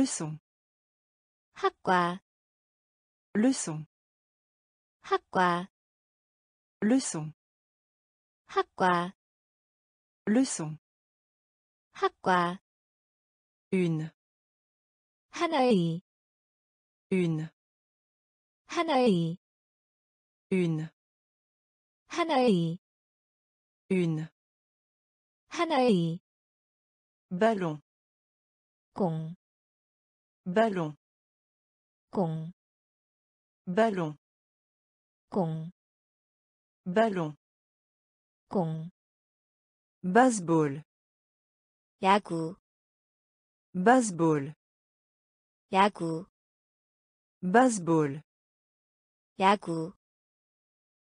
leçon, 학과 leçon, 학과 leçon, 학과 leçon, 학과 une, 하나의 une, 하나의 une, 하나의 une, 하나의 ballon, 공, Ballon. Con. Ballon. Con. Ballon. Con. Baseball. Yaku. Baseball. Yaku. Baseball. Yaku.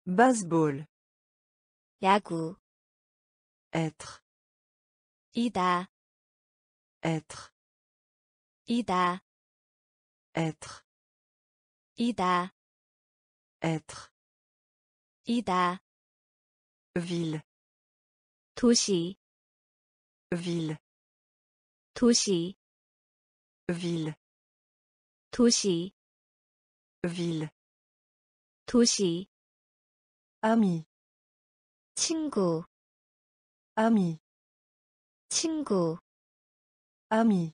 Baseball. Yaku. Être. Ida. Être. Ida être, 이다, être, 이다, ville, 도시, ville, 도시, ville, 도시, ville, 도시, ami, 친구, ami, 친구, ami,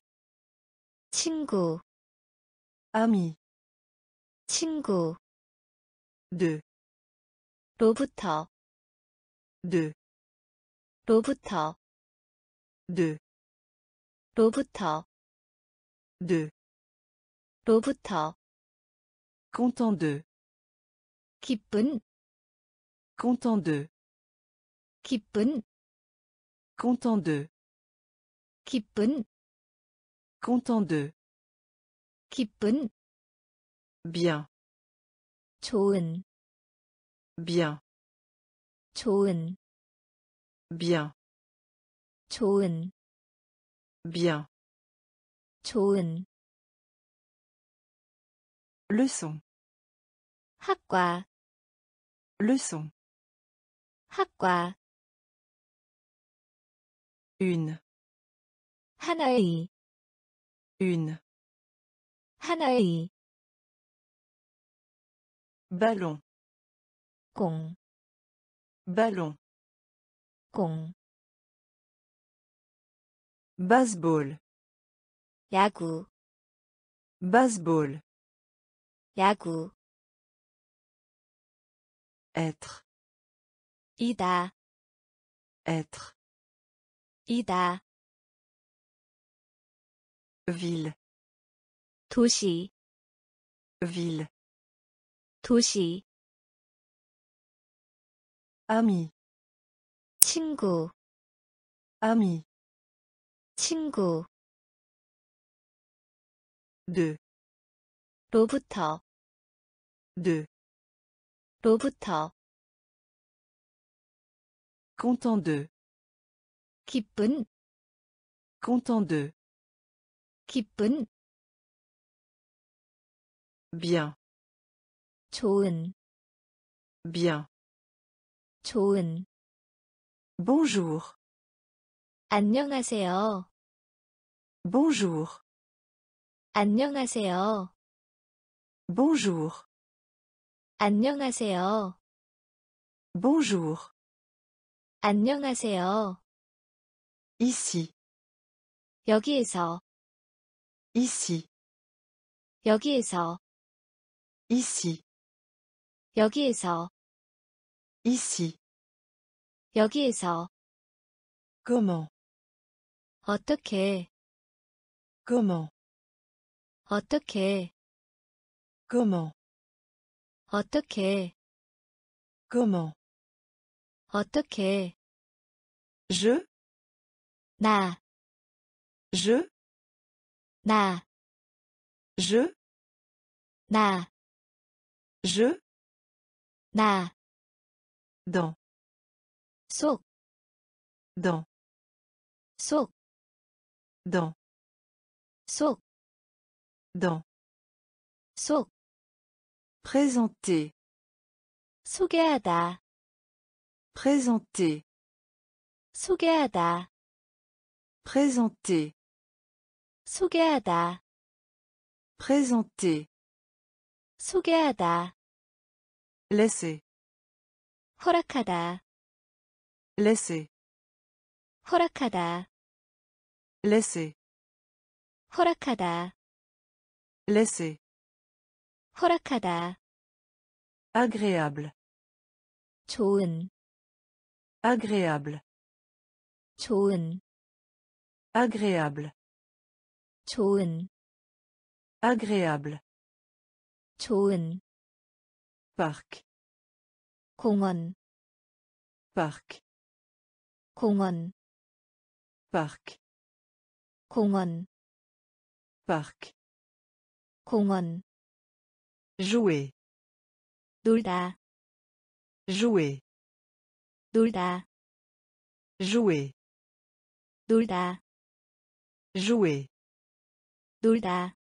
친구, ami, 친구, de, 로부터, de, 로부터, de, 로부터, de, 로부터, content de, 기쁜, content de, 기쁜, content de, 기쁜, content de, 기쁜, bien, 좋은, bien, 좋은, bien, 좋은, bien, 좋은, leçon, 학과, leçon, 학과, une, 하나의, une, 하나의, ballon, 공, ballon, 공, baseball, 야구, baseball, 야구, être, 이다, être, 이다, ville, 도시, ville, 도시, ami, 친구, ami, 친구, de, 로부터, de, 로부터, content de, 기쁜, content de, 기쁜, bien, 좋은, bien, 좋은, bonjour, 안녕하세요, bonjour, 안녕하세요, bonjour, 안녕하세요, bonjour, 안녕하세요, ici, 여기에서, ici, 여기에서, ici, 여기에서, ici, 여기에서, comment, 어떻게, comment, 어떻게, comment, 어떻게, comment, 어떻게, je, 나, je, 나, je, 나, je, 나, dans, 속, dans, 속, dans, 속, dans, 속, présenter, 소개하다, présenter, 소개하다, présenter, 소개하다, Présenter. 소개하다, Laisser. 허락하다, Laisser. 허락하다, Laisser. 허락하다, Laisser. 허락하다, Agréable. 좋은, Agréable. 좋은, Agréable. 좋은, Agréable. 좋은, Parc. 공원, Parc. 공원, Parc. 공원, Parc. 공원, Jouer. 놀다, Jouer. 놀다, Jouer. 놀다, Jouer. 놀다.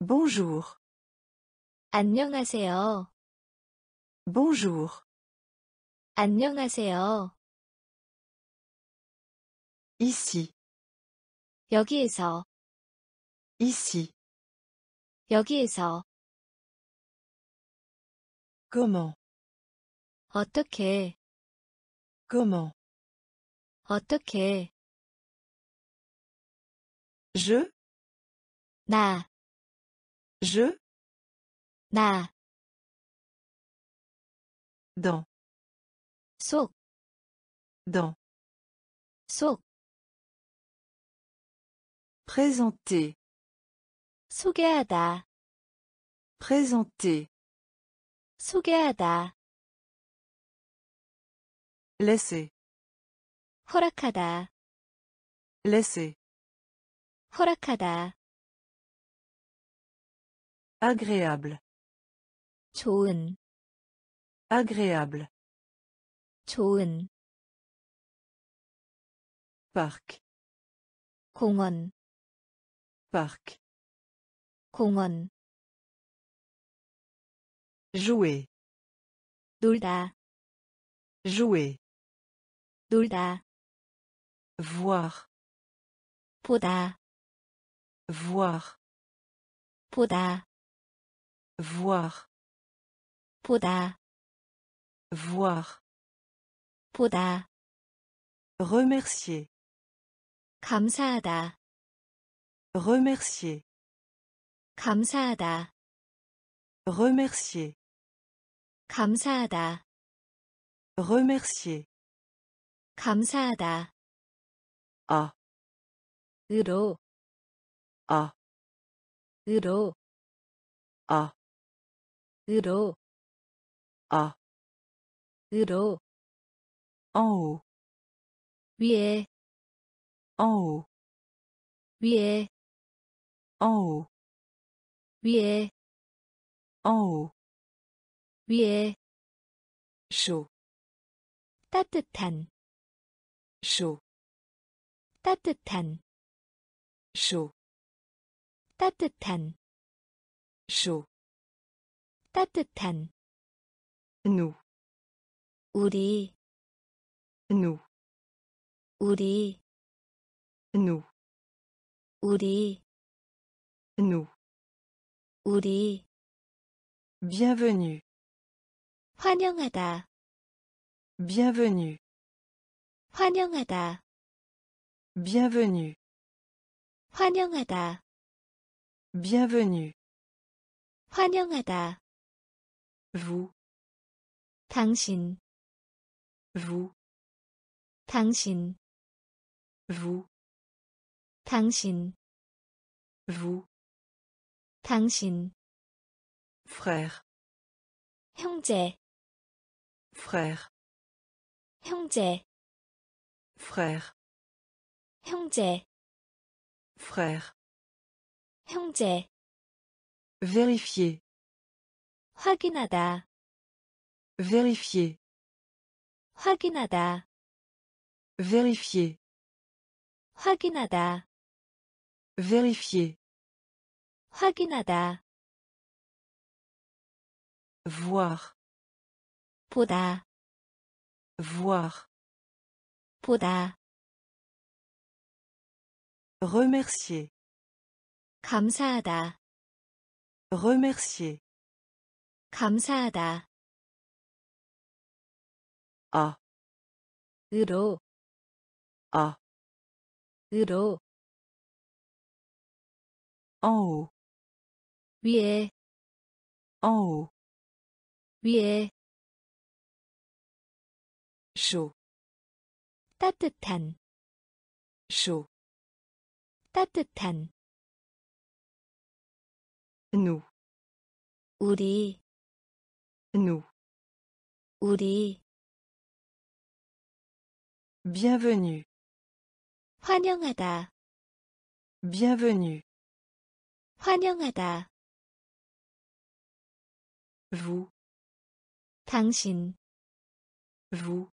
Bonjour. 안녕하세요. Bonjour. 안녕하세요. Ici. 여기에서, Ici. 여기에서, Comment. 어떻게, Comment. 어떻게, Je. 나, Je. 나, Dans. 속, Dans. 속, Présenter. 소개하다, Présenter. 소개하다, Laisser. 허락하다, Laisser. 허락하다, Agréable. 좋은, Agréable. 좋은, Parc. 공원, Parc. 공원, Jouer. 놀다, Jouer. 놀다, Voir. 보다, Voir. 보다, Voir. 보다, Voir. 보다, Remercier. 감사하다, Remercier. 감사하다, Remercier. 감사하다, Remercier. 감사하다, À. 으로, À. 으로, À. 으로, À. 으로, En haut. 위에, En haut. 위에, En haut. 위에, En haut. 위에, Chaud. 따뜻한, Chaud. 따뜻한, Chaud. 따뜻한, Chaud. 따뜻한, Nous. 우리, Nous. 우리, Nous. 우리, Nous. 우리, Bienvenue. 환영하다, Bienvenue. 환영하다, Bienvenue. 환영하다, Bienvenue. 환영하다, Vous. 당신, Vous. 당신, Vous. 당신, Vous. 당신, Frère. 형제, Frère. 형제, Frère. 형제, Frère. 형제, Vérifier. 확인하다, Vérifier. 확인하다, Vérifier. 확인하다, Vérifier. 확인하다, Voir. 보다, Voir. 보다, Remercier. 감사하다. remercier, 감사하다. à, 으로, à, 으로, haut, 위에, haut, 위에, chaud, 따뜻한, chaud, 따뜻한, nous, 우리, nous, 우리, bienvenue, 환영하다, bienvenue, 환영하다, vous, 당신, vous,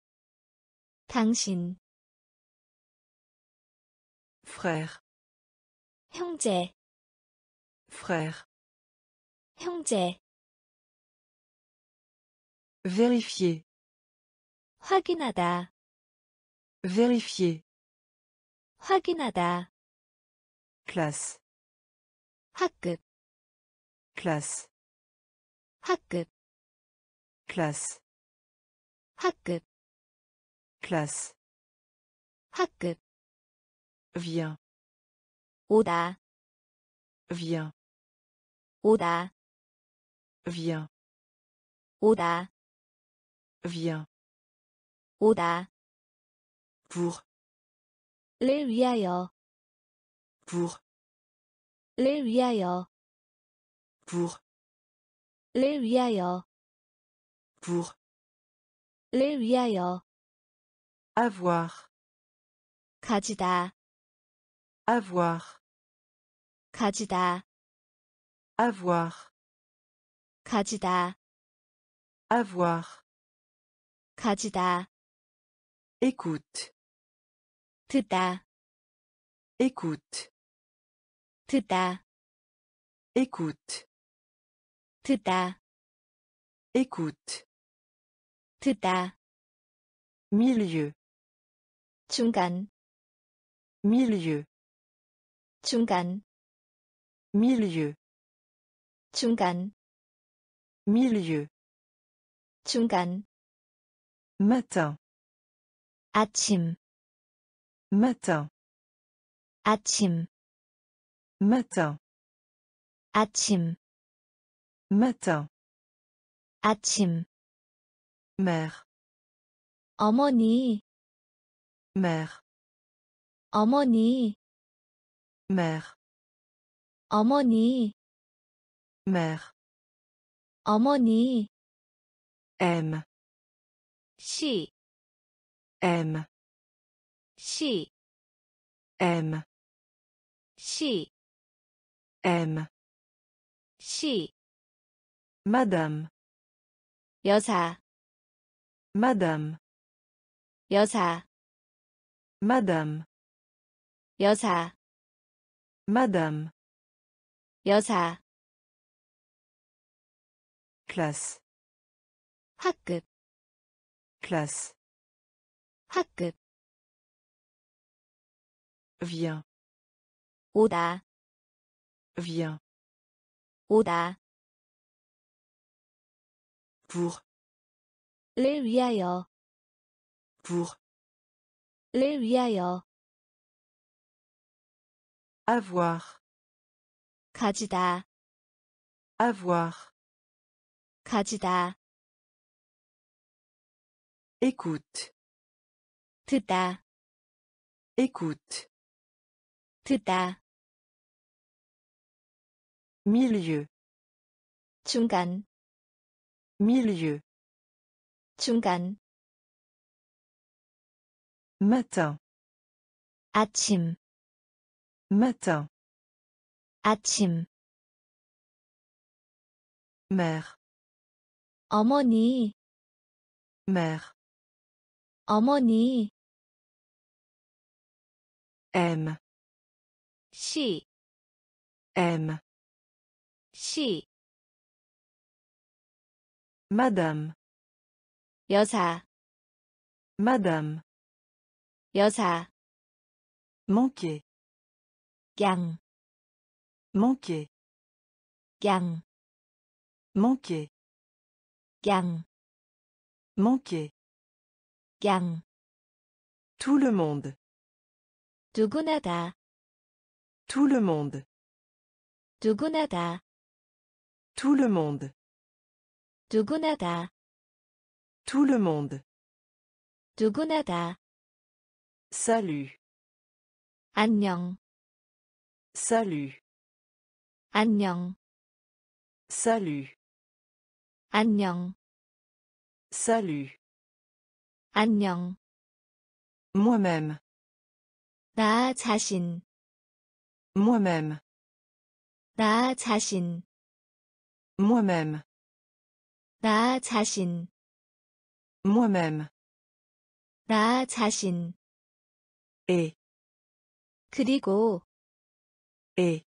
당신, frère, 형제, frère, 형제, vérifier, 확인하다, vérifier, 확인하다, classe, 학급, classe, 학급, classe, 학급, classe, 학급, viens, 오다, viens, 오다, viens, 오다, viens, 오다, pour, 를 위하여, pour, 를 위하여, pour, 를 위하여, pour, 를 위하여, avoir, 가지다, avoir, 가지다, avoir, 가지다, avoir, 가지다, écoute, 듣다, écoute, 듣다, écoute, 듣다, écoute, 듣다, milieu, 중간, milieu, 중간, milieu, 중간, milieu, 중간, matin, 아침, matin, 아침, matin, 아침, matin, 아침, mère, 어머니, mère, 어머니, mère, 어머니, mère, 어머니, aime, 시, aime, 시, aime, 시, aime, 시, madame, 여사, madame, 여사, madame, 여사, madame, 여사, classe, 학급, classe, 학급, viens, 오다, viens, 오다, pour, 를 위하여, pour, 를 위하여, avoir, 가지다, avoir, 가지다, écoute, 듣다, écoute, 듣다, milieu, 중간, milieu, 중간, matin, 아침, matin, 아침, mère, 어머니, mère, 어머니, aime, 시, aime, 시, madame, 여사, madame, 여사, manquer, 양, Manquer. 양, Manquer. 양, Manquer. 양. Tout le monde. 누구나다, Tout le monde. 누구나다, Tout le monde. 누구나다, Tout le monde. 누구나다. Salut. 안녕, Salut. 안녕, Salut. 안녕, Salut. 안녕. Moi-même. 나 자신, Moi-même. 나 자신, Moi-même. 나 자신, Moi-même. 나 자신. Et. 그리고, Et.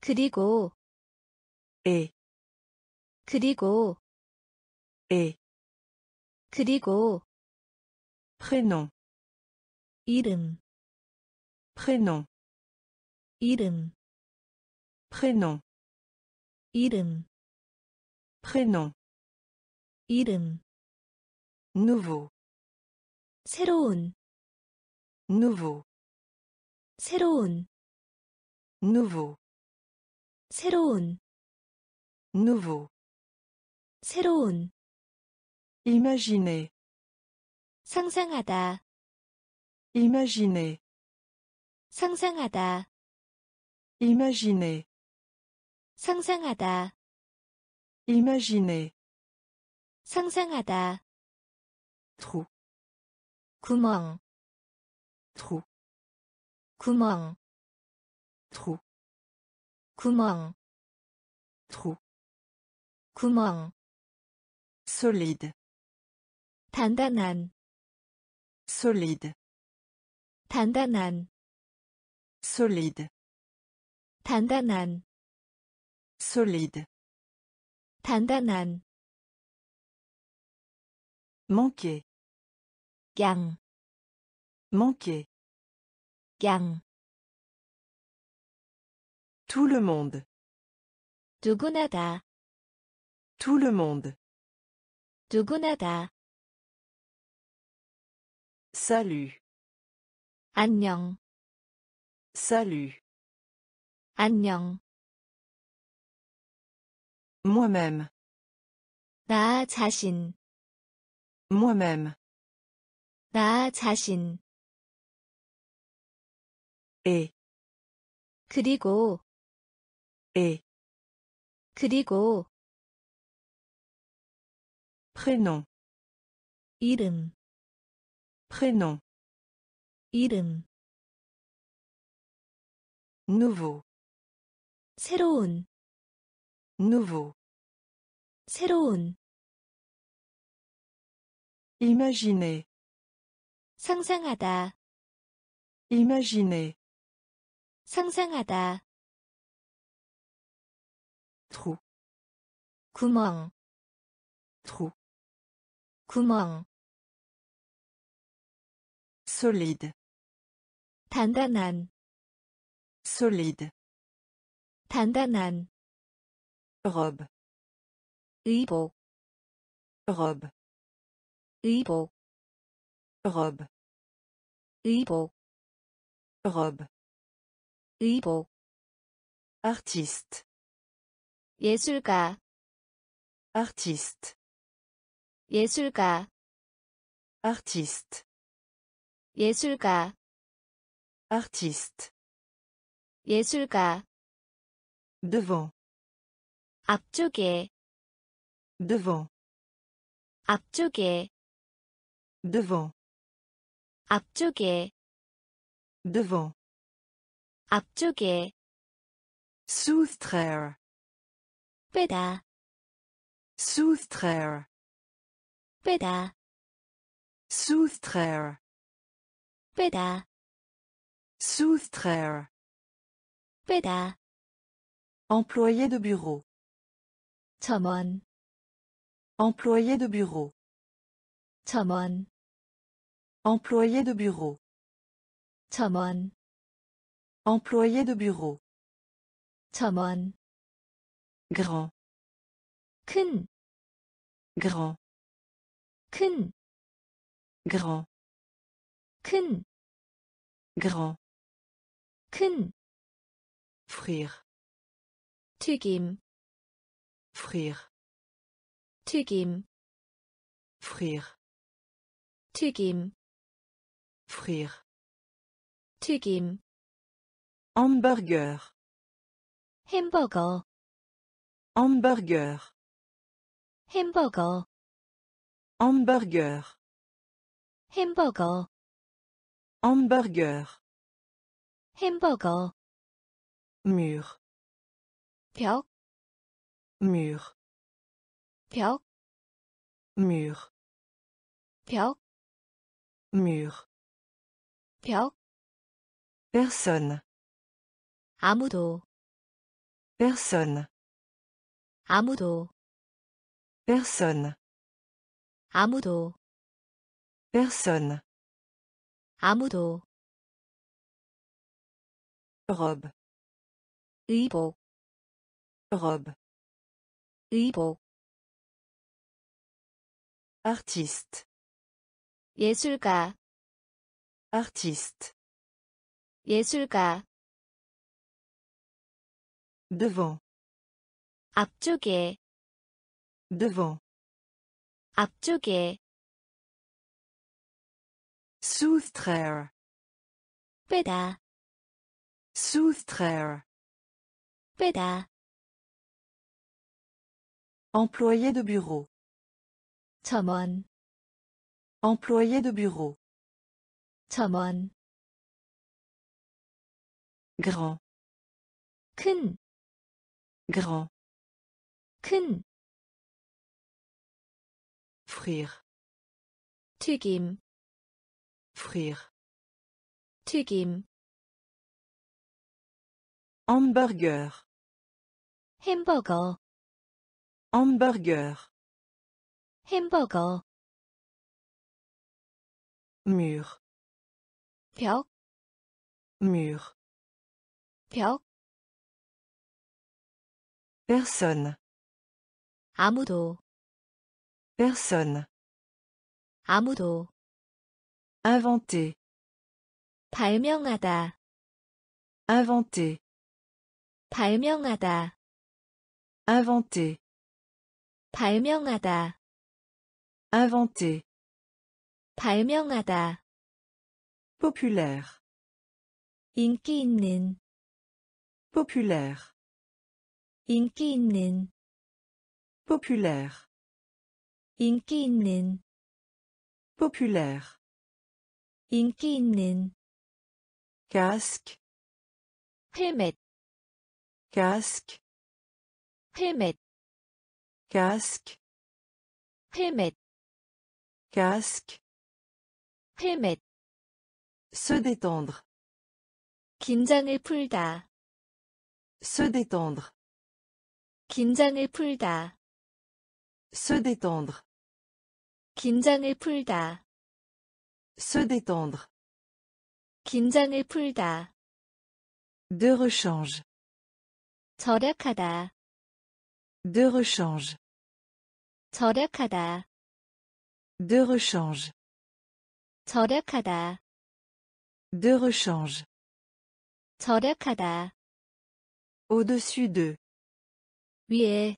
그리고, Et. 그리고, Et. 그리고, Prénom. 이름, Prénom. 이름, Prénom. 이름, Prénom. 이름. Nouveau. 새로운, Nouveau. 새로운, Nouveau. 새로운, Nouveau. 새로운. Imaginer. 상상하다, Imaginer. 상상하다, Imaginer. 상상하다, Imaginer. 상상하다. Trou. 구멍, Trou. 구멍, Trou. 구멍, Trou. 구멍. Solide. 단단한, Solide. 단단한, Solide. 단단한, Solide. 단단한. Manquer. 양, Manquer. 양. Tout le monde. 누구나다, Tout le monde. 누구나다. Salut. 안녕, Salut. 안녕. Moi-même. 나 자신, Moi-même. 나 자신. Et. 그리고, Et. 그리고, Prénom. 이름, Prénom. 이름. Nouveau. 새로운, Nouveau. 새로운. Imaginer. 상상하다, Imaginer. 상상하다. Trou. 구멍, Trou. 구멍. Solide. 단단한, Solide. 단단한. Robe. 의복, Robe. 의복, Robe. 의복, Robe. 의복. Artiste. 예술가, Artiste. 예술가, Artiste. 예술가, Artiste. 예술가. Devant. 앞쪽에, Devant. 앞쪽에, Devant. 앞쪽에, Devant. 앞쪽에. Soustraire. 빼다, Soustraire. 빼다, Soustraire. 빼다, Soustraire. 빼다. Employé de bureau. 점원, Employé de bureau. 점원, Employé de bureau. 점원. Employé de bureau. 점원, grand, 큰, grand, 큰, grand, 큰, grand, 큰, frire, 튀김, frire, 튀김, frire, 튀김, frire, 튀김, hamburger, 햄버거, hamburger, 햄버거, hamburger, 햄버거, hamburger, 햄버거, mur, 벽, mur, 벽, mur, 벽, mur, 벽, personne, 아무도, personne, 아무도, personne, 아무도, personne, 아무도, robe, 의복, robe, 의복, artiste, 예술가, artiste, 예술가, devant, 앞쪽에, devant, 앞쪽에, Soustraire. Péda. Soustraire. Péda. Employé de bureau. Tomon. Employé de bureau. Tomon. Grand. Kun. Grand. Kun. Frire. Tugim frire, 튀김, hamburger, 햄버거, hamburger, 햄버거, mur, 벽, mur, 벽, personne, 아무도, personne, 아무도, inventé, 발명하다, inventé, 발명하다, inventé, 발명하다, inventé, 발명하다, populaire, 인기 있는, populaire, 인기 있는, populaire, 인기 있는, populaire, 인기 있는, casque, 헬멧, casque, 헬멧, casque, 헬멧, casque, 헬멧, se détendre, 긴장을 풀다, se détendre, 긴장을 풀다, se détendre, 긴장을 풀다, se détendre, 긴장을 풀다, de rechange, 절약하다, de rechange, 절약하다, de rechange, 절약하다, de rechange, 절약하다, au-dessus de, 위에,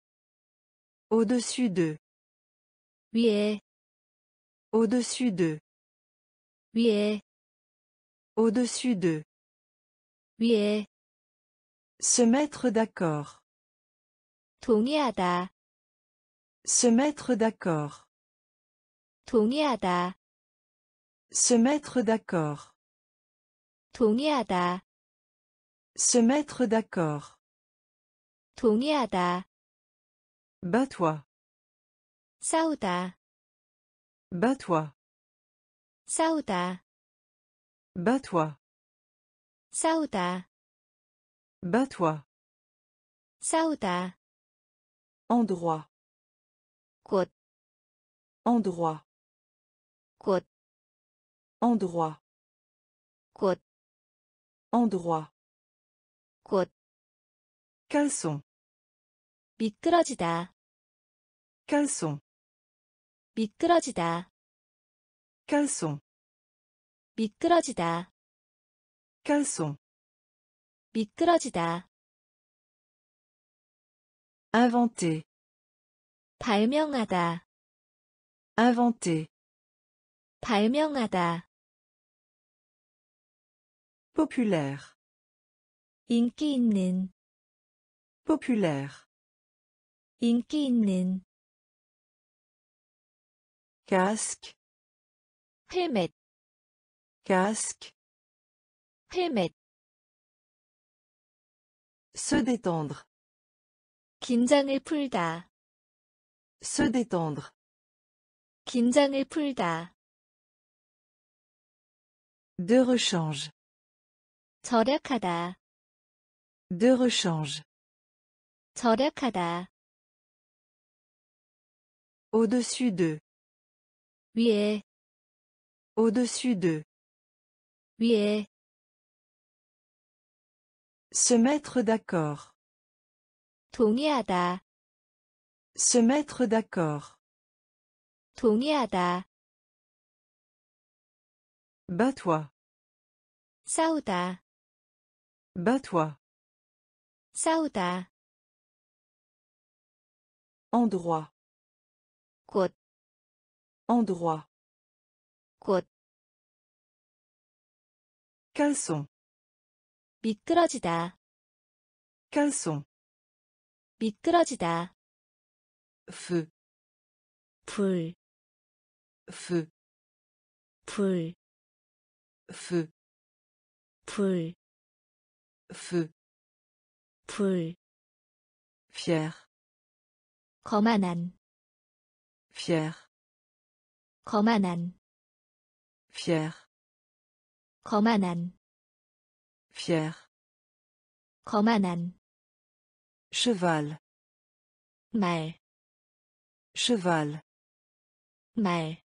au-dessus de, 위에, au-dessus de, 위에, au-dessus de, 위에, se mettre d'accord, 동의하다, se mettre d'accord, 동의하다, se mettre d'accord, 동의하다, se mettre d'accord, 동의하다, bats-toi, 싸우다, bats-toi, 싸우다, bats-toi, 싸우다, bats-toi, 싸우다, endroit, 곳, endroit, 곳, endroit, 곳, endroit, 곳, Caleçon. 미끄러지다, Caleçon. 미끄러지다, Caleçon. 미끄러지다, Caleçon. 미끄러지다. Inventer. 발명하다, Inventer. 발명하다. Populaire. 인기 있는, Populaire. 인기 있는. Casque. 헬멧, Casque. 헬멧. Se détendre. 긴장을 풀다, Se détendre. 긴장을 풀다. De rechange. 절약하다, De rechange. 절약하다. Au-dessus de. 위에, Au-dessus de. 위에. Se mettre d'accord. 동의하다, Se mettre d'accord. 동의하다. Bats-toi. 싸우다, Bats-toi. 싸우다. Endroit. 곳, Endroit. 곳. Caleçon. 미끄러지다, Caleçon. 미끄러지다. Feu. 불, Feu. 불, Feu. 불, Feu. 불. Fier. 거만한, Fier. 거만한, Fier. 거만한, Fier. 거만한. Cheval. 말, Cheval. 말,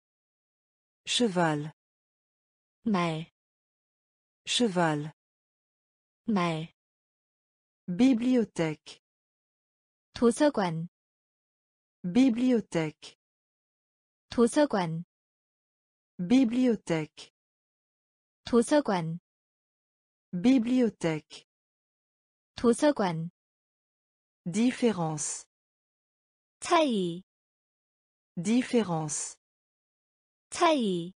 Cheval. 말, Cheval. 말. Bibliothèque. 도서관, Bibliothèque. 도서관, Bibliothèque. 도서관, Bibliothèque. 도서관. Différence. 차이, Différence. 차이,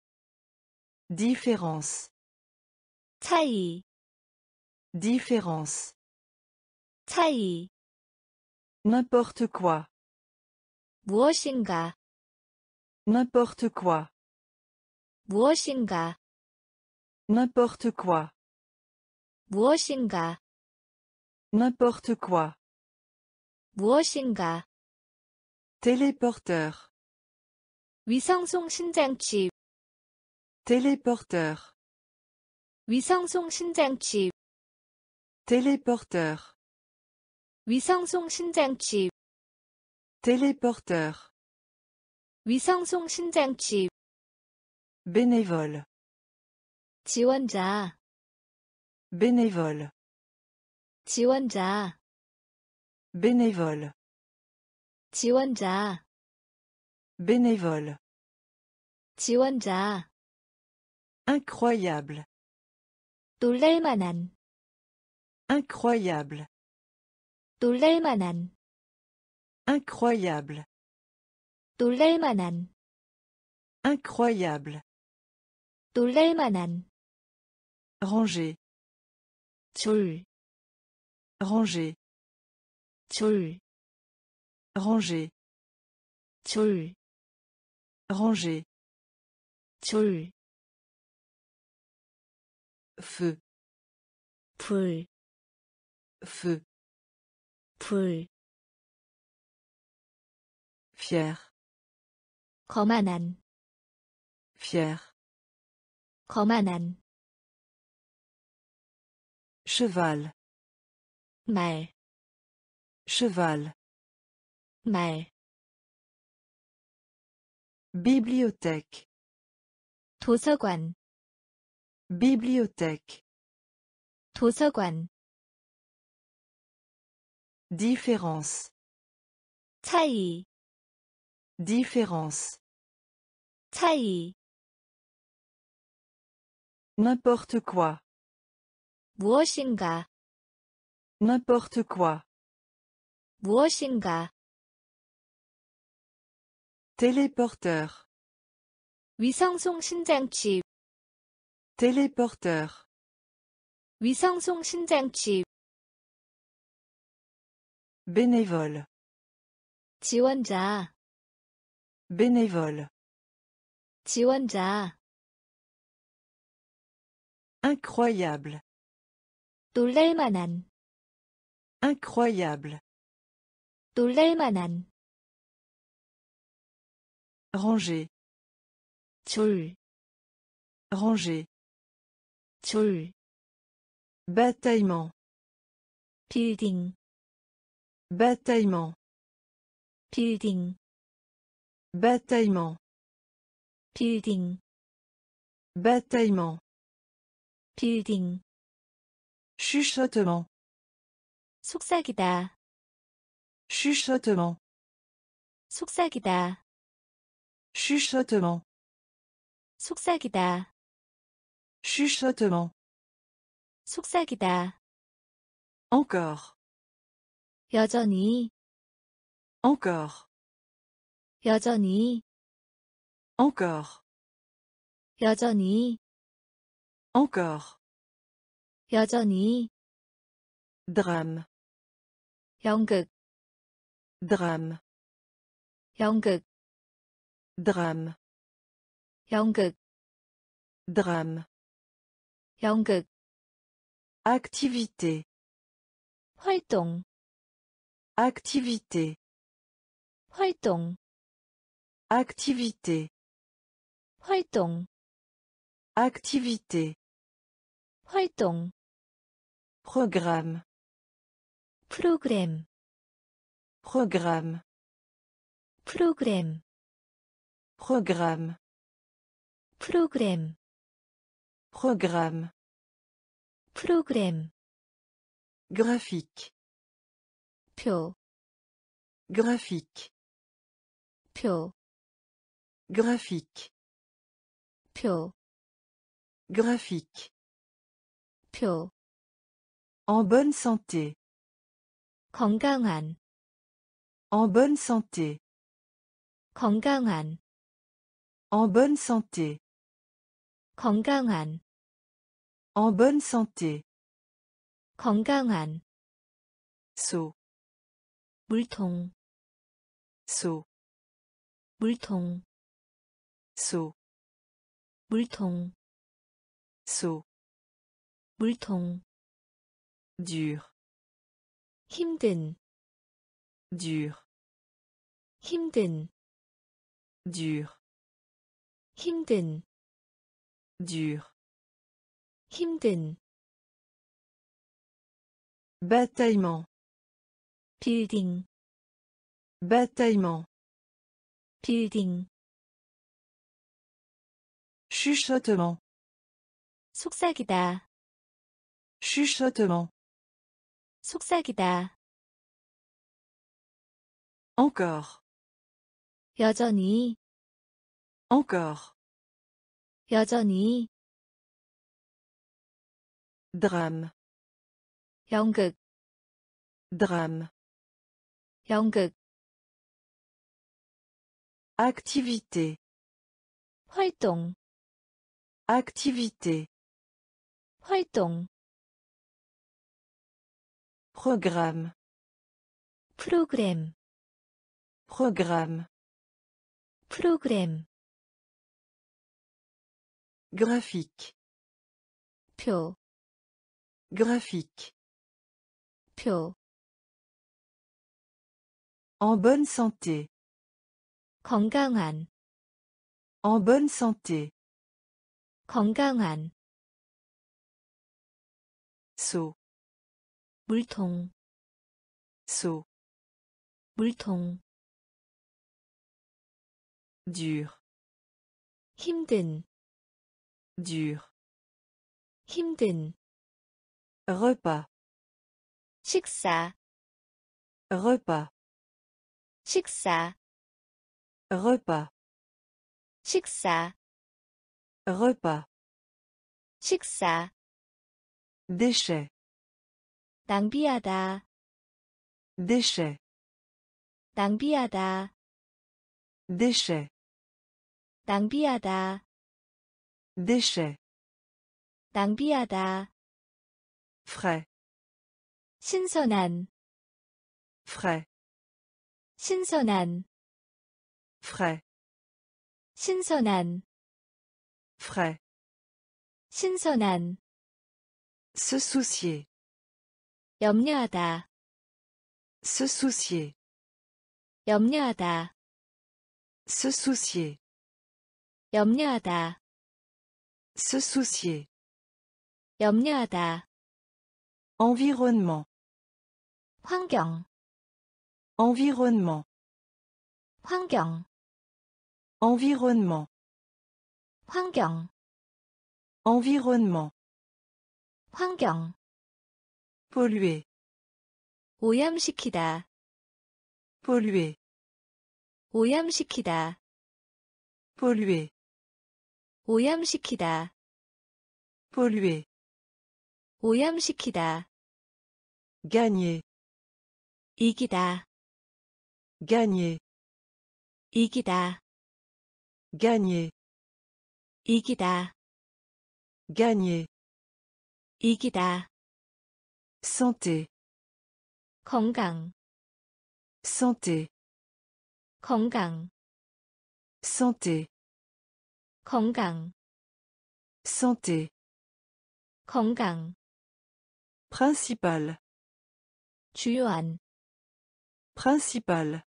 Différence. 차이, Différence. 차이. N'importe quoi. 무엇인가, N'importe quoi. 무엇인가, N'importe quoi. 무엇인가, N'importe quoi. 무엇인가. Téléporteur. 위성송 신장치, Téléporteur. 위성송 신장치, Téléporteur. 위성송 신장치, Téléporteur. 위성송 신장치. Bénévole. 지원자, Bénévole. 지원자, Bénévole. 지원자, Bénévole. 지원자. Incroyable. 놀랄만한, Incroyable. 놀랄만한, Incroyable. 놀랄만한, Incroyable. 놀랄만한. Ranger. 줄, Ranger. 줄, Ranger. 줄, Ranger. 줄. Feu. 불, Feu. 불. Fier. 거만한, Fier. 거만한. Cheval. 말, Cheval. 말. Bibliothèque. 도서관, Bibliothèque. 도서관. Différence. 차이, Différence. 차이, N'importe quoi. 무엇인가, N'importe quoi. 무엇인가, Téléporteur. 위성송 신장치, Téléporteur. 위성송 신장치, Bénévole. 지원자, Bénévole. 지원자, Incroyable. 놀랄만한, Incroyable. 놀랄만한, Ranger. 줄, Ranger. 줄, Bataillement. 빌딩, Bataillement. 빌딩, Bataillement. 빌딩, Bataillement. 빌딩, Chuchotement. 속삭이다, Chuchotement. 속삭이다, Chuchotement. 속삭이다, Chuchotement. 속삭이다, Encore. 여전히, Encore. 여전히, Encore. 여전히, Encore. 여전히, Drame. 연극, Drame. 연극, Drame. 연극, Drame. 연극, Activité. 활동, Activité. 활동, Activité. 활동, Activité. 활동, Programme. 프로그램, Programme. 프로그램, Programme. 프로그램, Programme. 프로그램, Graphique. 표, Graphique. 표, Graphique. 표, Graphique. 표, En bonne santé. 건강한, En bonne santé. 건강한, En bonne santé. 건강한, En bonne santé. 건강한, Seau. 물통, Seau. 물통, Seau. 물통, Seau. 물통, Dur. 힘든, Dur. 힘든, Dur. 힘든, Dur. 힘든, Bataillement. 빌딩, Bataillement. 빌딩, Chuchotement. 속삭이다, Chuchotement. 속삭이다, Encore. 여전히, Encore. 여전히, Drame. 연극, Drame. 연극, Activité. 활동, Activité. 활동, Programme. 프로그램, Programme. 프로그램, Graphique. 표, Graphique. 표, En bonne santé. 건강한, En bonne santé. 건강한, Seau. 물통, Seau. 물통, Dur. 힘든, Dur. 힘든, Repas. 식사, repas, 식사, repas, 식사, repas, 식사, déchet, 낭비하다, déchet, 낭비하다, déchet, 낭비하다, déchet, 낭비하다, frais, 신선한, frais, 신선한, frais, 신선한, frais, 신선한, se soucier, 염려하다, se soucier, 염려하다, se soucier, 염려하다, se soucier, 염려하다, environnement, 환경, environnement, 환경, environnement, 환경, environnement, 환경, polluer, 오염시키다, polluer, 오염시키다, polluer, 오염시키다, polluer, 오염시키다, gagner, 이기다, gagner, 이기다, gagner, 이기다, gagner, 이기다, santé, 건강, santé, 건강, santé, 건강, santé, 건강, principal, 주요한, principal,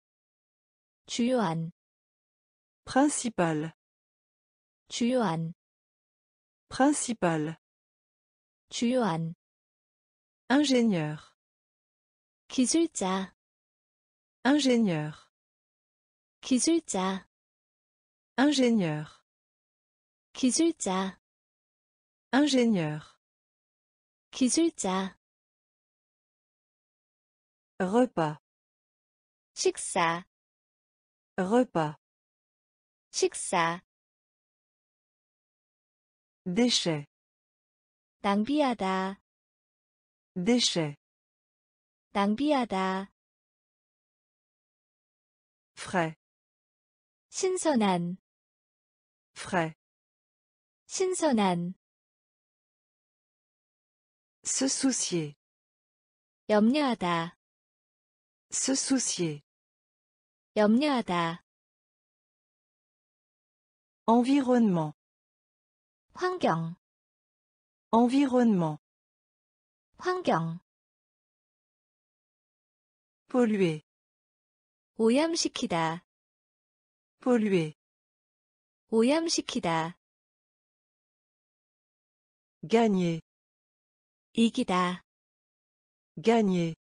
주요한, principal, 주요한, principal, 주요한, ingénieur, 기술자, ingénieur, 기술자, ingénieur, 기술자, ingénieur, 기술자, repas, 식사, repas, 식사, déchet, 낭비하다, déchet, 낭비하다, frais, 신선한, frais, 신선한, se soucier, 염려하다, se soucier, 염려하다, environnement, 환경, environnement, 환경, polluer, 오염시키다, polluer, 오염시키다, gagner, 이기다, gagner,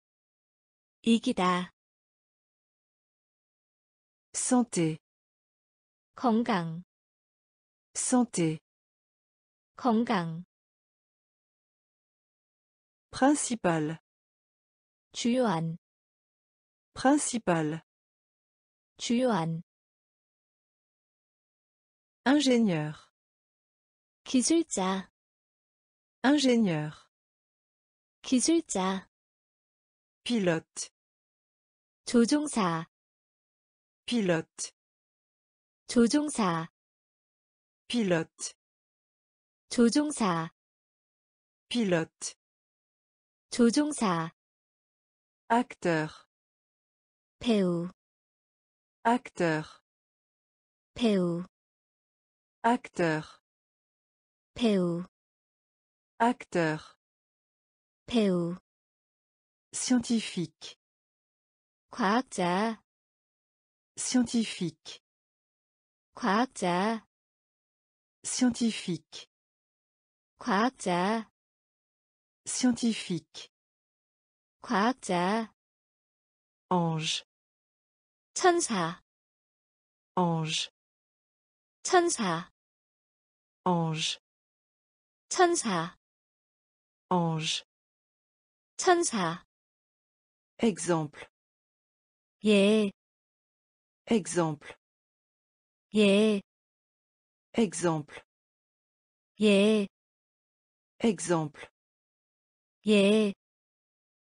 이기다, santé, 건강, santé, 건강, principal, 주요한, principal, 주요한, ingénieur, 기술자, ingénieur, 기술자, pilote, 조종사, pilote, 조종사, pilote, 조종사, pilote, 조종사, acteur, 배우, acteur, 배우, acteur, 배우, acteur, 배우, scientifique, 과학자, scientifique, 과학자, scientifique, 과학자, scientifique, 과학자, ange, 천사, ange, 천사, ange, 천사, ange, 천사, exemple, 예, Exemple. 예, Exemple. 예, Exemple. 예,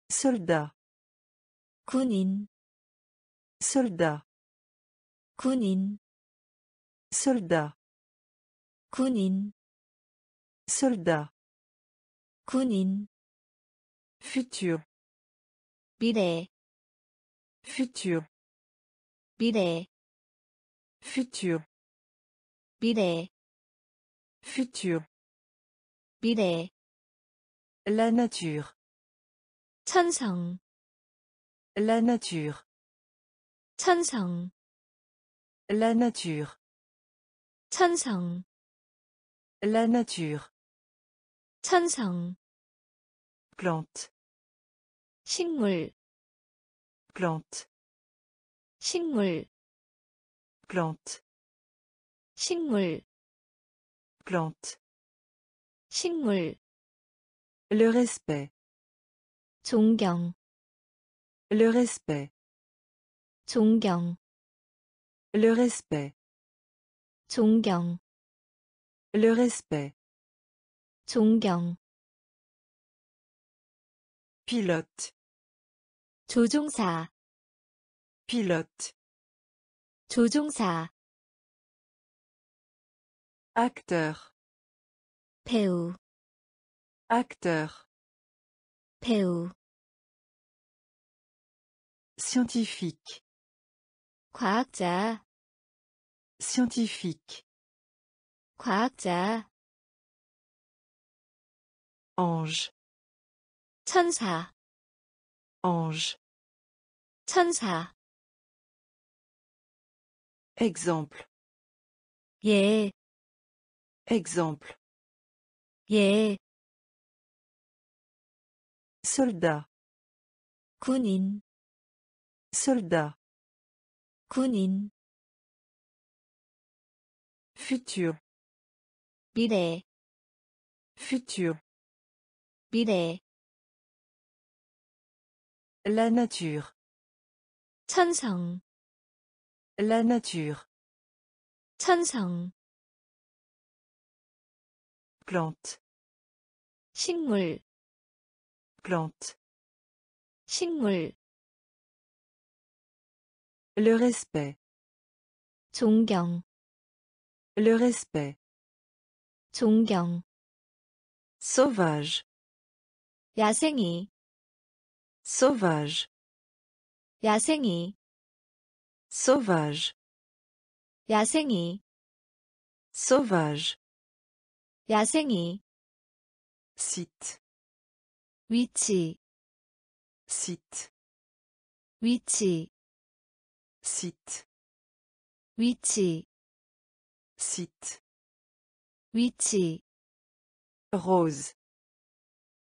Soldat. 군인, Soldat. 군인, Soldat. 군인, Soldat. 군인, Futur. 미래, Futur. 미래, Futur. 미래, Futur. 미래, La nature. 천성, La nature. 천성, La nature. 천성, La nature. 천성, Plante. 식물, Plante. 식물, Plante. 식물, Plante. 식물, Le respect. 존경, Le respect. 존경, Le respect. 존경, Le respect. 존경, Pilote. 조종사, Pilote. 조종사, Acteur. 배우, Acteur. 배우, Scientifique. 과학자, Scientifique. 과학자, Ange. 천사, Ange. 천사, Exemple. 예, Exemple. 예, Soldat. 군인, Soldat. 군인, Futur. 미래, Futur. 미래, La nature. 천성, La nature. 천성, Plante. 식물, Plante. 식물, Le respect. 존경, Le respect. 존경, Sauvage. 야생이, Sauvage. 야생이, Sauvage. 야생이, Sauvage. 야생이, Site. 위치, Site. 위치, Site. 위치, Site. 위치, Rose.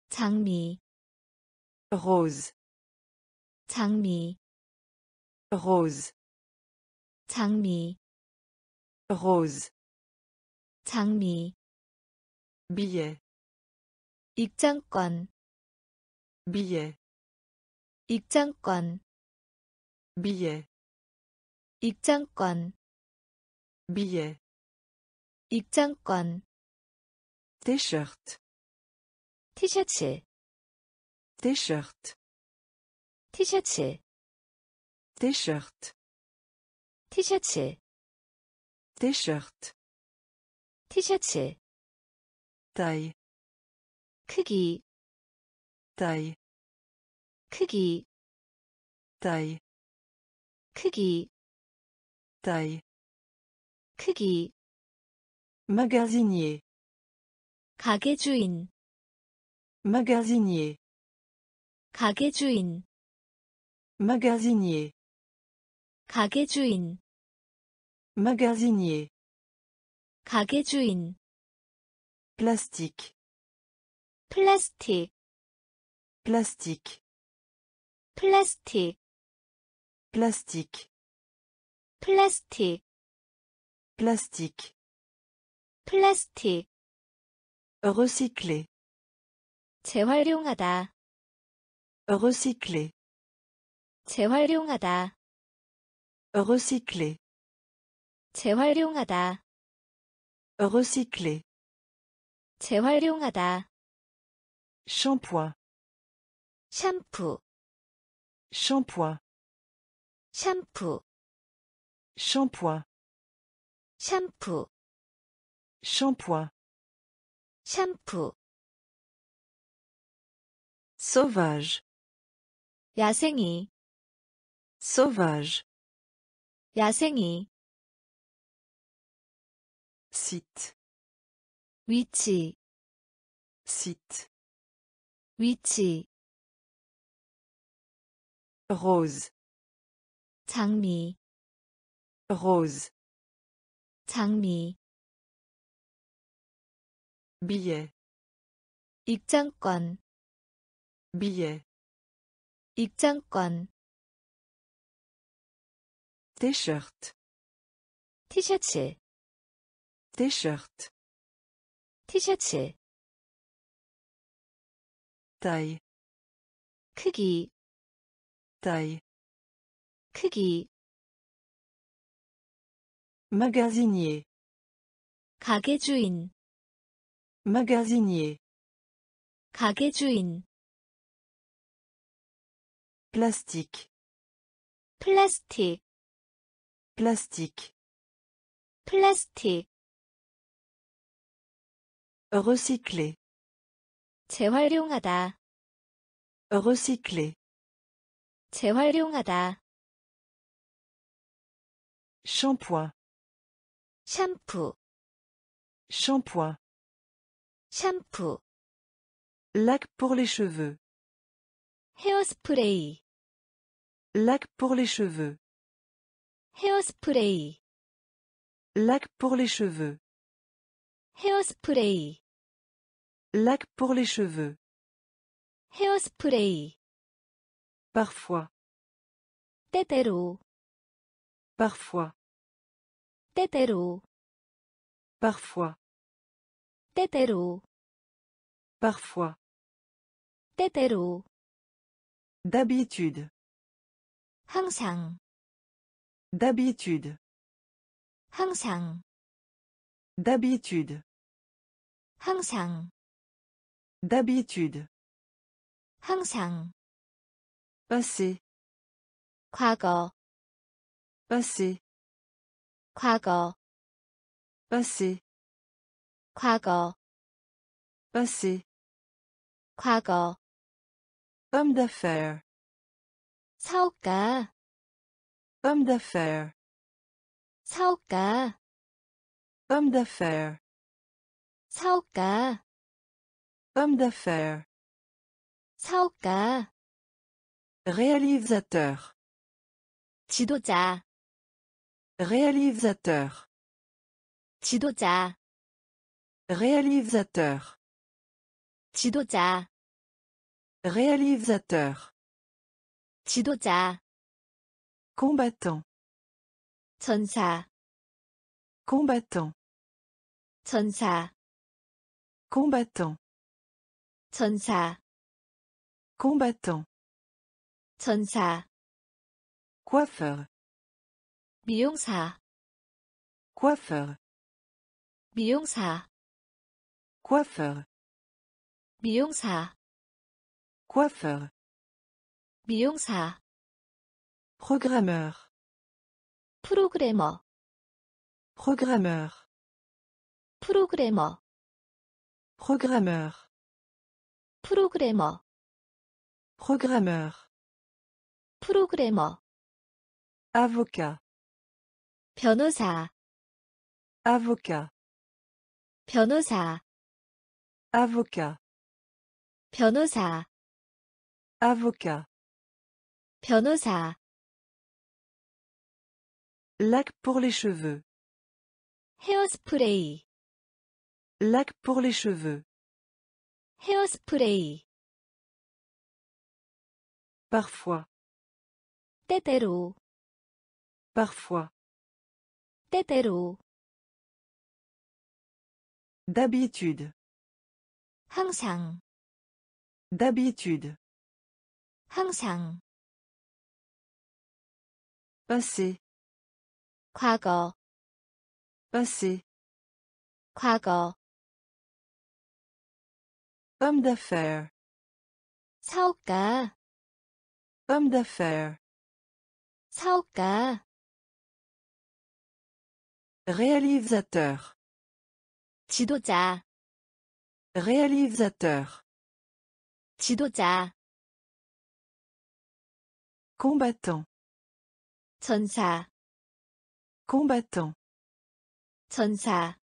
장미, Rose. 장미, Rose. 장미, Rose. 장미, Billet. 입장권, Billet. 입장권, Billet. 입장권, Billet. 입장권, T-shirt. 티셔츠, T-shirt. 티셔츠, T-shirt. 티셔츠, T-shirt. 티셔츠, Taille. 크기, Taille. 크기, Taille. 크기, Taille. 크기, Magasinier. 가게 주인, Magasinier. 가게 주인, Magasinier. 가게 주인, Magasinier. 가게 주인, Plastique. 플라스틱, Plastique. 플라스틱, Plastique. 플라스틱, Plastique. 플라스틱, Recycler. 재활용하다, Recycler. 재활용하다, Recycler. 재활용하다, Recycler. 재활용하다, Shampoing. 샴푸, Shampoing. 샴푸, Shampoing. 샴푸, Shampoing. 샴푸, Sauvage. 야생이, Sauvage. 야생이, Site. 위치, Site. 위치, Rose. 장미, Rose. 장미, Billet. 입장권, Billet. 입장권, T-shirt. 티셔츠, T-shirt. 티셔츠, Taille. 크기, 타이 크기 마가지니에 가게 주인 마가지니에 가게 주인 플라스틱 플라스틱 플라스틱 플라스틱 recycler 재활용하다 recycler 재활용하다, Shampoing. 샴푸, Shampoing. 샴푸, Lac pour les cheveux. 헤어스프레이, Lac pour les cheveux. 헤어스프레이, Lac pour les cheveux. 헤어스프레이, Lac pour les cheveux. 헤어스프레이, Parfois. 때때로, Parfois. 때때로, Parfois. 때때로, Parfois. 때때로, D'habitude. 항상, D'habitude. 항상, D'habitude. 항상, D'habitude. 항상, Passé. 과거, Passé. 과거, Passé. 과거, Passé. 과거, Homme d'affaires. 사업가, Homme d'affaires. 사업가, Homme d'affaires. 사업가, Homme d'affaires. 사업가, Réalisateur. 지도자, Réalisateur. 지도자, Réalisateur. 지도자, Réalisateur. 지도자, Combattant. 전사, Combattant. 전사, Combattant. 전사, Combattant. 전사, Coiffeur. 미용사, Coiffeur. 미용사, Coiffeur. 미용사, Coiffeur. 미용사, Programmeur. 프로그래머, Programmeur. 프로그래머, Programmeur. 프로그래머, Programmeur. 프로그래머, Avocat. 변호사, Avocat. 변호사, Avocat. 변호사, Avocat. 변호사, Lac pour les cheveux. 헤어스프레이, Lac pour les cheveux. 헤어스프레이, Parfois. 때때로, Parfois. 때때로, D'habitude. 항상, D'habitude. 항상, Passé. 과거, passé, 과거, homme d'affaires, 사업가, homme d'affaires, 사업가, réalisateur, 지도자, réalisateur, 지도자, combattant, 전사, combattant, 전사,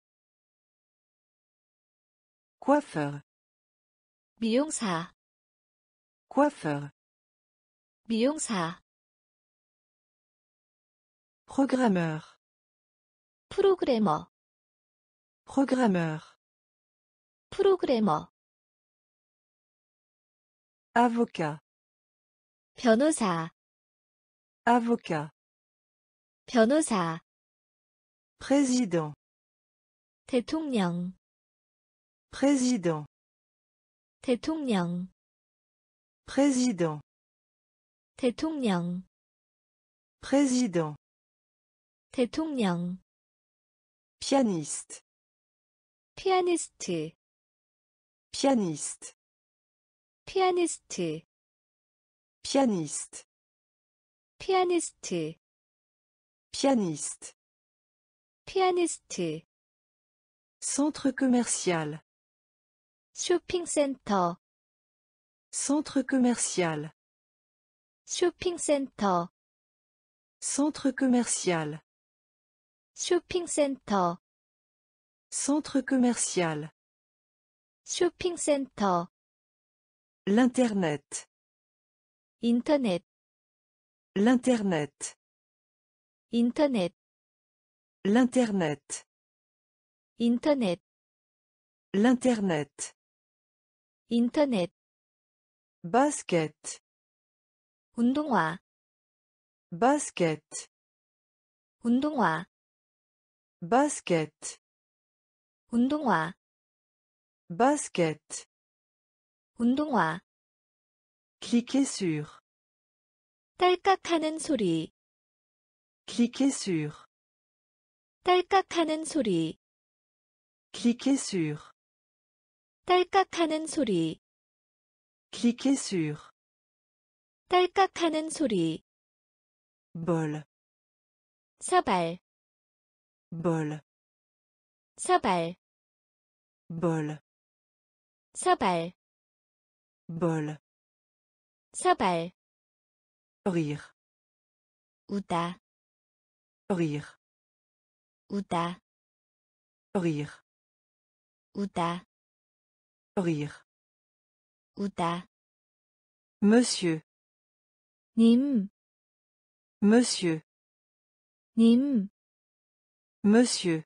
coiffeur, 미용사, coiffeur, 미용사, programmeur, 프로그래머, programmeur, 프로그래머, avocat, 변호사, avocat, 변호사, président, 대통령, président, 대통령, président, 대통령, président, 대통령, pianiste, 피아니스트, pianiste, 피아니스트, pianiste, 피아니스트, pianiste, 피아니스트, centre commercial, 쇼핑센터, centre commercial, 쇼핑센터, centre commercial, 쇼핑센터, centre commercial, 쇼핑센터, l'internet, 인터넷, l'internet, 인터넷, l'internet, 인터넷, l'internet, 인터넷, basket, 운동화, basket, 운동화, basket, 운동화, basket, 운동화, cliquez sur, 딸깍하는 소리, cliquez sur, 딸깍하는 소리, cliquez sur, 딸깍하는 소리, cliquez sur, 딸깍하는 소리, bol, 사발, bol, 사발, bol, 사발, bol, 사발, rire, 우다, rire, 우다, rire, 우다, rire, 우다, monsieur, 님, monsieur, 님, monsieur,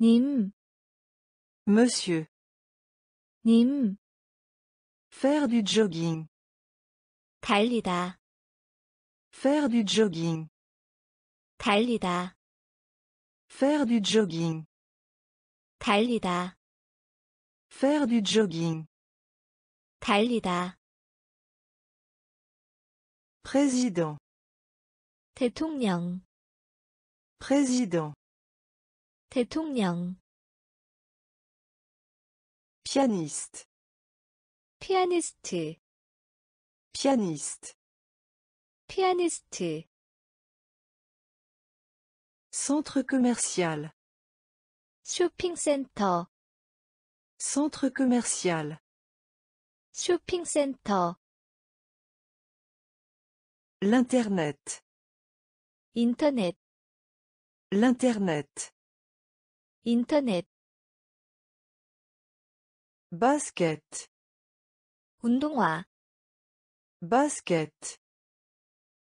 님, monsieur, 님, faire du jogging, 달리다, faire du jogging, 달리다, faire du jogging, 달리다, faire du jogging, 달리다, président, 대통령, président, 대통령, pianiste, 피아니스트, pianiste, 피아니스트, centre commercial, 쇼핑센터, centre commercial, 쇼핑센터, l'internet, 인터넷, l'internet, 인터넷, basket, 운동화, basket,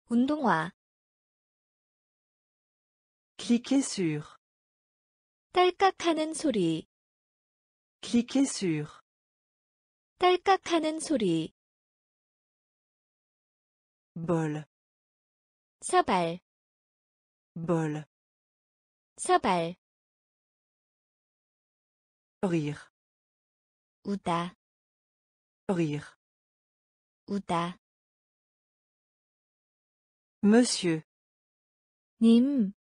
운동화, cliquez sur, 딸깍하는 소리, cliquez sur, 딸깍하는 소리, bol, 사발, bol, 사발, rire, 우다, rire, 우다, monsieur, 님,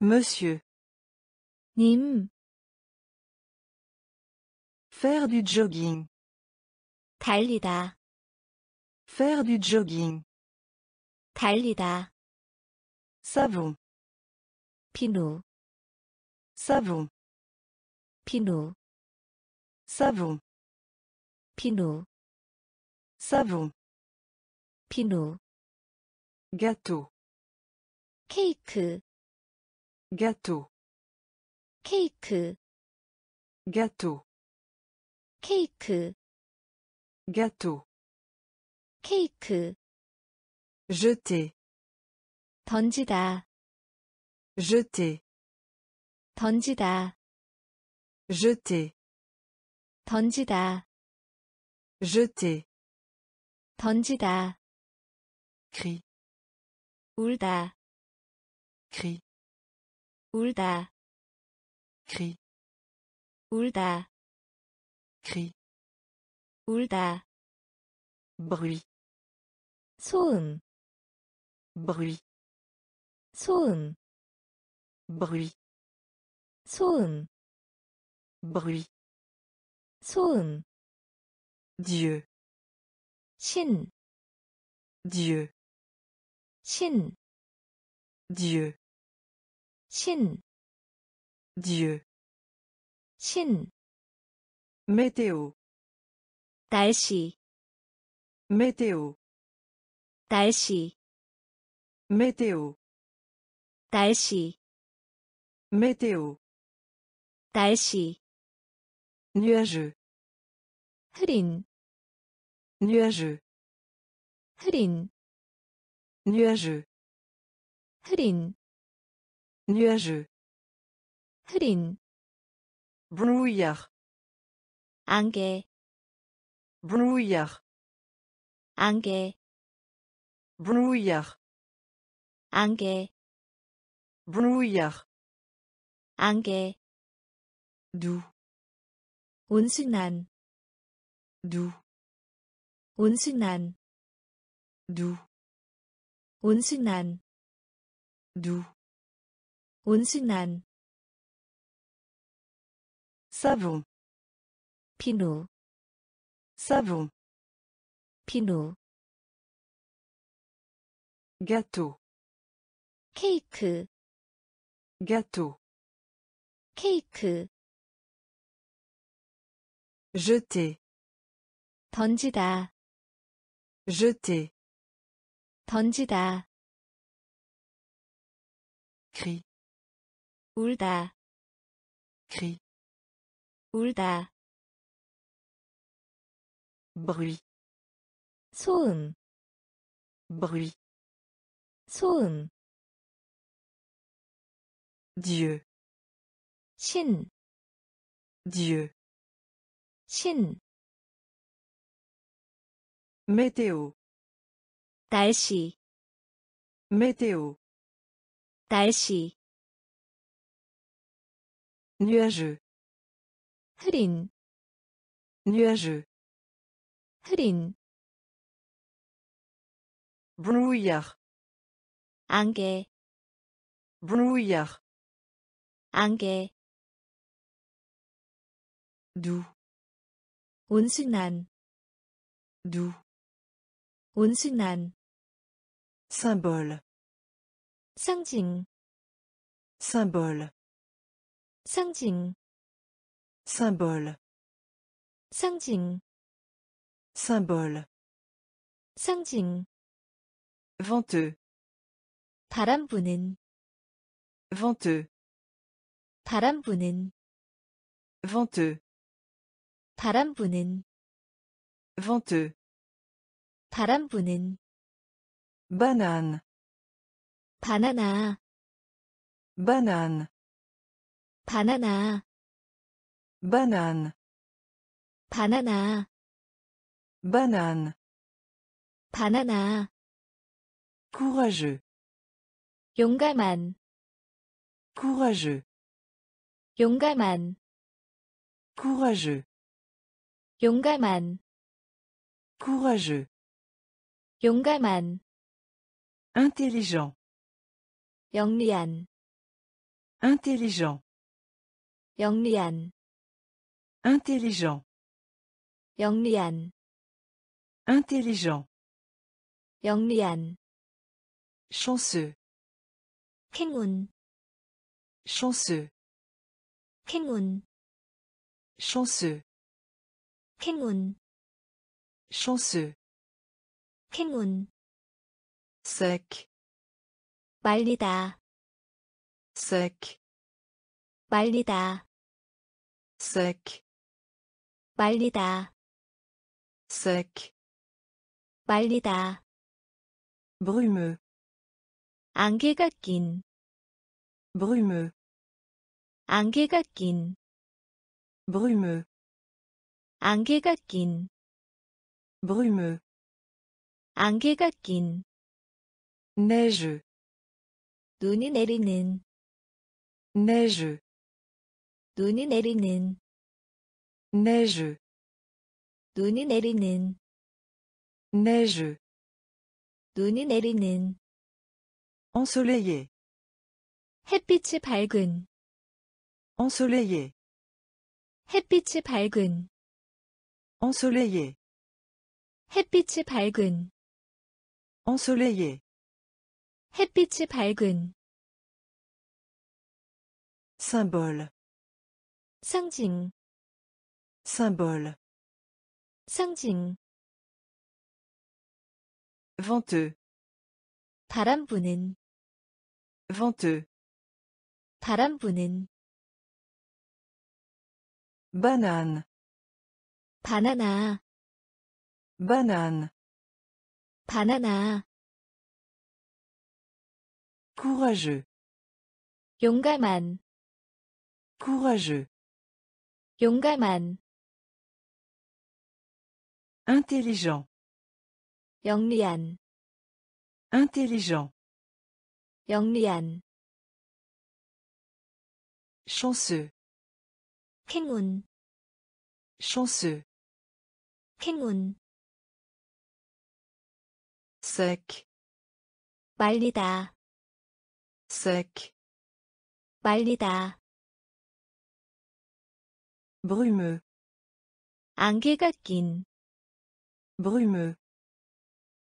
Monsieur. 님, Faire du jogging. 달리다, Faire du jogging. 달리다, Savon. Pinot. Savon. Pinot. Savon. Pinot. Savon. Pinot. Gâteau. Cake. Gâteau. Cake. Gâteau. Cake. Gâteau. 케이크 jeter 던지다 Jeter. 던지다, Jeter. 던지다, Jeter. 던지다, Cri. 울다, Cri. 울다, Cri. 울다, Cri. 울다, Bruit. 소음, Bruit. 소음, Bruit. 소음, Bruit. 소음, Dieu. 신, Dieu. 신, Dieu. 신, Dieu. 신, Météo. 날씨, Météo. 날씨, Météo. 날씨, Météo. 날씨, Nuageux. 흐린, Nuageux. 흐린, Nuageux. 흐린, Nuageux. 흐린, Brouillard. 안개, Brouillard. 안개, Brouillard. 안개, Brouillard. 안개, Doux. 온순한, Doux. 온순한, Doux. 온순한, Doux. 온순한, Savon. 비누, Savon. 비누, Gâteau. 케이크, Gâteau. 케이크, Jeter. 던지다, Jeter. 던지다, Cri. 울다, Cri. 울다, Bruit. 소음, Bruit. 소음, Dieu. 신, Dieu. 신, Météo. 날씨, Météo. 날씨, Nuageux. 흐린, Nuageux. 흐린, Brouillard. 안개, Brouillard. 안개, Doux. 온순한, Doux. 온순한, Symbole. 상징, Symbole. 상징, Symbole. 상징, Symbole. 상징, Venteux. 바람 부는, Venteux. 바람 부는, Venteux. 바람 부는, Venteux. 바람 부는, Banane. 바나나, Banane. 바나나, Banane. 바나나, Banane. 바나나, Courageux. 용감한, Courageux. 용감한, Courageux. 용감한, Courageux. 용감한, Intelligent. 영리한, Intelligent. 영리한, Intelligent. 영리한, Intelligent. 영리한, Chanceux. 행운, Chanceux. 행운, Chanceux. 행운, Chanceux. 행운, Sec. 말리다, Sec. 말리다, Sec. 말리다, Sec. 말리다, Brumeux. 안개가 낀, Brumeux. 안개가 낀, Brumeux. 안개가 낀, Brumeux. 안개가 낀, Neigeux. 눈이 내리는, Neigeux. 눈이 내리는, Neigeux. 눈이 내리는, Neigeux. 눈이 내리는, Ensoleillé. 햇빛이 밝은, Ensoleillé. 햇빛이 밝은, Ensoleillé. 햇빛이 밝은, Ensoleillé. 햇빛이 밝은, Symbole. 상징, Symbole. 상징, Venteux. 바람 부는, Venteux. 바람 부는, Banane. 바나나, Banane. 바나나, Courageux. 용감한, Courageux. 용감한, Intelligent. 영리한, Intelligent. 영리한, Chanceux. 행운, Chanceux. 행운, Sec. 말리다, Sec. 말리다, Brumeux. 안개가 낀, Brumeux.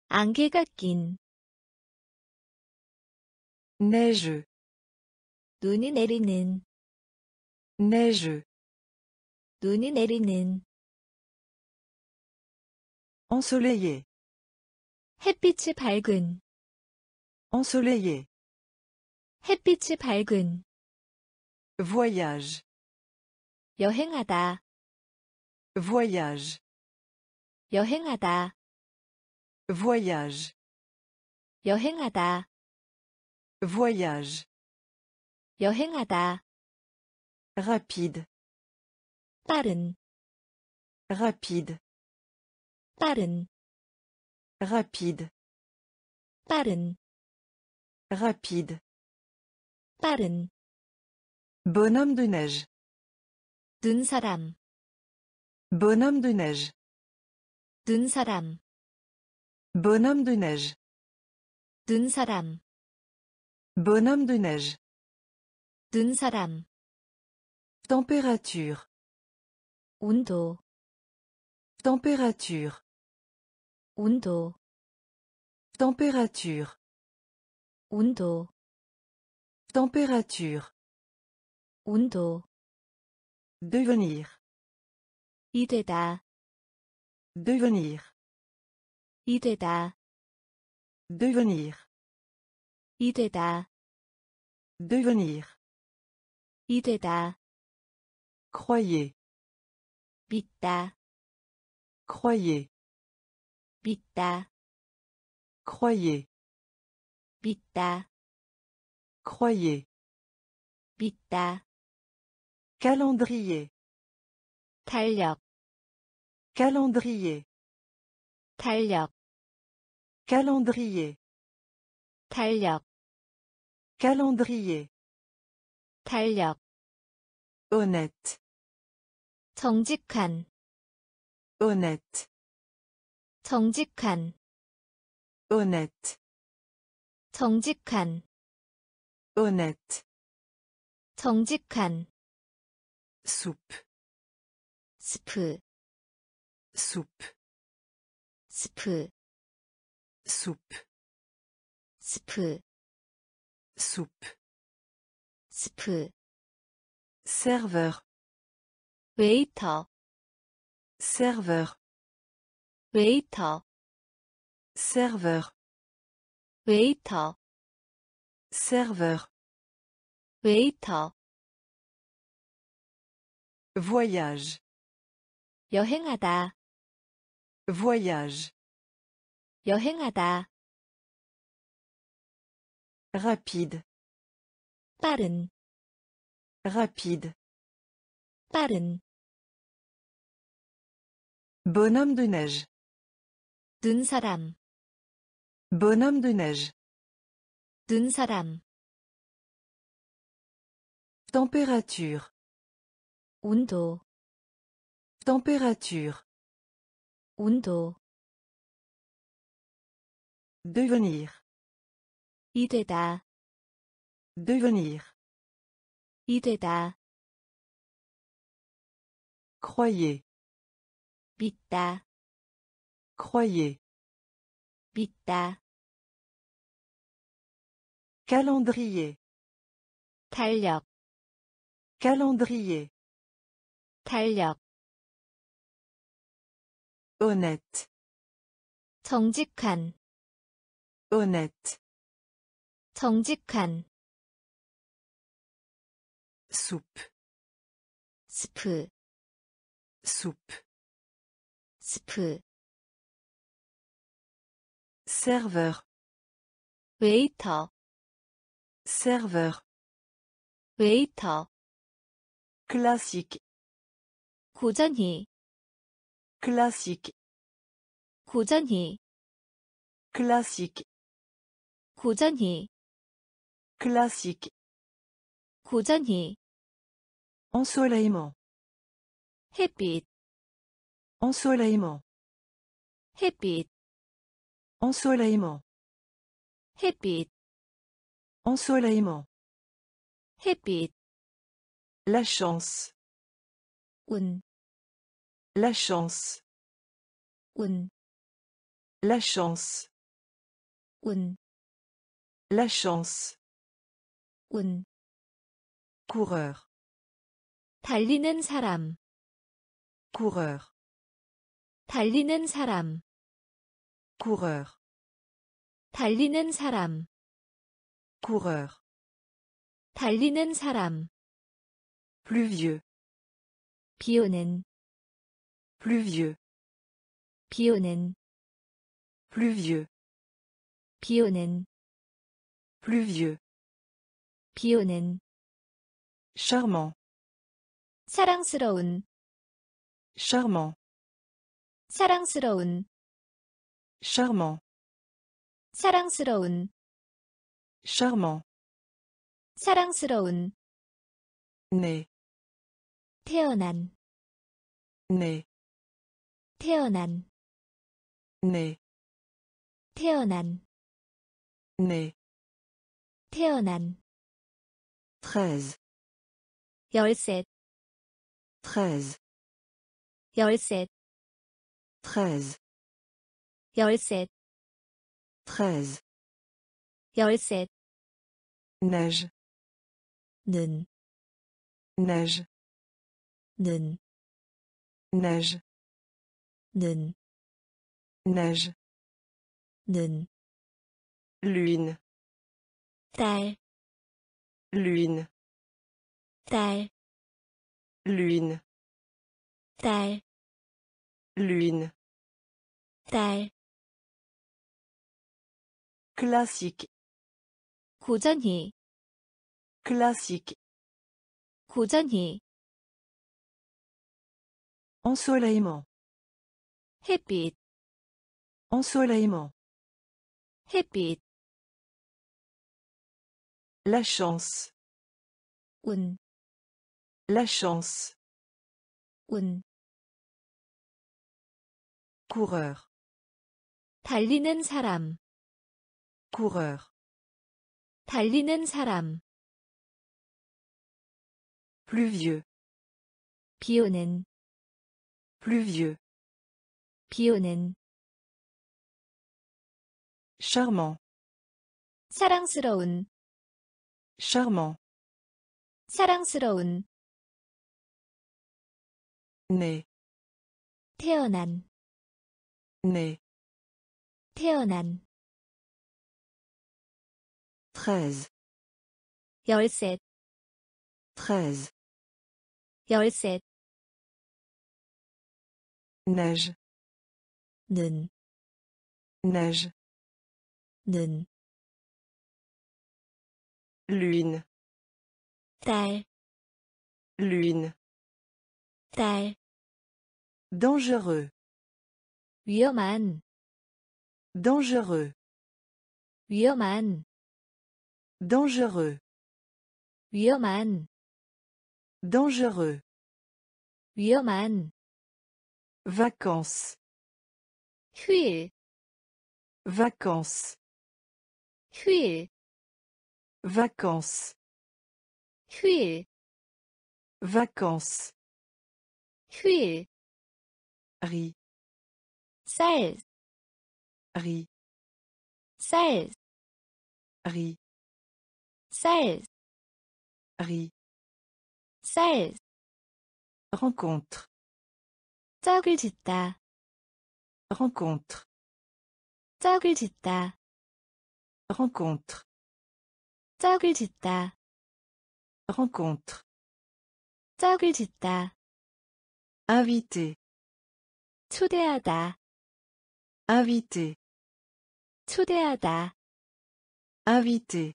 안개가 낀, Neigeux. 눈이 내리는, Neigeux. 눈이 내리는, Ensoleillé. 햇빛이 밝은, Ensoleillé. 햇빛이 밝은, Voyage. 여행하다, Voyage. 여행하다, Voyage. 여행하다, Voyage. 여행하다, Rapide. 빠른, Rapide. 빠른, Rapide. 빠른, Rapide. 빠른, Bonhomme de neige. 눈사람, Bonhomme de neige. 눈사람, Bonhomme de neige. 눈사람, Bonhomme de neige. 눈사람, Température. 온도, Température. 온도, Température. 온도, Température. 온도, Devenir. 이되다, Devenir. 이되다, Devenir. 이되다, Devenir. 이되다, Croyez. 믿다, Croyez. 믿다, Croyez. 믿다, Croyez. 믿다, Calendrier. 달력, Calendrier. 달력, Calendrier. 달력, Calendrier. 달력, Honnête. 정직한, Honnête. 정직한, Honnête. 정직한, Honnête. 정직한 soupe, 스프 soupe, 스프 soupe, 스프 soupe, 스프 serveur, 웨이터 serveur, 웨이터 serveur, 웨이터 serveur, 웨이터 voyage, 여행하다 voyage, 여행하다 rapide, 빠른 rapide, 빠른 bonhomme de neige, 눈사람 bonhomme de neige, 눈사람 température, 온도 température, 온도 devenir, 이되다 devenir, 이되다 croyez, 믿다 croyez, 믿다 calendrier, 달력 calendrier, 달력 honnête, 정직한 honnête, 정직한 soupe, 스프 soupe, 스프 serveur, 웨이터 serveur, 웨이터 classique, 고전히 classique, 고전히 classique, 고전히 classique, 고전히 ensoleillement, 햇빛 ensoleillement, 햇빛 ensoleillement, 햇빛 ensoleillement, 햇빛 la chance, 운, la chance, 운, la chance, 운, la chance, 운. coureur, 달리는 사람, coureur, 달리는 사람, Coureur, 달리는 사람, coureur, 달리는 사람. pluvieux, 비 오는, pluvieux, 비 오는, pluvieux, 비 오는, pluvieux, 비 오는. charmant, 사랑스러운, charmant, 사랑스러운, charmant, 사랑스러운, charmant, 사랑스러운, né, 태어난, né, 태어난, né, 태어난, né, 태어난. treize, 열셋, treize, 열셋, treize, 열셋, treize, 열셋, neige, 눈, neige, 눈, neige, 눈, neige, 눈, lune, 딸, lune, 딸, lune, 딸, lune, 딸. classique, 고전히, classique, 고전히. ensoleillement, 햇빛, ensoleillement, 햇빛, la chance, 운, la chance, 운. coureur, 달리는 사람, coureur, 달리는 사람. Pluvieux. 비 오는, Pluvieux. 비 오는, Charmant. 사랑스러운, Charmant. 사랑스러운, Né. 태어난, Né. 태어난, Treize. 열셋, Treize. 열셋, Neige. 눈, Neige. 눈, Lune. 딸, Lune. 딸, Dangereux. 위험한, Dangereux. 위험한, Dangereux. 위험한, Dangereux. 위험한, Vacances. 휴일, Vacances. 휴일, Vacances. 휴일, Vacances. 휴일, Riz. 쌀, Riz. 쌀, Riz. 쌀, Riz. 쌀, Rencontre. 짝을 짓다, Rencontre. 짝을 짓다, Rencontre. 짝을 짓다, Rencontre. 짝을 짓다, Invité. 초대하다, Invité. 초대하다, Invité.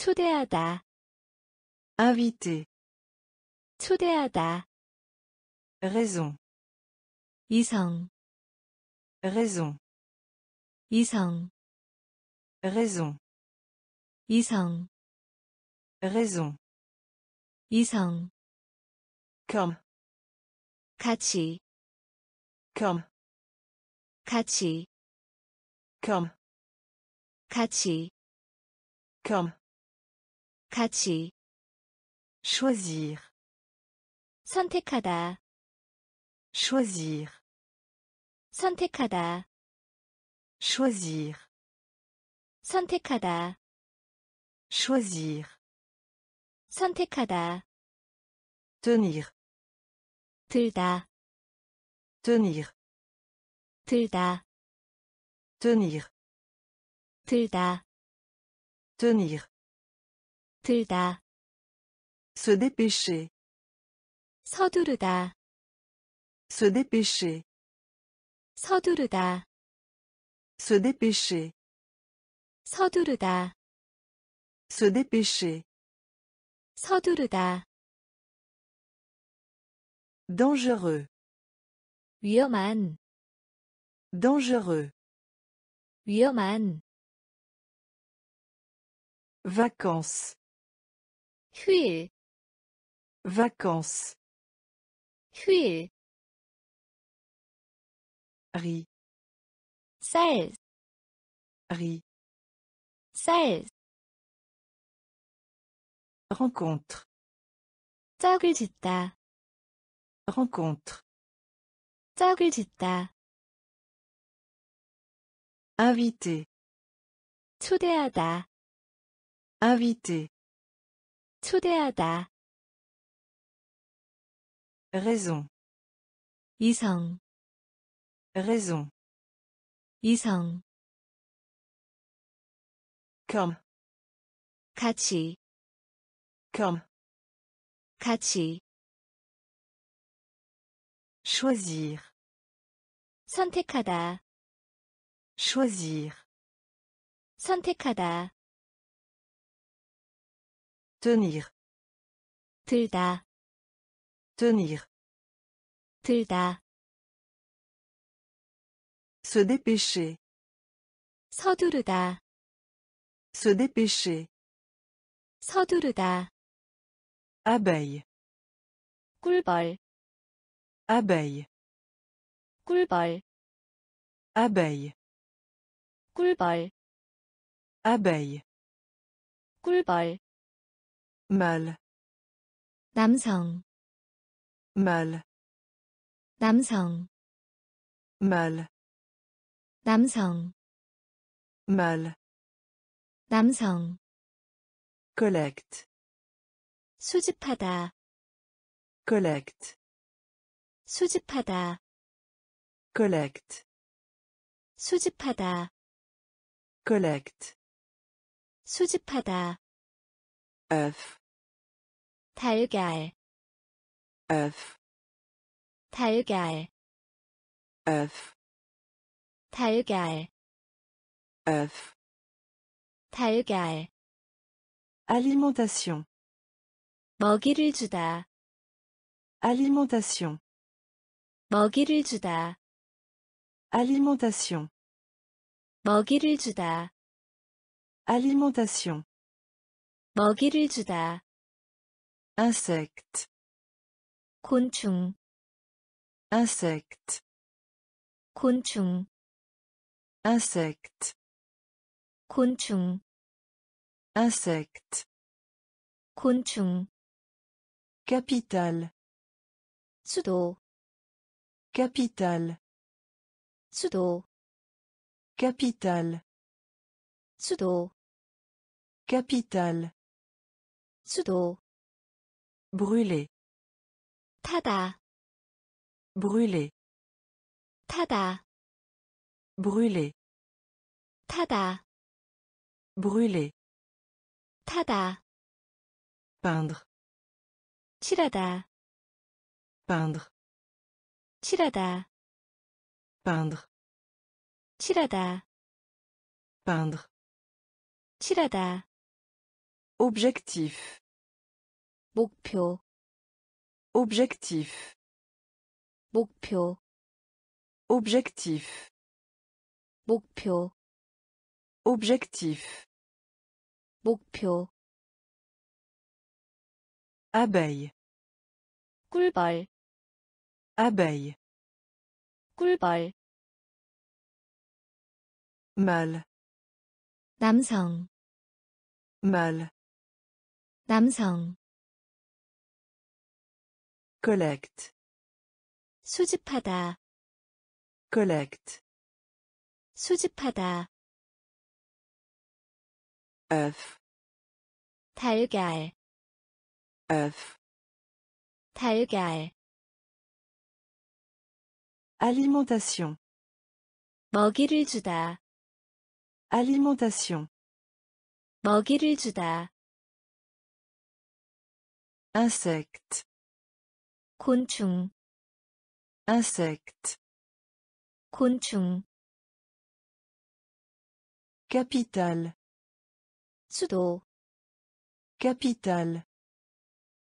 초대하다, Invité. 초대하다, Raison. 이성, Raison. 이성, Raison. 이성, Raison. 이성, Comme. 같이, Comme. 같이, Comme. 같이, Comme. 같이, Choisir. 선택하다, Choisir. 선택하다, Choisir. 선택하다, Choisir. 선택하다, Tenir. 들다, Tenir. 들다, Tenir. 들다, Tenir. 들다, Se dépêcher. 서두르다, Se dépêcher. 서두르다, Se dépêcher. 서두르다, Se dépêcher. 서두르다, Dangereux. 위험한, Dangereux. 위험한, Vacances. 휴일, Vacances. 휴일, Riz. 쌀, Riz. 쌀, Rencontre. 짝을 짓다, Rencontre. 짝을 짓다, Invité. 초대하다, Invité. 초대하다, Raison. 이성, Raison. 이성, Comme. 같이, Comme. 같이, Choisir. 선택하다, Choisir. 선택하다, Tenir. 들다, Tenir. 들다, Se dépêcher. 서두르다, Se dépêcher. 서두르다, Abeille. 꿀벌, Abeille. 꿀벌, Abeille. 꿀벌, Abeille. 꿀벌, Mâle. 남성, Mâle. 남성, Mâle. 남성, Mâle. 남성. Collecte. 수집하다, Collecte. 수집하다, Collecte. 수집하다, Collecte. 수집하다. œuf, 달걀, œuf, 달걀, œuf, 달걀, œuf. 달걀. Alimentation, 먹이를 주다, alimentation, 먹이를 주다, alimentation, 먹이를 주다, alimentation. 먹이를 주다. Insecte, 곤충, insecte, 곤충, insecte, 곤충, insecte. 곤충. Capitale, 수도, capitale, 수도, capitale, 수도, capitale. 수도. Brûler, 타다, brûler, 타다, brûler, 타다, brûler. 타다. Peindre, 칠하다, peindre, 칠하다, peindre, 칠하다, peindre. 칠하다. Objectif, 목표, objectif, 목표, objectif, 목표, objectif. 목표. Abeille, 꿀벌, abeille, 꿀벌. mâle, 남성, mâle. 남성. Collecte, 수집하다, collecte. 수집하다. œuf, 달걀, œuf. 달걀. Alimentation, 먹이를 주다, alimentation. 먹이를 주다. Insecte, 곤충, insecte. 곤충. Capitale, 수도, capitale.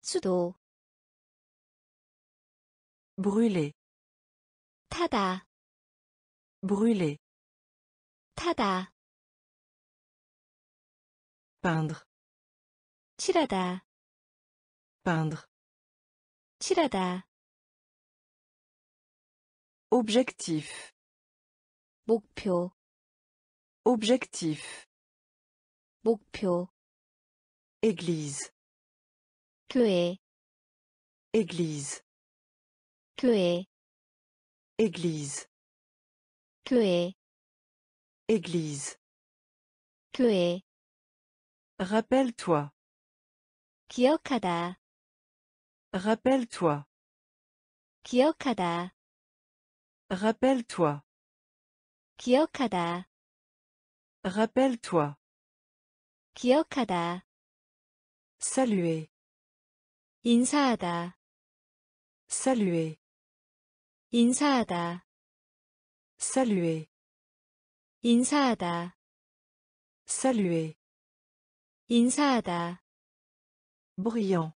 수도. Brûler, 타다, brûler. 타다. Peindre, 칠하다, peindre. 칠하다. Objectif, 목표, objectif. 목표. Église, 교회, église, 교회, église, 교회, église. 교회. Rappelle-toi, 기억하다, rappelle-toi, 기억하다, rappelle-toi, 기억하다, rappelle-toi. 기억하다. Saluer, 인사하다, saluer, 인사하다, saluer, 인사하다, saluer. 인사하다. Brillant,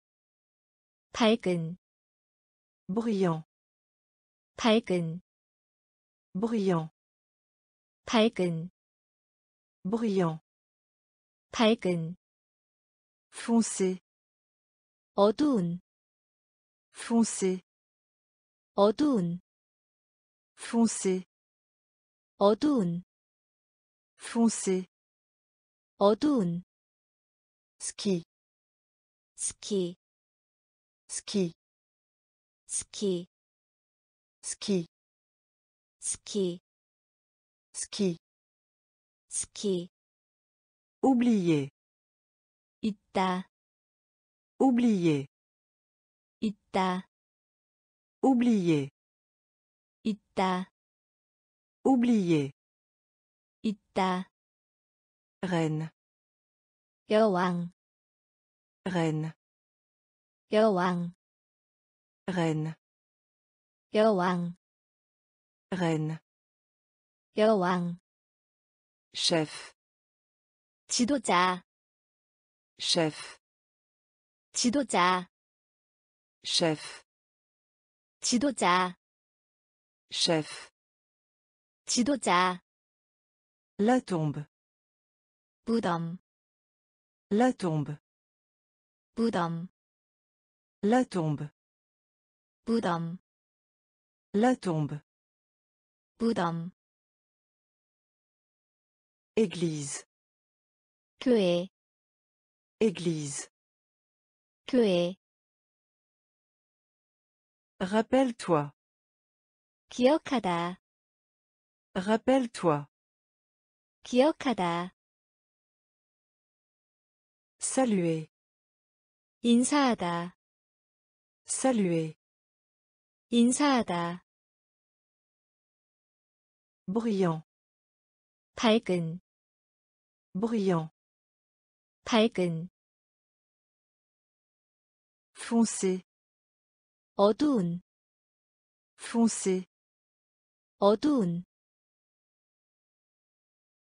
밝은, brillant, 밝은, brillant, 밝은, brillant. 밝은, Foncé, 어두운, foncé, 어두운, foncé, 어두운, foncé. 어두운, 스키, 스키, ski. Ski. Ski. Ski. Ski. Ski. Oublier. Itta oublier. Itta oublier. Itta oublier. Itta reine. 여왕 reine. 여왕, reine, 여왕, reine, 여왕, chef, 지도자, chef, 지도자, chef, 지도자, chef, 지도자, la tombe, 무덤, la tombe, 무덤, la tombe, 무덤, la tombe, 무덤, église, 교회, église, 교회, rappelle-toi, 기억하다, rappelle-toi, 기억하다, saluer, 인사하다, saluer, 인사하다, brillant, 밝은, brillant, 밝은, foncé, 어두운, foncé, 어두운,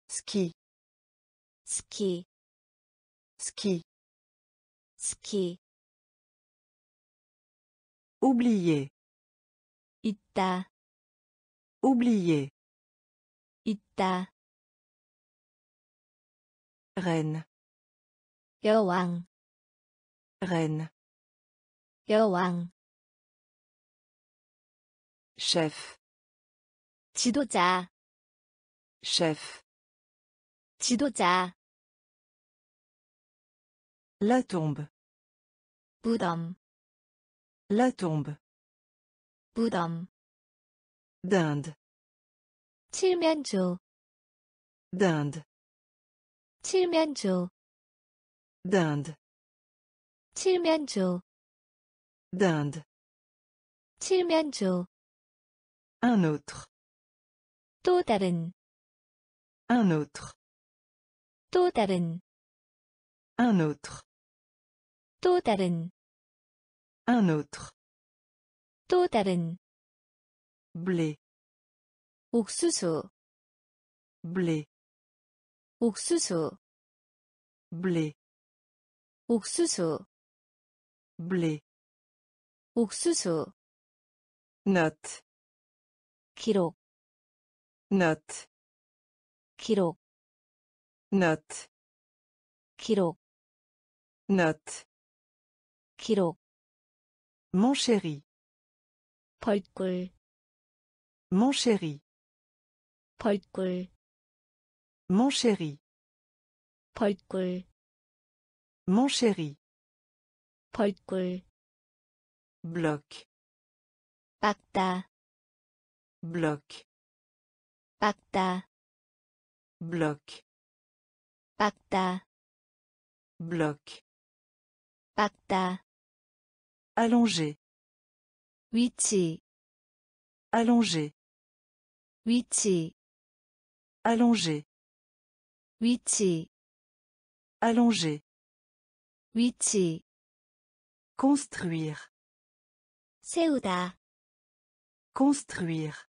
ski, 스키, ski, 스키, oublier, 있다, oublier, 있다, reine, 여왕, reine, 여왕, chef, 지도자, chef, 지도자, la tombe, 무덤, la tombe, 무덤, dinde, 칠면조, dinde, 칠면조, dinde, 칠면조, dinde, 칠면조, un autre, 또 다른, un autre, 또 다른, un autre, 또 다른, un autre, 또 다른, blé, 옥수수, blé, 옥수수, blé, 옥수수, blé, 옥수수, note, 기록, note, 기록, note, 기록, note, 기록, mon chéri, 벌꿀, mon chéri, 벌꿀, mon chéri, 벌꿀, mon chéri, 벌꿀, bloc, 빡다, bloc, 빡다, bloc, 빡다, bloc, 빡다, allongé, 위치, allongé, 위치, allongé, 위치, allongé, 위치, construire, 세우다, construire,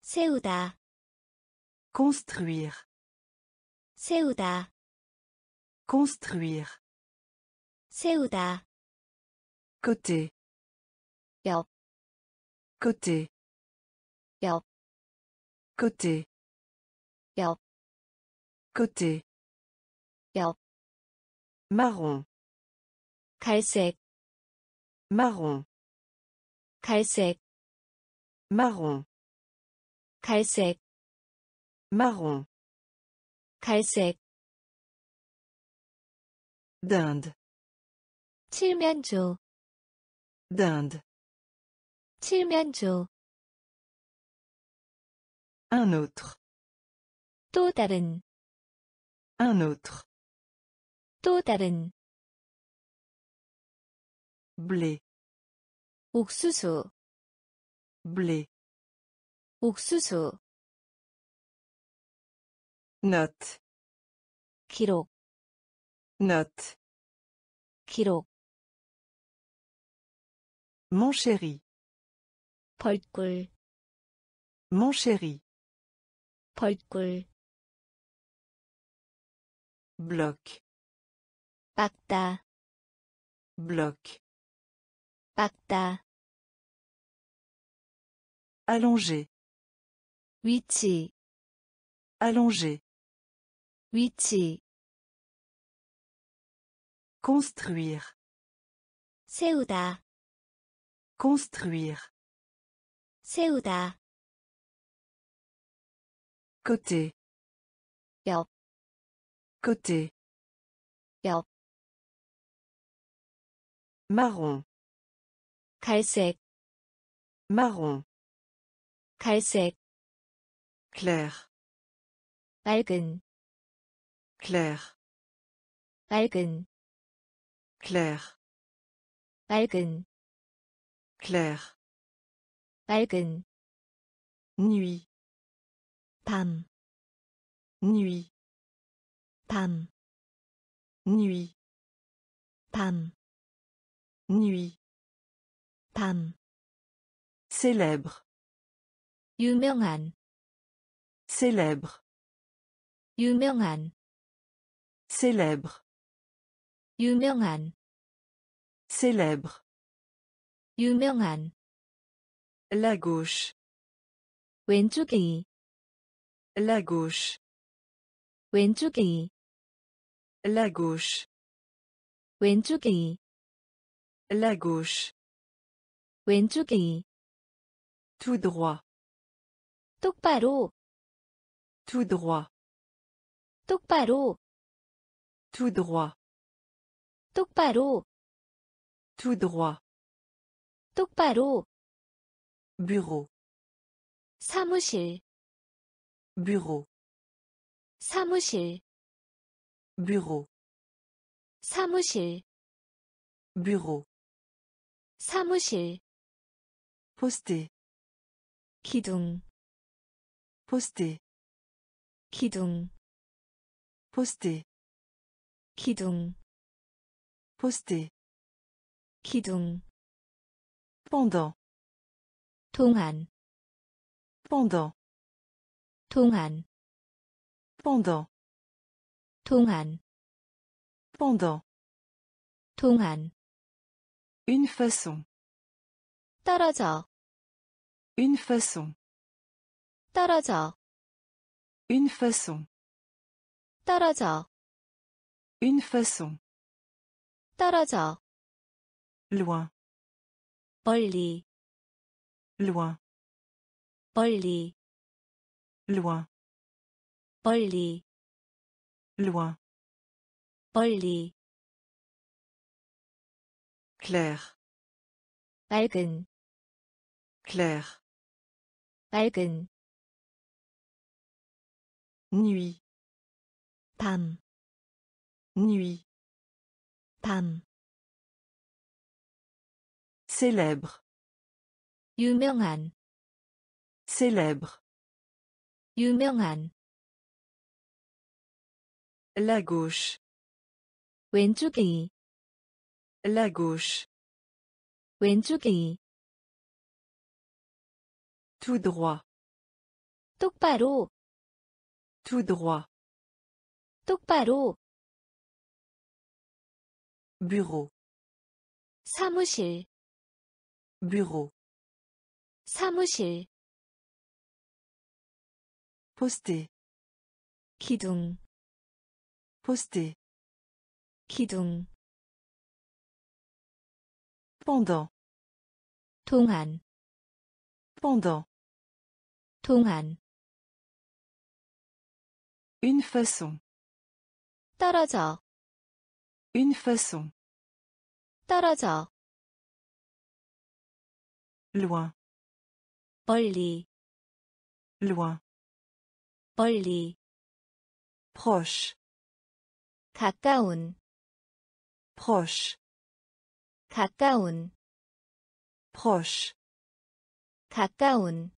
세우다, construire, 세우다, construire, 세우다, côté, 옆, côté, 옆, côté, 옆, côté, 옆, marron, 갈색, marron, 갈색, marron, 갈색, marron, 갈색, dinde, 칠면조, Dinde. 칠면조, Un autre. 또 다른, Un autre. 또 다른, Blé. 옥수수, Blé. 옥수수, Note. 기록, Note. 기록, Mon chéri. 벌꿀, Mon chéri. 벌꿀, Bloc. 빡다, Bloc. 빡다, Allongé. 위치, Allongé. 위치, Construire. 세우다, Construire. 세우다, Côté. 옆, Côté. 옆, Marron. 갈색, Marron. 갈색, Clair. 맑은, Clair. 맑은, Clair. 맑은, Clair. 맑은, Nuit. 밤, Nuit. 밤, Nuit. 밤, Nuit. 밤, Célèbre. 유명한, Célèbre. 유명한, Célèbre. 유명한, Célèbre. 유명한, La gauche. 왼쪽이, La gauche. 왼쪽이, La gauche. 왼쪽이, La gauche. 왼쪽이, Tout droit. 똑바로, Tout droit. 똑바로, Tout droit. 똑바로, Tout droit. 똑바로, Bureau. 사무실, Bureau. 사무실, Bureau. 사무실, Bureau. 사무실, Poster. 기둥, Poster. 기둥, Poster. 기둥, Poster. 기둥, Pendant. 동안, Pendant. 동안, Pendant. 동안, Pendant. 동안, Une façon. 떨어져, Une façon. 떨어져, Une façon. 떨어져, Une façon. 떨어져, Loin. 멀리, Loin. 멀리, Loin. 멀리, Loin. 멀리, Clair. 맑은, Clair. 맑은, Nuit. 밤, Nuit. 밤, Célèbre. 유명한, Célèbre. 유명한, La gauche. 왼쪽이, La gauche. 왼쪽이, Tout droit. 똑바로, Tout droit. 똑바로, Bureau. 사무실, Bureau. 사무실, Poster. 기둥, Poster. 기둥, Pendant. 동안, Pendant. 동안, Une façon. 떨어져, Une façon. 떨어져, loin, 멀리, loin, 멀리, proche, 가까운, proche, 가까운, proche, 가까운,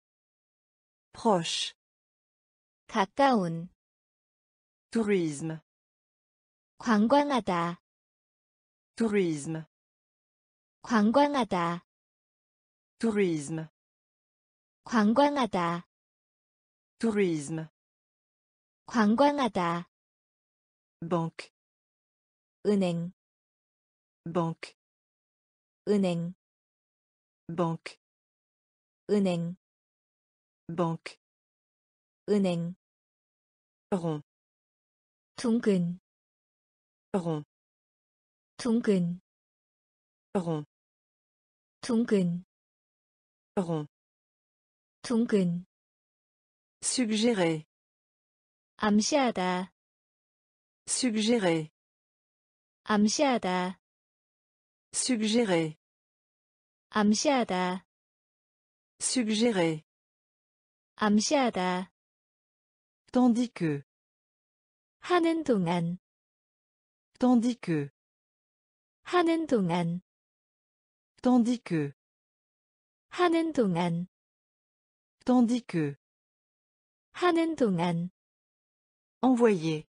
proche, 가까운, tourisme, 관광하다, tourisme, 관광하다, tourisme, 관광하다, tourisme, 관광하다, banque, 은행, banque, 은행, banque, 은행, banque, 은행, rond, 둥근, rond, 둥근, rond, 둥근, rond, 둥근, suggérer, 암시하다, suggérer, 암시하다, suggérer, 암시하다, suggérer, 암시하다, tandis que, 하는 동안, tandis que, 하는 동안, tandis que, 하는 동안, tandis que, 하는 동안, envoyer,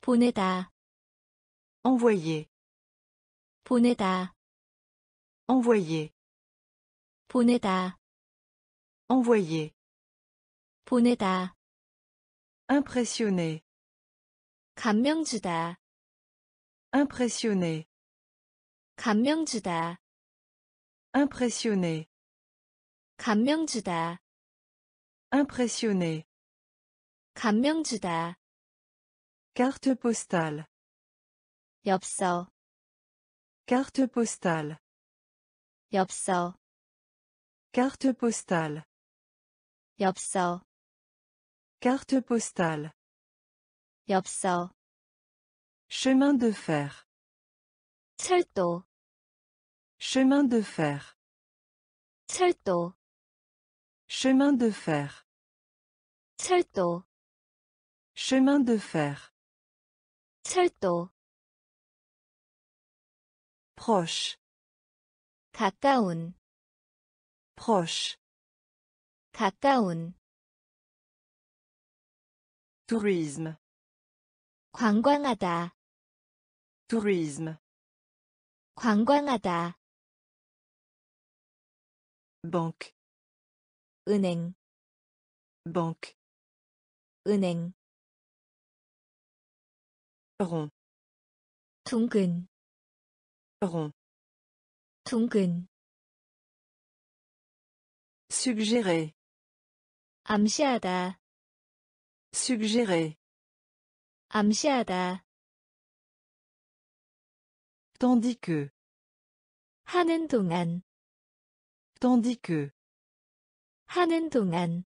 보내다, envoyer, 보내다, envoyer, 보내다, envoyer, 보내다, impressionner, 감명 주다, impressionner, 감명 주다, impressionner, 감명 주다, impressionner, 감명 주다, carte postale, 엽서, carte postale, 엽서, carte postale, 엽서, carte postale, 엽서, chemin de fer, 철도, chemin de fer, 철도, chemin de fer, 철도, chemin de fer, 철도, proche, 가까운, proche, 가까운, tourisme, 관광하다, tourisme, 관광하다, banque, 은행, banque, 은행, rond, 둥근, rond, 둥근, suggérer, 암시하다, suggérer, 암시하다, tandis que, 하는 동안, tandis que, 하는 동안,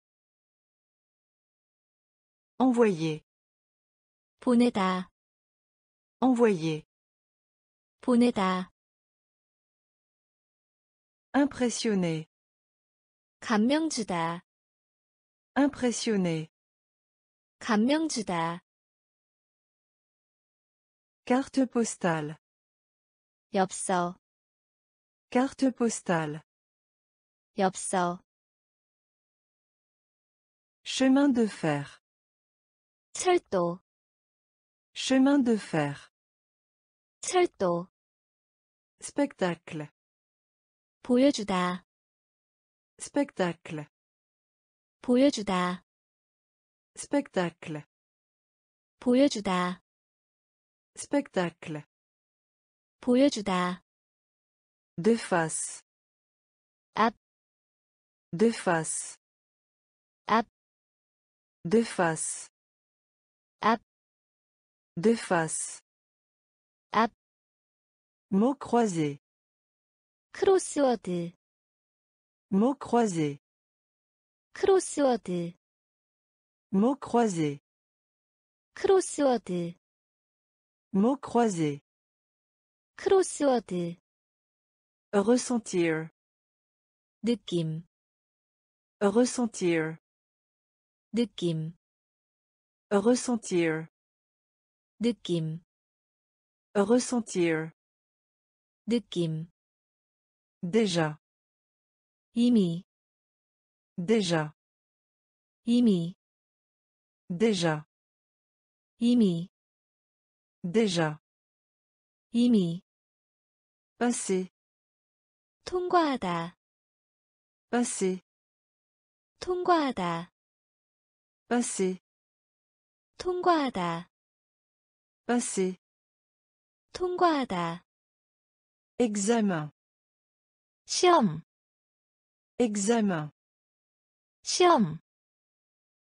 envoyer, 보내다, envoyer, 보내다, impressionner, 감명 주다, impressionner, 감명 주다, carte postale, 엽서, carte postale, 엽서, chemin de fer, 철도, chemin de fer, 철도, spectacle, 보여주다, spectacle, 보여주다, spectacle, 보여주다, spectacle, 보여주다, de face, 앞, de face, 앞, de face, 앞, de face, 앞, mots croisés, 크로스워드, mots croisés, 크로스워드, mots croisés, 크로스워드, mots croisés, 크로스워드, ressentir, 느낌 ressentir 느낌 ressentir 느낌 ressentir 느낌 déjà 이미 déjà 이미 déjà 이미 déjà 이미 passer 통과하다 passer 통과하다 passer 통과하다 passer 통과하다 examen 시험 examen 시험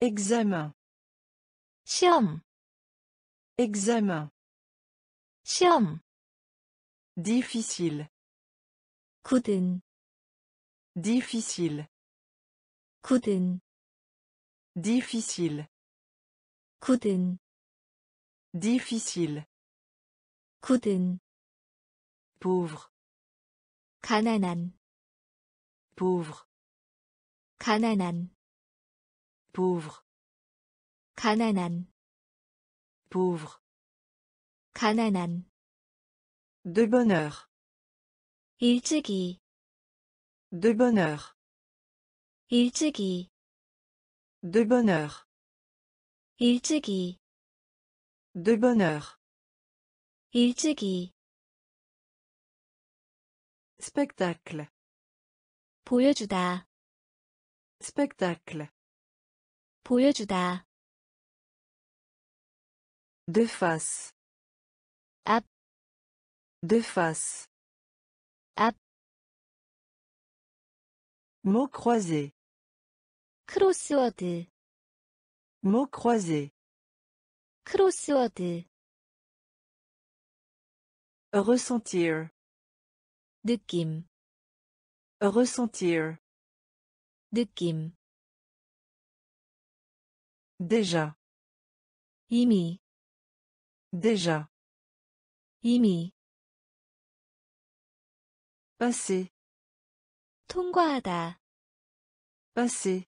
examen 시험 examen 시험 difficile 굳은 difficile 굳은 difficile 굳은 difficile 굳은 pauvre 가난한 pauvre 가난한 pauvre 가난한 pauvre 가난한 de bonheur 일찍이 de bonheur 일찍이 de bonheur 일찍이 de bonheur 일찍이 spectacle 보여주다 spectacle 보여주다 de face 앞 de face 앞 mots croisés 크로스워드 mots croisés 크로스워드 ressentir 느낌 ressentir 느낌 déjà 이미 déjà 이미 passer 통과하다 passer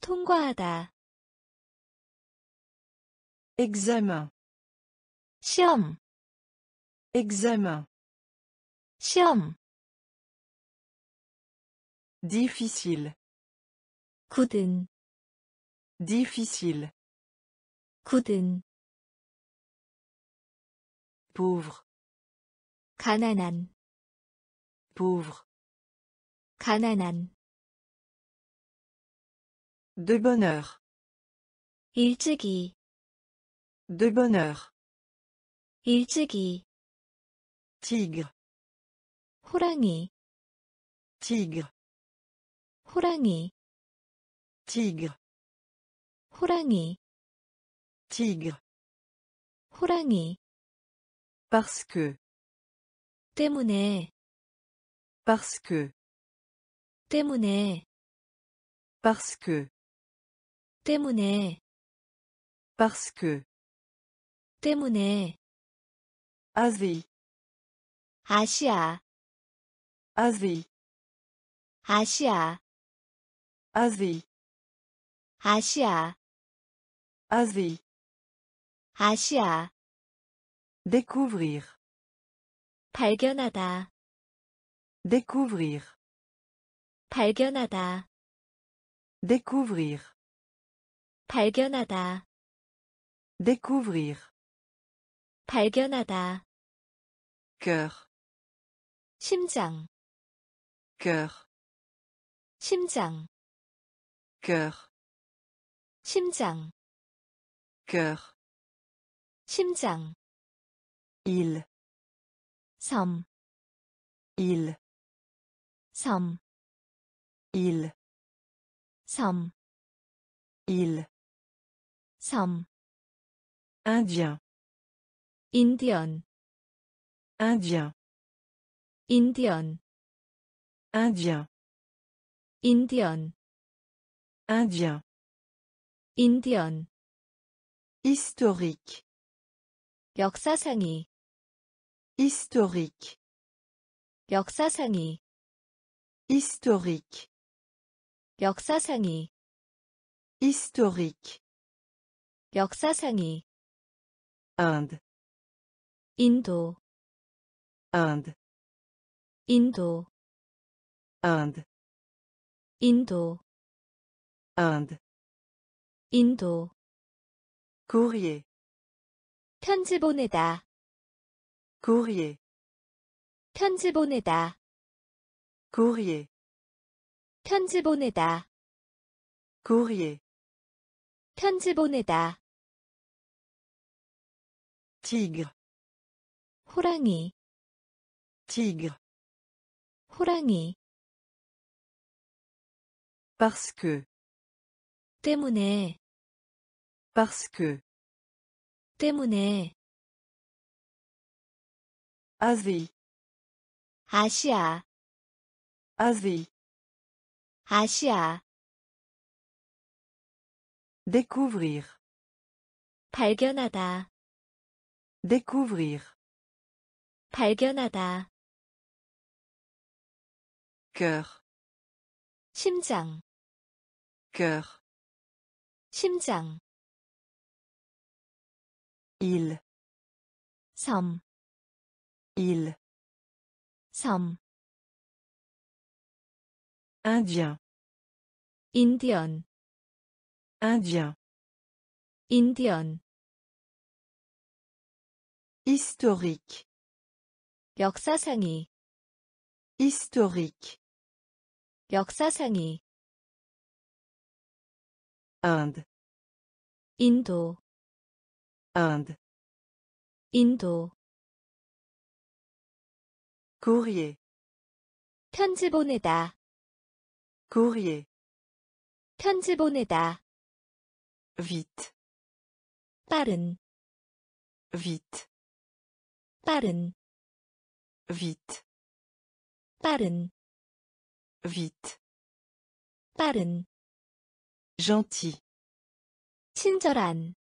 통과하다 examen 시험 examen 시험 difficile 굳은 difficile 굳은 pauvre 가난한 pauvre 가난한 de bonheur 일찍이 de bonheur 일찍이 tigre 호랑이 tigre 호랑이 tigre 호랑이 tigre 호랑이 parce que 때문에 parce que 때문에 parce que 때문에 parce que 때문에 Asie 아시아 Asie 아시아 Asie 아시아 Asie 아시아 découvrir 발견하다 découvrir 발견하다 découvrir 발견하다 découvrir 발견하다 cœur 심장 cœur 심장 cœur 심장 cœur 심장 île 섬, île 섬, île 섬, île 섬, indien 인디언, indien 인디언, indien 인디언, indien 인디언, historique 역사상이, historique 역사상이, Historique. 역사상이, Historique. 역사상이, Inde. 인도, Inde. 인도, Inde. 인도, Inde. 인도. Courrier. 편지 보내다, Courrier. 편지 보내다, Courrier. 편지 보내다, Courrier. 편지 보내다. Tigre. 호랑이, Tigre. 호랑이. Parce que. 때문에, Parce que. 때문에. Asie. 아시아, Asie. 아시아. Découvrir. 발견하다, Découvrir. 발견하다. Cœur. 심장, Cœur. 심장. Île. 섬, Île. 섬. Indien. 인디언, Indien. 인디언. Historique. 역사상이, Historique. 역사상이. Inde. 인도, Inde. 인도. Courrier. 편지 보내다, Courrier. 편지 보내다. Vite. 빠른, Vite. 빠른, Vite. 빠른, Vite. 빠른. Gentil. 친절한,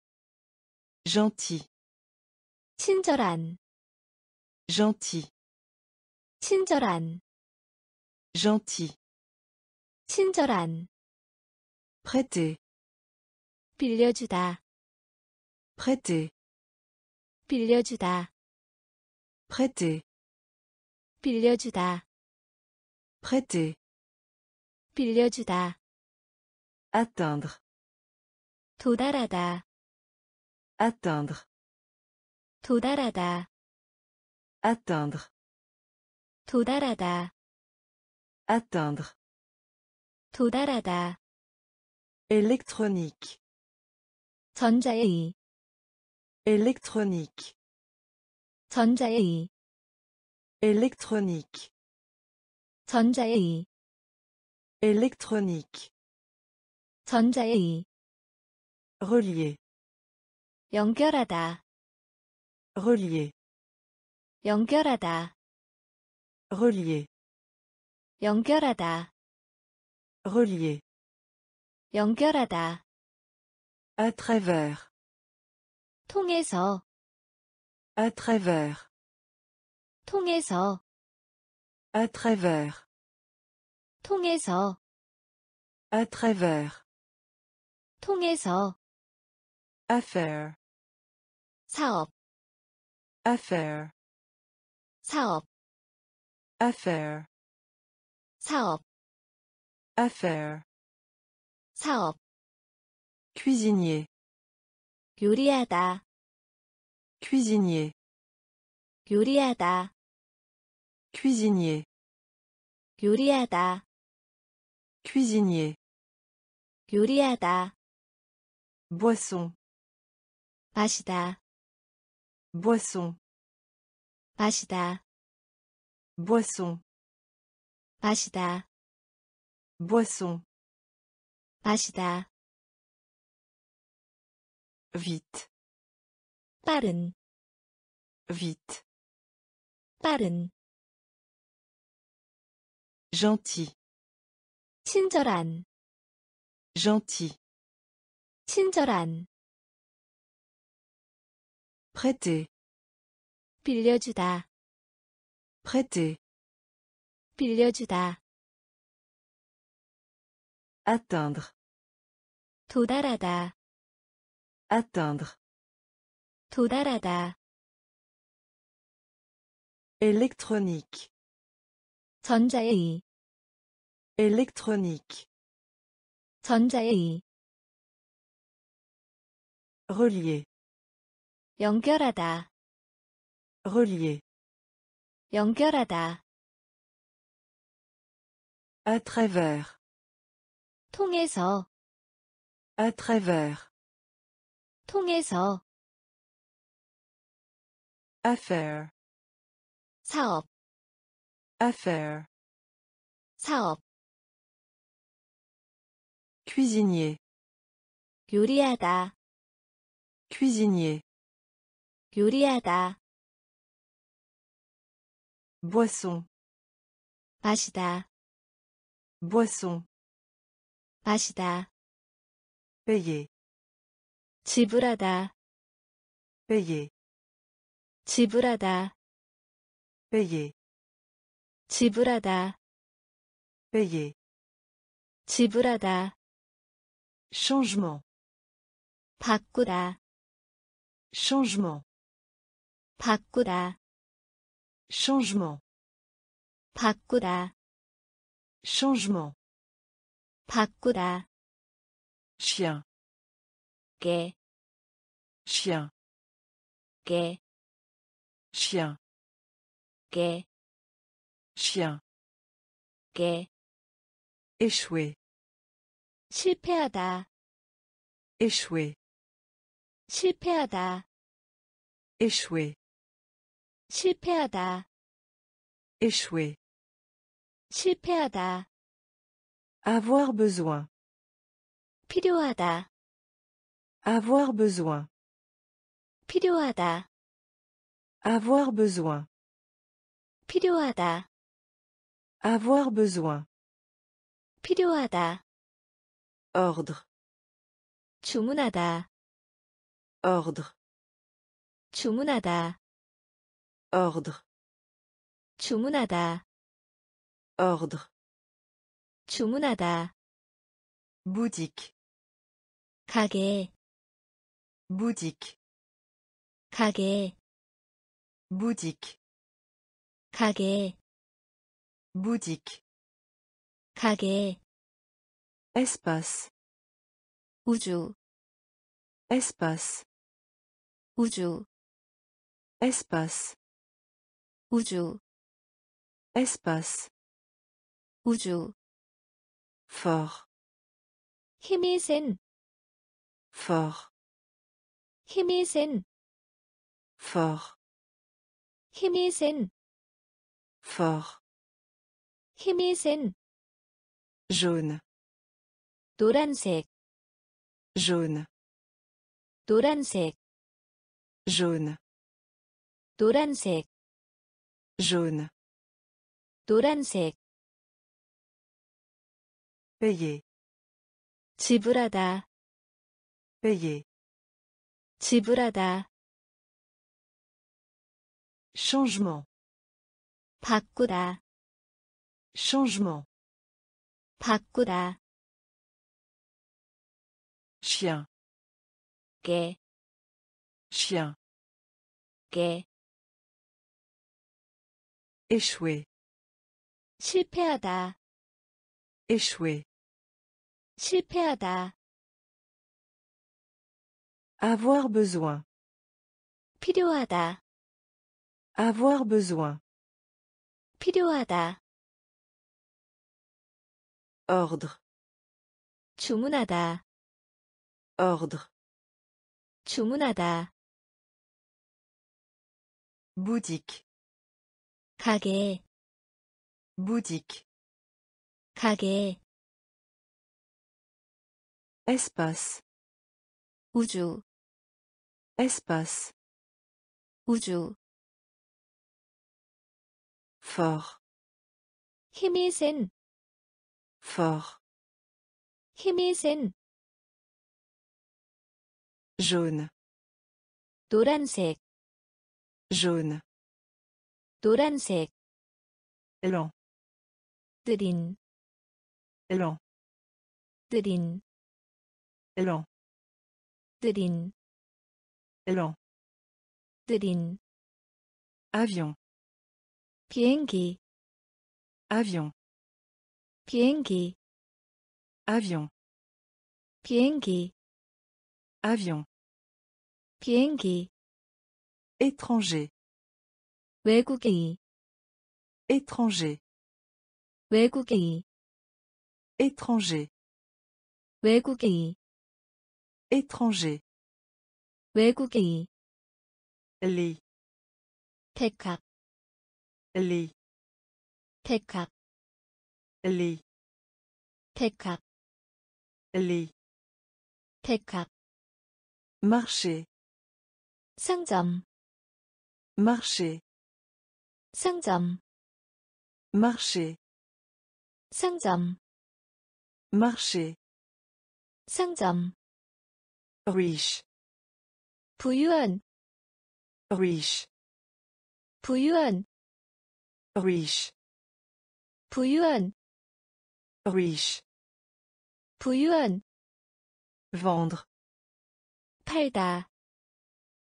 Gentil. 친절한, Gentil. 친절한, Gentil. 친절한. Prêter. 빌려주다, Prêter. 빌려주다, Prêter. 빌려주다, Prêter. 빌려주다. Atteindre. 도달하다, Atteindre. 도달하다, Atteindre. 도달하다, Atteindre. 도달하다. Électronique. 전자의, Électronique. 전자의, Électronique. 전자의, Électronique. 전자의. Relier. 연결하다, Relier. 연결하다, Relier. 연결하다, Relier. 연결하다. À travers. 통해서, À travers. 통해서, À travers. 통해서, À travers. 통해서. Affaire. 사업, Affaire. 사업, Affaire. 사업, Affaire. 사업. Cuisinier. 요리하다, Cuisinier. 요리하다, Cuisinier. 요리하다, Cuisinier. 요리하다. Boisson. 마시다, Boisson. 마시다, Boisson. 마시다, Boisson. 마시다. Vite. 빠른, Vite. 빠른. Gentil. 친절한, Gentil. 친절한. Prêter. 빌려주다, Prêter. 빌려주다. Atteindre. 도달하다, Atteindre. 도달하다, Électronique. 전자의, Électronique. 전자의, Relier. 연결하다, Relier. 연결하다, À travers. 통해서, À travers. 통해서, Affaire. 사업, Affaire. 사업, Cuisinier. 요리하다, Cuisinier. 요리하다, Boisson. 마시다, Boisson. 마시다, Payer. 지불하다, Payer. 지불하다, Payer. 지불하다, Payer. 지불하다, Changement. 바꾸다, Changement. 바꾸다, Changement. 바꾸다, Changement. 바꾸다, Chien. 개, Chien. 개, Chien. 개, Chien. 개, Échouer. 실패하다, Échouer. 실패하다, Échouer. 실패하다, Échouer. 실패하다, Avoir besoin. 필요하다, Avoir besoin. 필요하다, Avoir besoin. 필요하다, Avoir besoin. 필요하다, Ordre. 주문하다, Ordre. 주문하다, Ordre. 주문하다, Ordre. 주문하다, Boutique. 가게, Boutique. 가게, Boutique. 가게, Boutique. 가게, Espace. 우주, Espace. 우주, Espace. 우주, Espace. 우주, Fort. 힘이 센, Fort. 힘이 센, Fort. 힘이 센, Fort. 힘이 센, Jaune. 노란색, Jaune. 노란색, Jaune. 노란색, Jaune. 노란색, Payer. 지불하다, Payer. 지불하다, Changement. 바꾸다, Changement. 바꾸다, Chien. 개, Chien. 개, Échouer. 실패하다, Échouer. 실패하다, Avoir besoin. 필요하다, Avoir besoin. 필요하다, Ordre. 주문하다, Ordre. 주문하다, Boutique. 가게, Boutique. 가게, Espace. 우주, Espace. 우주, Fort. 힘이 센, Fort. 힘이 센, Jaune. 노란색, Jaune. 노란색, Lent. 느린, Lent. 느린 lent, 느린 lent, 느린 avion, 비행기 avion, 비행기 avion, 비행기 avion, 비행기 étranger, 외국인 étranger, 외국인 étranger, 외국인 étranger, 외국인 lit, 택학 리 백합 리 백합 리 백합 marché 상점 marché 상점 marché 상점 marché 상점 rich 부유한 rich 부유한 riche, 부유한 riche, 부유한 vendre, 팔다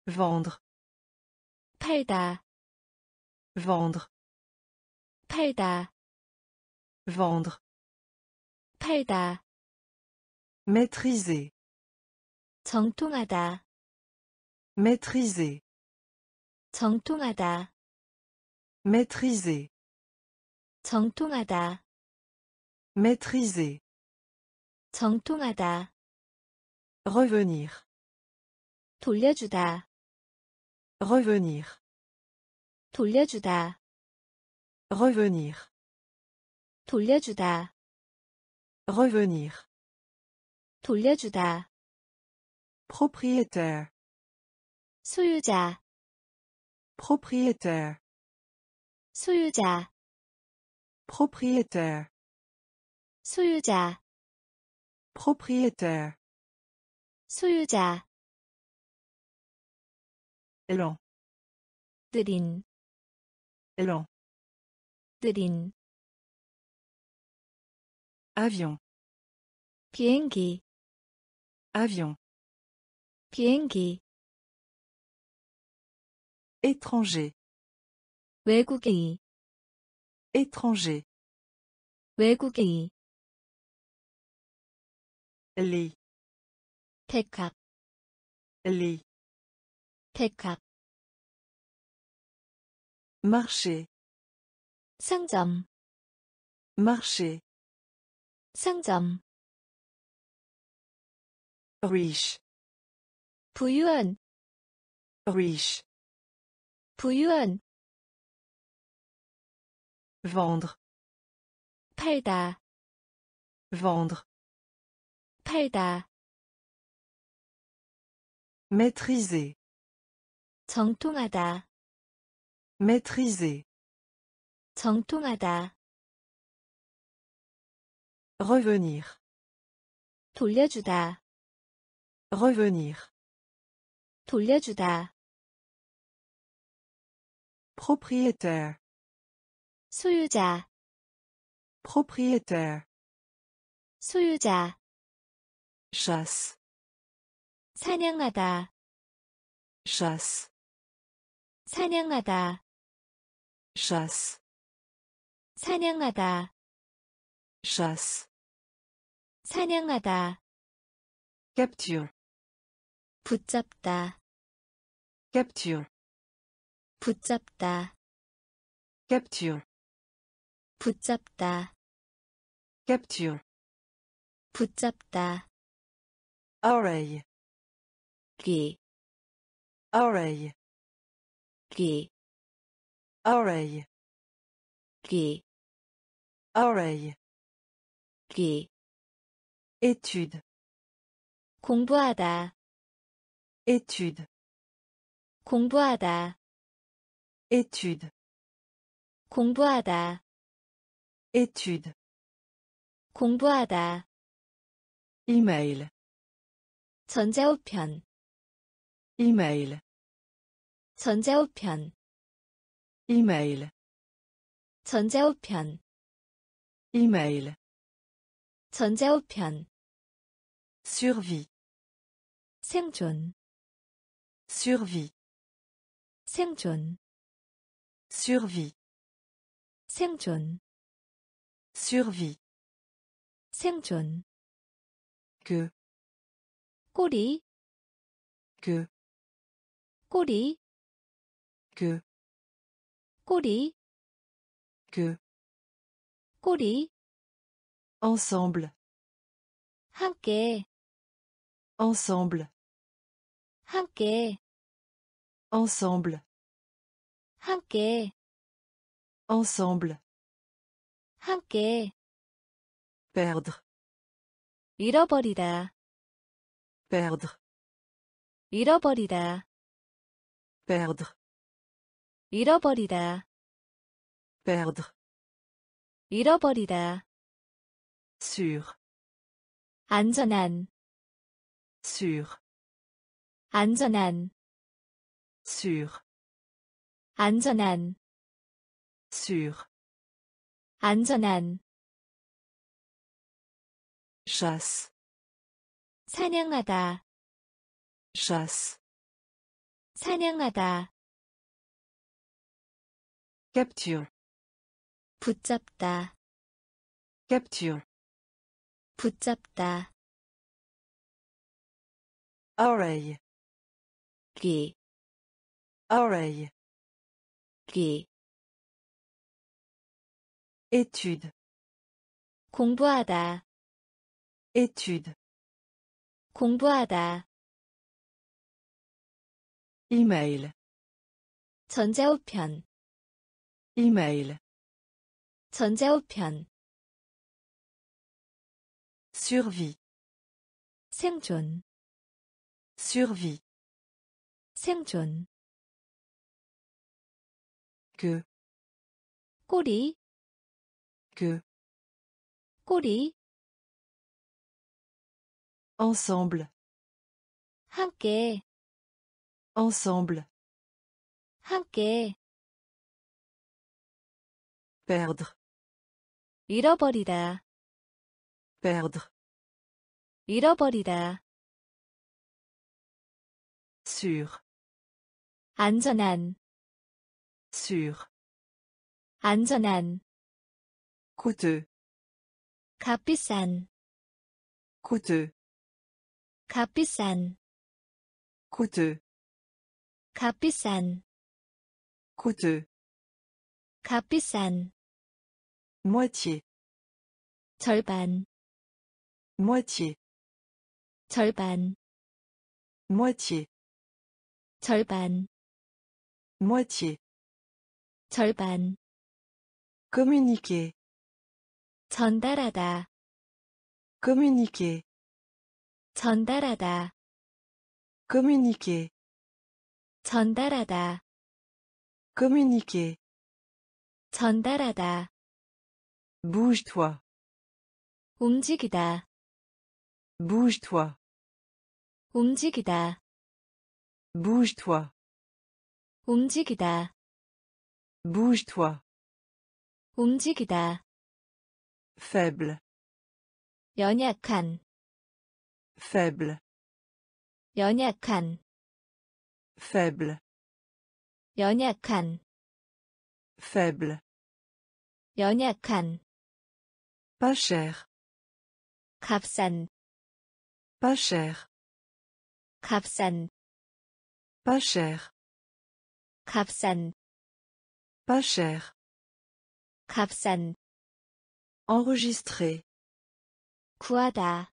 vendre, 팔다 vendre, 팔다 vendre, 팔다 maîtriser, 정통하다 maîtriser, 정통하다 maîtriser, 정통하다 maîtriser, 정통하다 revenir, 돌려주다 revenir, 돌려주다 revenir, 돌려주다 revenir, 돌려주다 propriétaire, 소유자 propriétaire, 소유자 propriétaire, 소유자 propriétaire, 소유자 lent, 느린 lent, 느린 avion, 비행기 avion, 비행기 étranger, 외국인 étranger, 외국인 lit, 택학 lit, 택학 marcher, 상점 marcher, 상점 riche, 부유한 riche, 부유한 vendre, 팔다 vendre, 팔다 maîtriser, 정통하다 maîtriser, 정통하다 revenir, 돌려주다 revenir, 돌려주다 propriétaire, 소유자 propriétaire, 소유자 chasse, 사냥하다 chasse, 사냥하다 chasse, 사냥하다 chasse, 사냥하다 capture, 붙잡다 capture, 붙잡다 capture, 붙잡다 capture, 붙잡다 oreille, 귀, oreille, 귀, oreille, 귀, oreille, 귀, étude, 공부하다, étude, 공부하다, étude, 공부하다, étude, 공부하다, email, 전자우편, email, 전자우편, email, 전자우편, email, 전자우편, Survie. 생존, Survie. 생존, Survie. 생존, Survie. 생존. Que. 꼬리, Que. 꼬리, Que. 꼬리, Que. 꼬리. Ensemble. 함께, Ensemble. 함께, Ensemble. 함께, Ensemble. 함께. Perdre. 잃어버리다, Perdre. 잃어버리다, Perdre. 잃어버리다, Perdre. 잃어버리다. Sûr. 안전한, Sûr. 안전한, Sûr. 안전한, Sûr. 안전한. Chasse. 사냥하다, Chasse. 사냥하다. Capture. 붙잡다, Capture. 붙잡다. Oreille. 귀, Oreille. 귀. Étude. 공부하다, Étude. 공부하다. Email. 전자우편, Email. 전자우편. Survie. 생존, Survie. 생존. Que. 꼬리, Que. 꼬리. Ensemble. 함께, Ensemble. 함께. Perdre. 잃어버리다, Perdre. 잃어버리다. Sûr. 안전한, Sûr. 안전한. Coûteux. 값비싼, Coûteux. 값비싼, Coûteux. 값비싼, Coûteux. 값비싼. Moitié. 절반, Moitié. 절반, Moitié. 절반, Moitié. 절반. Communiquer. 전달하다, Communiquer. 전달하다, Communiquer. 전달하다, Communiquer. 전달하다. Bouge-toi. 움직이다, Bouge-toi. 움직이다, Bouge-toi. 움직이다, Bouge-toi. 움직이다. Faible. 연약한, Faible. 연약한, Faible. 연약한, Faible. 연약한. Pas cher. 값싼, Pas cher. 값싼, Pas cher. 값싼, Pas cher. 값싼. Enregistrer. 구하다,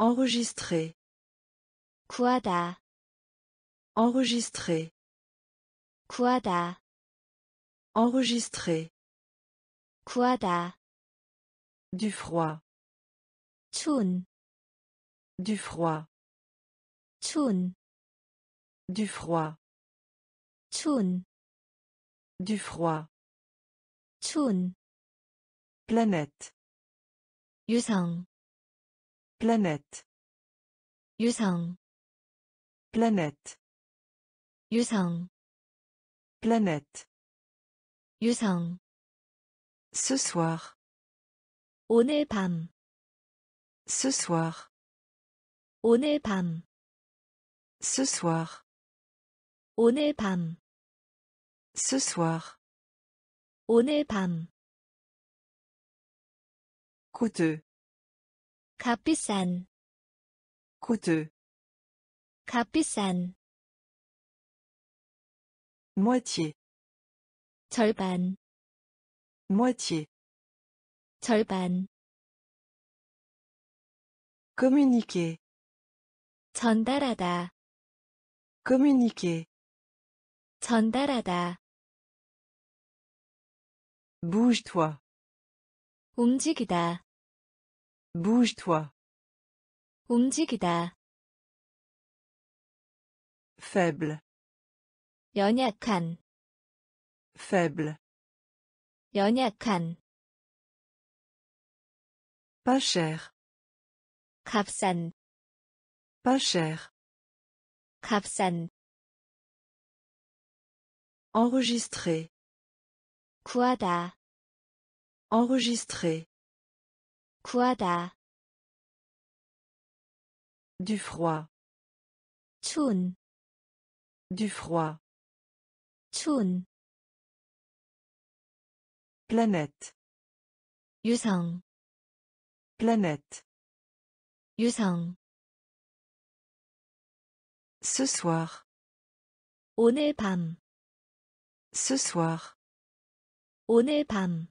Enregistrer. 구하다, Enregistrer. 구하다, Enregistrer. 구하다. Du froid. 추운, Du froid. 추운, Du froid. 추운, Du froid. 추운. Planète. 유성, Planète. 유성, Planète. 유성, Planète. 유성. Ce soir. 오늘 밤, Ce soir. 오늘 밤, Ce soir. 오늘 밤, Ce soir. 오늘 밤. Coûteux. 값비싼, Coûteux. 값비싼. Moitié. 절반, Moitié. 절반. Communiquer. 전달하다, Communiquer. 전달하다. Bouge-toi. 움직이다, Bouge-toi. 움직이다. Faible. 연약한, Faible. 연약한. Pas cher. 값싼, Pas cher. 값싼. Enregistrer. 구하다, Enregistrer. 구하다. Du froid. 추운, Du froid. 추운. Planète. 유성, Planète. 유성. Ce soir. 오늘 밤, Ce soir. 오늘 밤.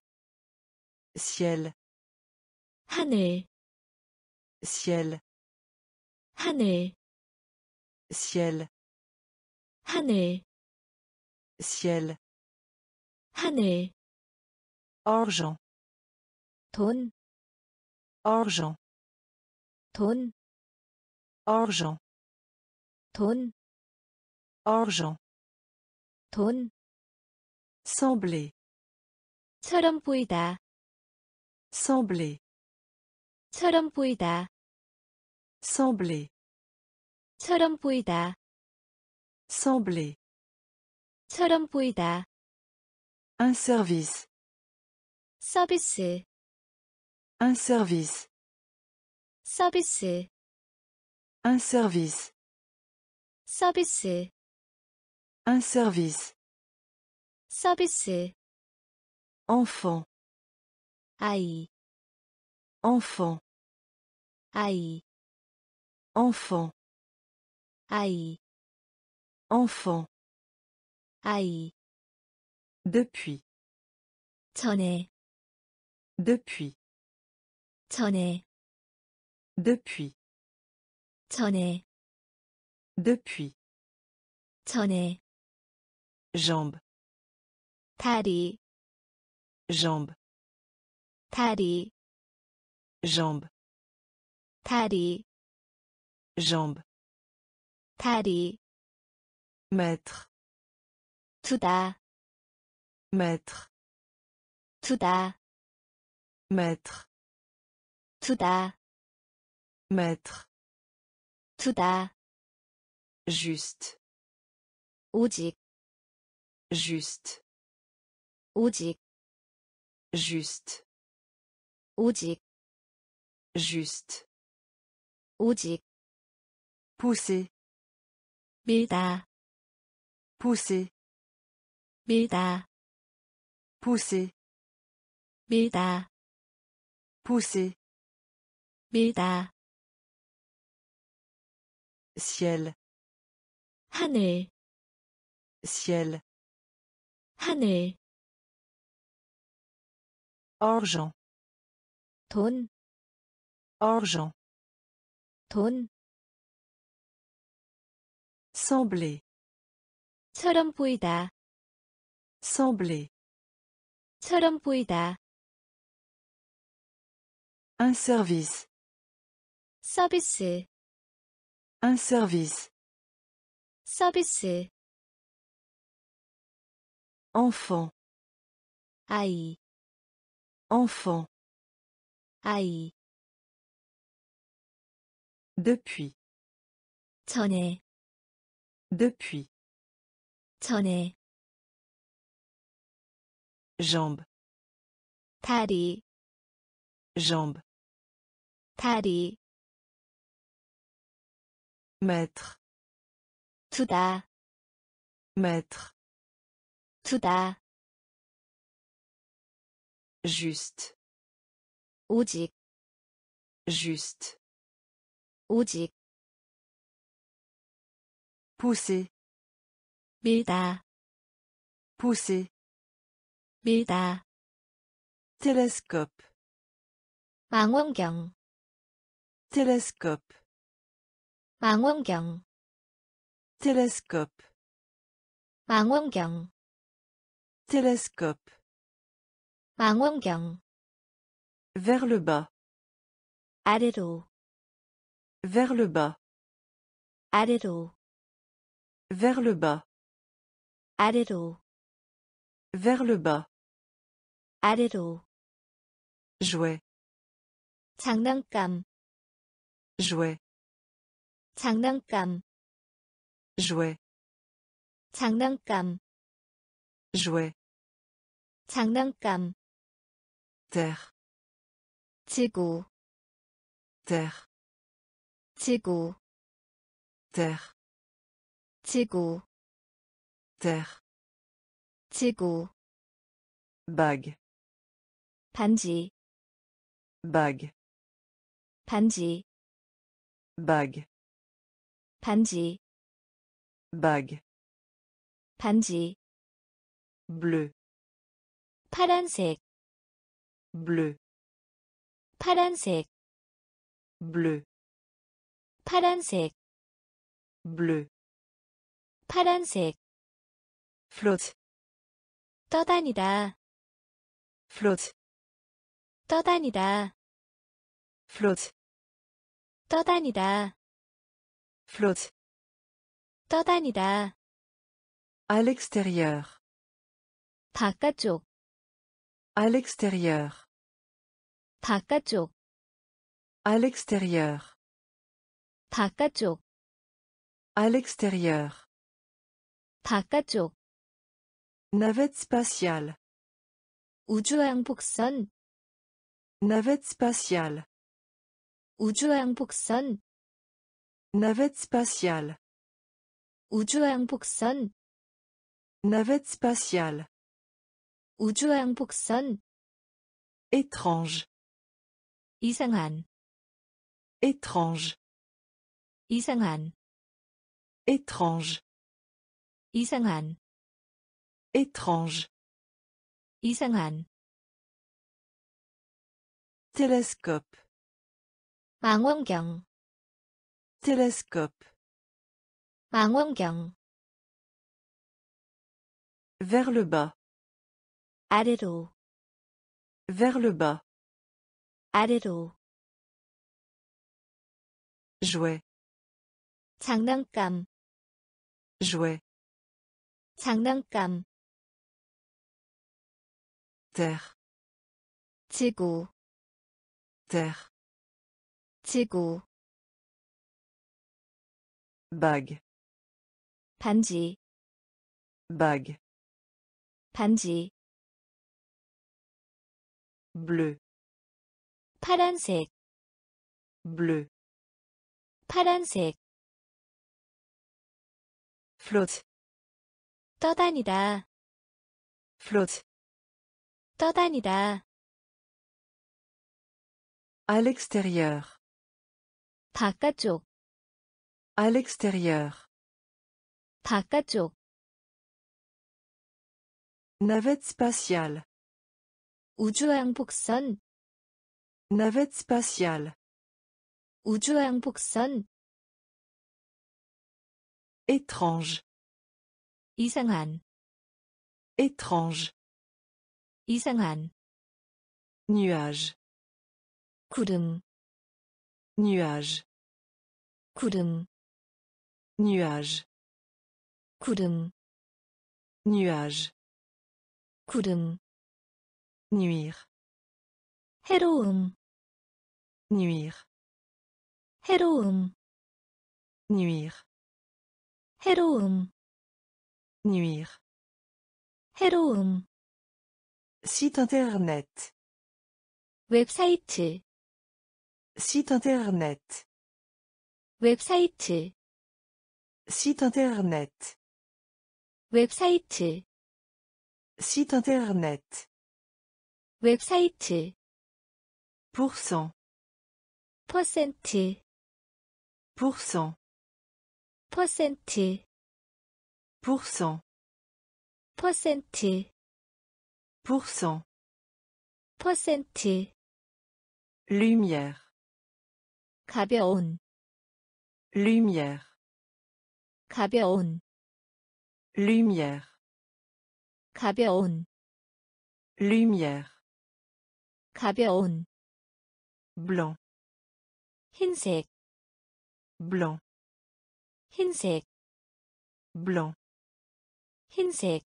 Ciel. 하늘, Ciel. 하늘, Ciel. 하늘, Ciel. 하늘. Argent. 돈, Argent. 돈, Argent. 돈, Argent. 돈. Sembler. 처럼 보이다, Sembler. 처럼 보이다, Sembler. 처럼 보이다, Sembler. 처럼 보이다. Un service. 서비스, Un service. 서비스, Un service. 서비스, Un service. 서비스. Enfant. 아이, Enfant. 아이, Enfant. 아이, Enfant. 아이. Depuis. 전에, Depuis. 전에, Depuis. 전에, Depuis. 전에. Jambe. 다리, Jambe. 다리, Jambe. 다리, Jambe. 다리. Maître. 두다, Maître. 두다, Maître. 두다, Maître. 두다. Juste. 오직, Juste. 오직, Juste. 오직, Juste. 오직. Pousser. 밀다, Pousser. 밀다, Pousser. 밀다, Pousser. 밀다. Ciel. 하늘, Ciel. 하늘. Argent. 돈, Argent. 돈. Sembler. 처럼 보이다, Sembler. 처럼 보이다. Un service. 서비스, Un service. 서비스. Enfant. 아이, Enfant. 아이. Depuis. 전에, Depuis. 전에. Jambe. 다리, Jambe. 다리. Mettre. 두다, Mettre. 두다, Juste. 오직, Juste. 오직 보스 밀다 보스 밀다. 텔레스코프 망원경 텔레스코프 망원경 텔레스코프 망원경 텔레스코프 망원경. Vers le bas. 아래로. Vers le bas. 아래로, Vers le bas. 아래로, Vers le bas. 아래로, Jouet. 장난감, Jouet. 장난감, Jouet. 장난감, Jouet. 장난감, Terre. 지구, Terre. 지구, Terre. 지구, Terre. 지구, Bague. 반지, Bague. 반지, Bague. 반지, Bague. 반지, Bleu. 파란색, Bleu. 파란색, Bleu. 파란색, Bleu. 파란색, Flotte. 떠다니다, Flotte. 떠다니다, Flotte. 떠다니다, Flotte. 떠다니다, À l'extérieur. 바깥쪽, À l'extérieur. 바깥쪽, À l'extérieur. 바깥쪽, À l'extérieur. 바깥쪽, Navette spatiale. 우주왕복선, Navette spatiale. 우주왕복선, Navette spatiale. 우주왕복선, Navette spatiale. 우주왕복선, Étrange. 이상한, Étrange. 이상한, Étrange. 이상한, Étrange. 이상한, Télescope. 망원경, Télescope. 망원경, Vers le bas. 아래로, Vers le bas. 아래로, Jouet. 장난감, Jouet. 장난감, Terre. 지구, Terre. 지구, Bague. 반지, Bague. 반지, Bleu. 파란색, Bleu. 파란색, Flotte. 떠다니다, Flotte. 떠다니다, À l'extérieur. 바깥쪽, À l'extérieur. 바깥쪽, Navette spatiale. 우주왕복선, Navette spatiale. 우주왕복선, Étrange. 이상한, Étrange. 이상한, Nuage. 구름, Nuage. 구름, Nuage. 구름, Nuage. 구름, Nuire. 해로움, Nuire. 해로움, Nuire. 해로움, Nuire. 해로움, Site internet. 웹사이트, Site internet. 웹사이트, Site internet. 웹사이트, Site internet. 웹사이트, Pourcent. 퍼센트, Pourcent. 퍼센트, Pourcent. 퍼센트, Pourcent. 퍼센트, Lumière. 가벼운, Lumière. 가벼운, Lumière. 가벼운, Lumière. 가벼운, Blanc. 흰색, Blanc. 흰색, Blanc. 흰색,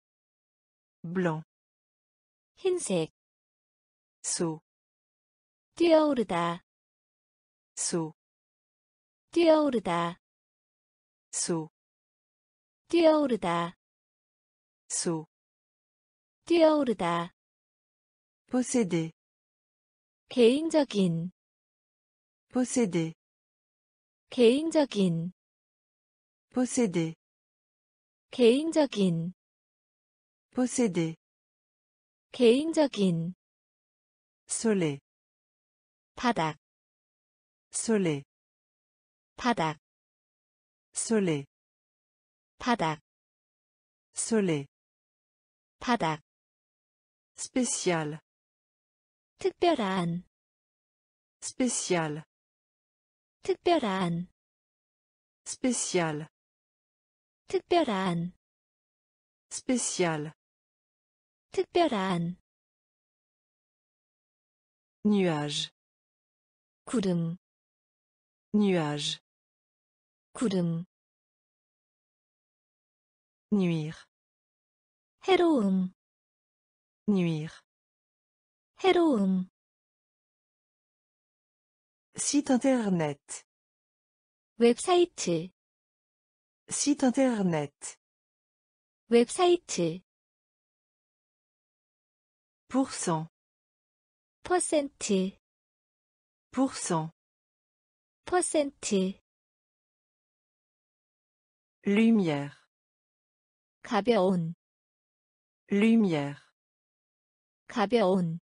Blanc. 흰색, Saut. 뛰어오르다, Saut. 뛰어오르다, Saut. 뛰어오르다, Saut. 뛰어오르다, Posséder. 개인적인, Posséder. 개인적인, Posséder. 개인적인, Posséder. 개인적인, Soleil. 바닥, Soleil. 바닥, Soleil. 바닥, Soleil. 바닥, Spécial. 특별한, Spécial. 특별한, Spécial. 특별한, Spécial. 특별한, Nuage. 구름, Nuage. 구름, Nuire. 해로움, Nuire. 해로움, Site internet. 웹사이트, Site internet. 웹사이트, Pourcent. 퍼센트, Pourcent. 퍼센트, Lumière. 가벼운, Lumière. 가벼운,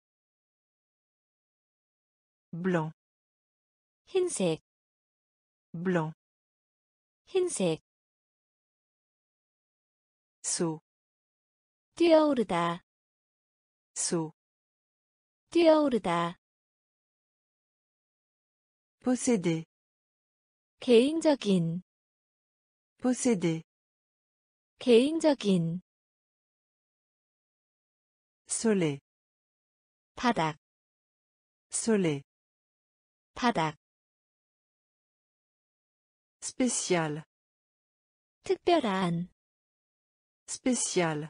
Blanc. 흰색, Blanc. 흰색, Saut. 뛰어오르다, Saut. 뛰어오르다, Posséder. 개인적인, Posséder. 개인적인, Soleil. 바닥, Soleil. 바닥, Spécial. 특별한, Spécial.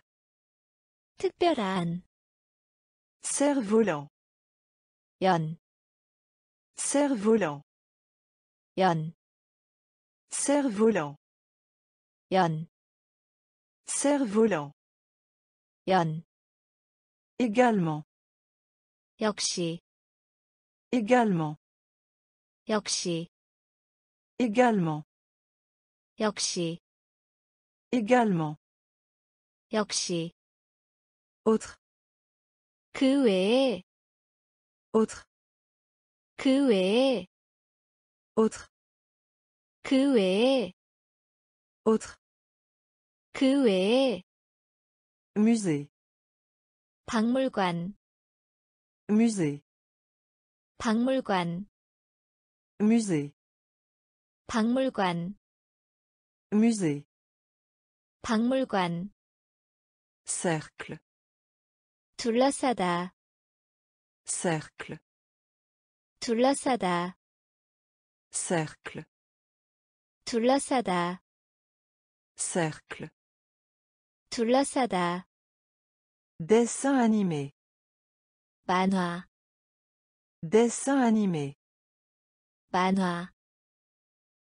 특별한, Cerf-volant. 연, Cerf-volant. 연, Cerf-volant. 연, Cerf-volant. 연, Également. 역시, Également. 역시, Également. 역시, Également. 역시, Autre. 그 외에, Autre. 그 외에, Autre. 그 외에, Autre. 그 외에, Musée. 박물관, Musée. 박물관, Musée. 박물관, Musée. 박물관, Cercle. 둘러싸다, Cercle. 둘러싸다, Cercle. 둘러싸다, Cercle. 둘러싸다, Dessin animé. 만화, Dessin animé. 만화,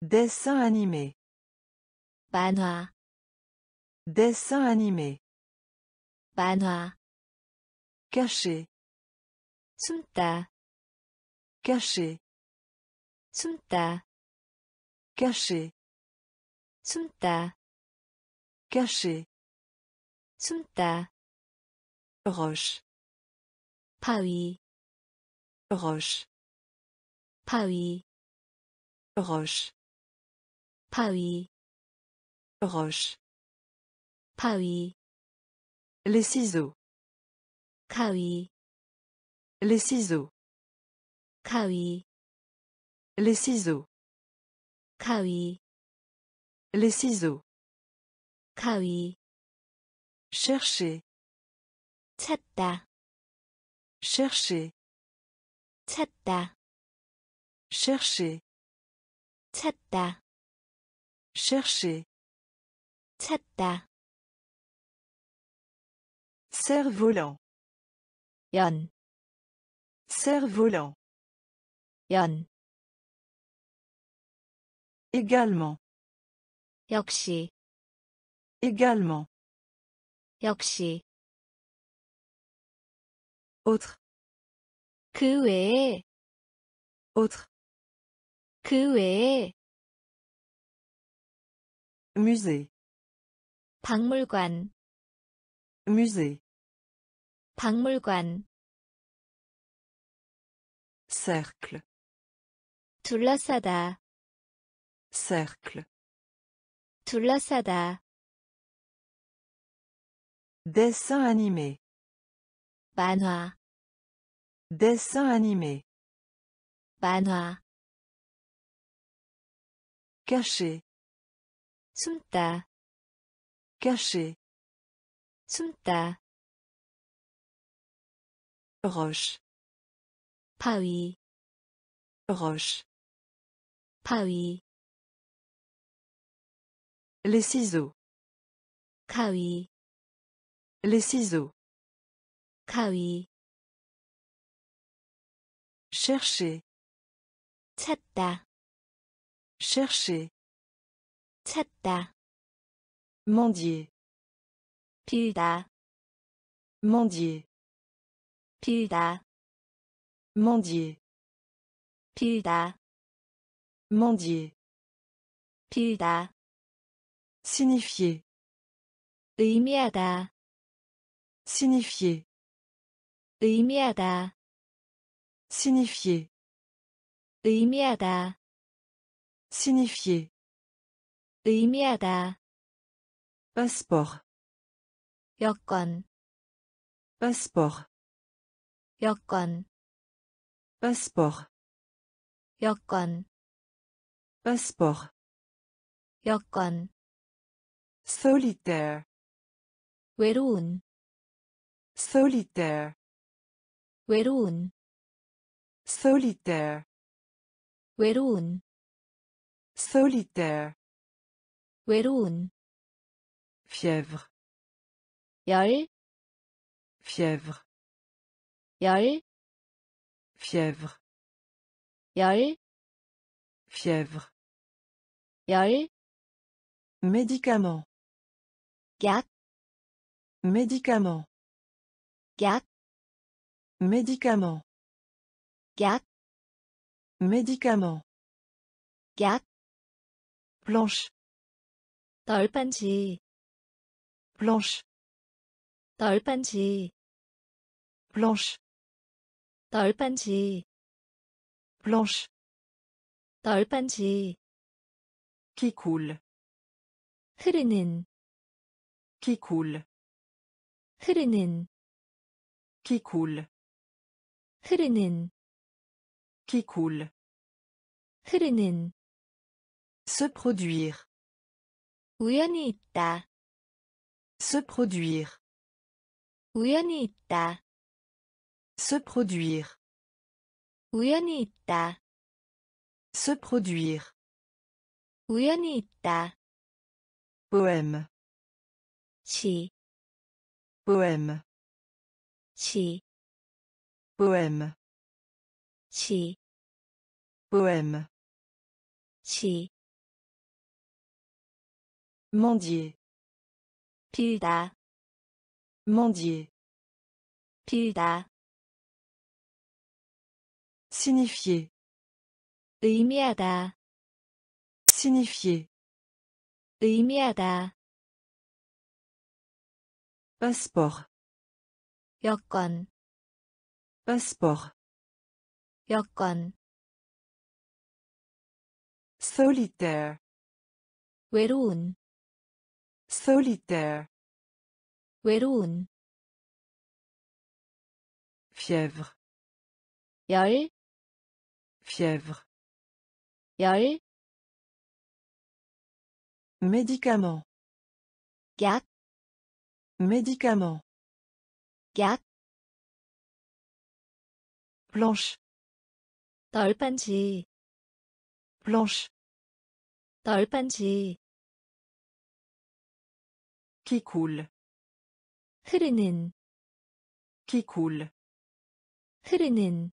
Dessin animé. 만화, Dessin animé. 만화, Caché. 숨다, Caché. 숨다, Caché. 숨다, cacher, 숨다, roche, 바위, roche, 바위, roche, 바위, roche. 바위, Les ciseaux, 가위, les ciseaux, 가위, les ciseaux, 가위, les ciseaux. 가위, Chercher, 찾다, chercher, 찾다, chercher, 찾다, chercher. 찾다, Cerf-volant, 연, cerf-volant. 연, Également, 역시, également. 역시, Autre, 그 외에, autre. 그 외에, Musée, 박물관, musée. 박물관, Cercle, 둘러싸다, cercle. 둘러싸다, Dessin animé, 만화, dessin animé. 만화, Cacher, 숨다, cacher. 숨다, Roche, 바위, roche. 바위, Les ciseaux, 가위, les ciseaux. 가위, Chercher, 찾다, chercher. 찾다, Mendier, 빌다, mendier, 빌다, mendier, 빌다, mendier. 빌다, Signifier, 의미하다, signifier, 의미하다, signifier, 의미하다, signifier. 의미하다, Passeport, 여권, passeport, 여권, passeport, 여권, passeport. 여권, Solitaire, 외로운, solitaire, 외로운, solitaire, 외로운, solitaire. 외로운, Fièvre, 열, fièvre, 열, fièvre, 열, fièvre. 열, Médicament, 약, médicament, 약, médicament, 약, médicament. 약, Planche, 널빤지, planche, 널빤지, planche, 널빤지, planche. 널빤지, Qui coule, 흐르는, qui coule, 흐르는, qui coule, 흐르는, qui coule. 흐르는, Se produire, 우연히 있다, se produire, 우연히 있다, se produire, 우연히 있다, se produire. 우연히 있다, Poème, 시, poème, 시, poème, 시, poème. 시, Mendier, 빌다, mendier. 빌다, Signifier, 의미하다, signifier. 의미하다, Passeport. 여권, Passeport. 여권, Solitaire. 외로운, Solitaire. 외로운, Fièvre. 열, Fièvre. 열, Médicament. 약, Médicament. 약, Planche. 널빤지, Planche. 널빤지, Qui coule. 흐르는, Qui coule. 흐르는,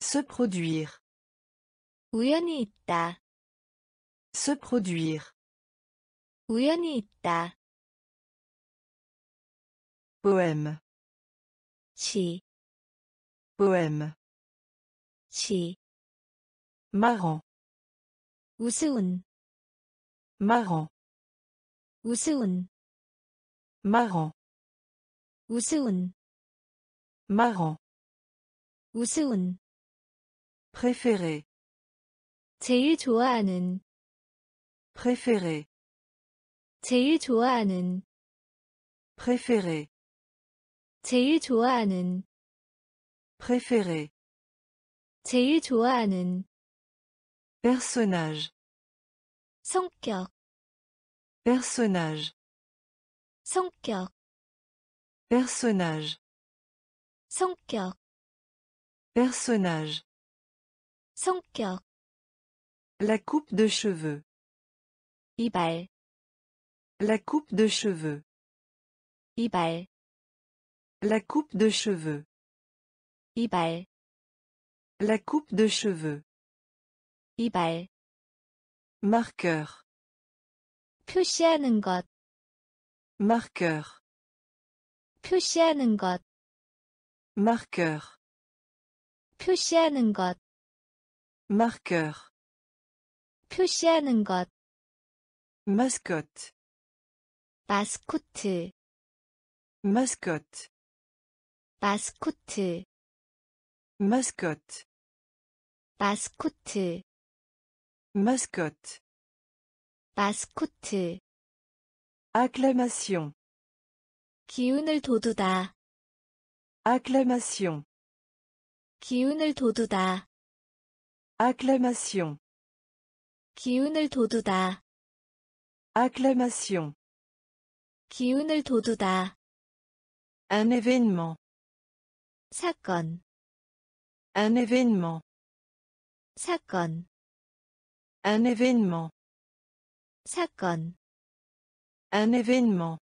Se produire. 우연히 있다, Se produire. 우연히 있다, Poème. 시, Poème. 시, Marrant. 우스운, Marrant. 우스운, Marrant. 우스운, Marrant. 우스운, Préféré. 제일 좋아하는, Préféré. 제일 좋아하는, Préféré. 제일 좋아하는, Préféré. 제일 좋아하는, Personnage. 성격, Personnage. 성격, Personnage. 성격, Personnage. 성격, La coupe de cheveux. 이발, La coupe de cheveux. 이발, La coupe de cheveux. 이발, La coupe de cheveux. 이발, Marqueur. 표시하는 것, Marqueur. 표시하는 것, Marqueur. 표시하는 것, Marqueur. 표시하는 것, Mascotte. 마스코트, Mascotte. 마스코트, Mascotte. 마스코트, Mascotte. 마스코트, Acclamation. 기운을 돋우다, Acclamation. 기운을 돋우다, Acclamation. 기운을 돋우다, Acclamation. 기운을 돋우다, Un événement. 사건, Un événement. 사건, Un événement. 사건, Un événement.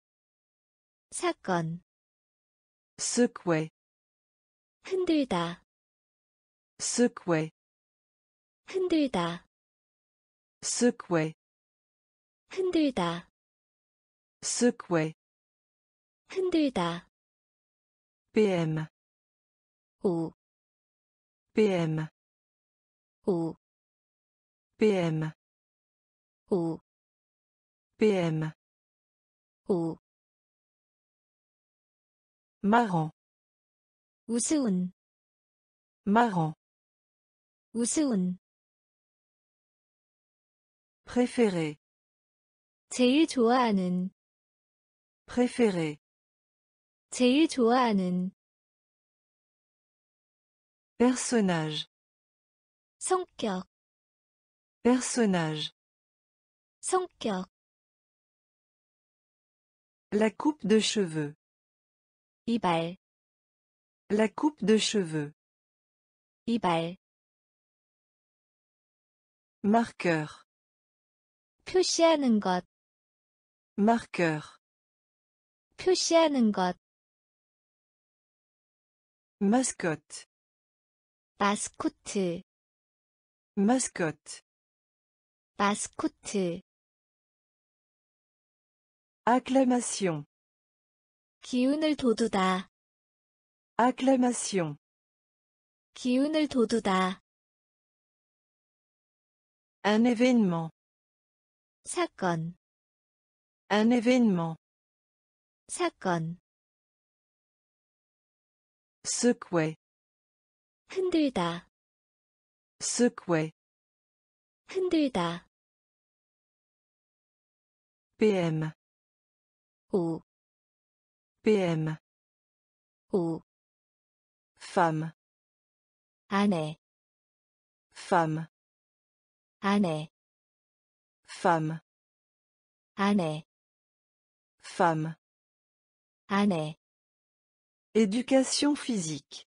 사건, Secouer. 흔들다, Secouer. 흔들다, Secouer. 흔들다, Secouer. 흔들다, PM. 오, PM. 오, PM. 오, PM. 오, Marrant. 우스운, Marrant. 우스운, Préféré. 제일 좋아하는, Préféré. 제일 좋아하는, Personnage. 성격, Personnage. 성격, La coupe de cheveux. 이발, La coupe de cheveux. 이발, Marqueur. 표시하는 것, Marqueur. 표시하는 것, Mascotte. 마스코트, Mascotte. 마스코트, Acclamation. 기운을 돋우다, Acclamation. 기운을 돋우다, Un événement. 사건, Un événement. 사건, Secouer. 흔들다, Secouer. 흔들다, PM. 오, PM. 오, Femme. 아내, Femme. 아내, Femme. 아내, Femme. 아내, Éducation physique.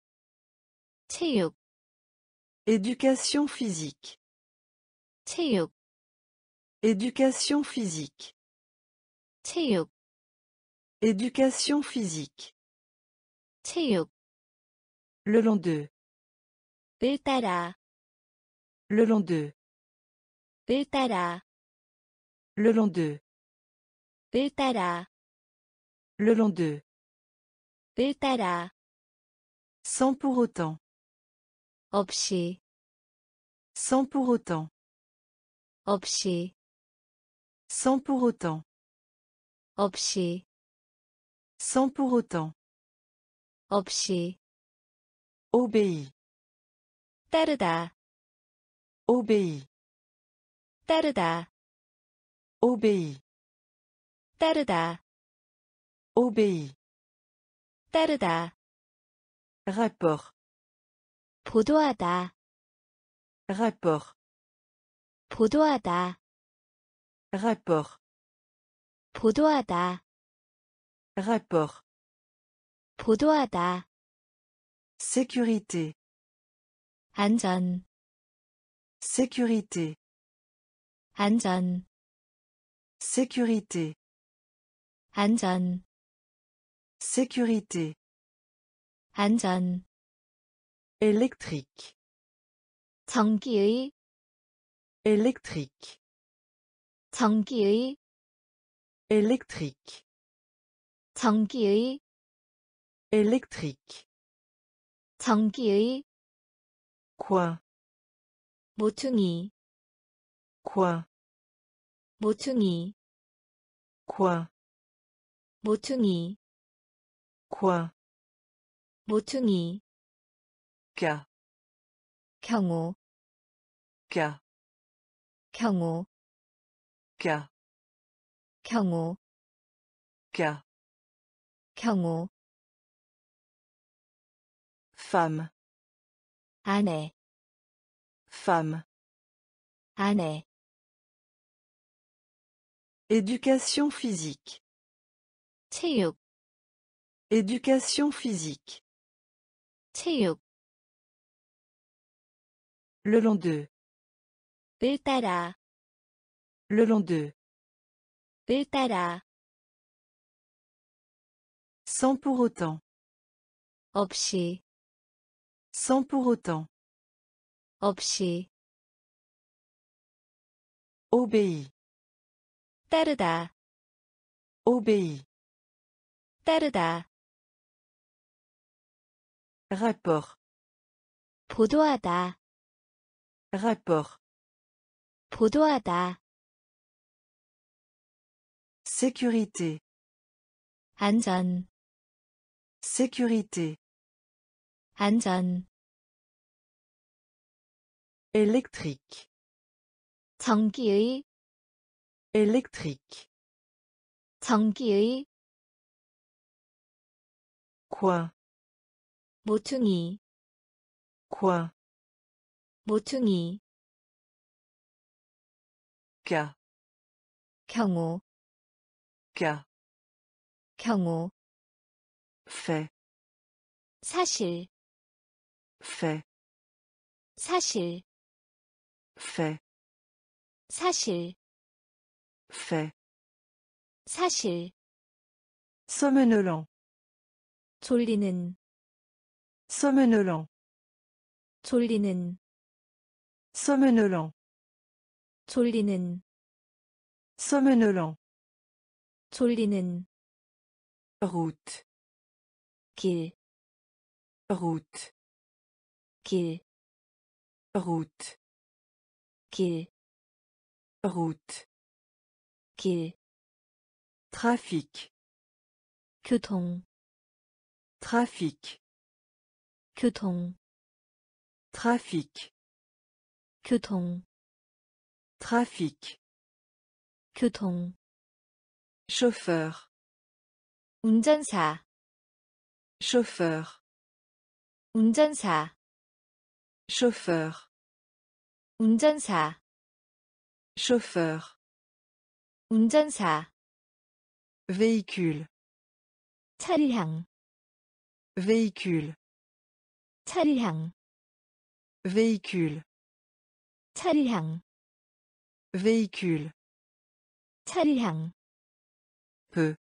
체육, Éducation physique. 체육, Éducation physique. 체육, Éducation physique. 체육, Le long d'eux. 을 따라, Le long d'eux. 을 따라, Le long d'eux. 을 따라, Le long d'eux. 을 따라, Sans pour autant. 없이, Sans pour autant. 없이, Sans pour autant. 없이, Sans pour autant. 없이, Obéit. 따르다, Obéit. 따르다, Obéit. 따르다, Obéit. 따르다, Rapport. 보도하다, Rapport. 보도하다, Rapport. 보도하다, Rapport. 보도하다, Sécurité. 안전, Sécurité. 안전, Sécurité. 안전, Sécurité. 안전, Électrique. 전기의, Électrique. 전기의, Électrique. 전기의, Électrique. 전기의, Coin. 모퉁이, Coin. 모퉁이, Coin. 모퉁이, Coin. 모퉁이, Cas. 경우, Cas. 경우, Cas. 경우, Cas. 경우, Femme. 아내, Femme. 아내, Éducation physique. 체육, Éducation physique. 체육, Le long d'eux. 을 따라, Le long d'eux. 을 따라, Sans pour autant. 없이, Sans pour autant. 없이, Obéit. 따르다, Obéit. 따르다, Rapport. 보도하다, Rapport. 보도하다, Sécurité. 안전, Sécurité. 안전, Électrique. 전기의, Électrique. 전기의, Coin. 모퉁이, Coin. 모퉁이, Cas. 경우, Cas. 경우, Fait. 사실, Fait. 사실, Fait. 사실, Fait. 사실, Somnolent. 졸리는, Somnolent. 졸리는, Somnolent. 졸리는, Somnolent. 졸리는, Route. 길, Route. 길, Route. 길, Route. 길, trafic, 교통, trafic, 교통, trafic, 교통, trafic, 교통, chauffeur, 운전사, chauffeur, 운전사, chauffeur, 운전사, chauffeur, 운전사, véhicule, 차량, véhicule, 차량, véhicule, 차량, véhicule, 차량, peu,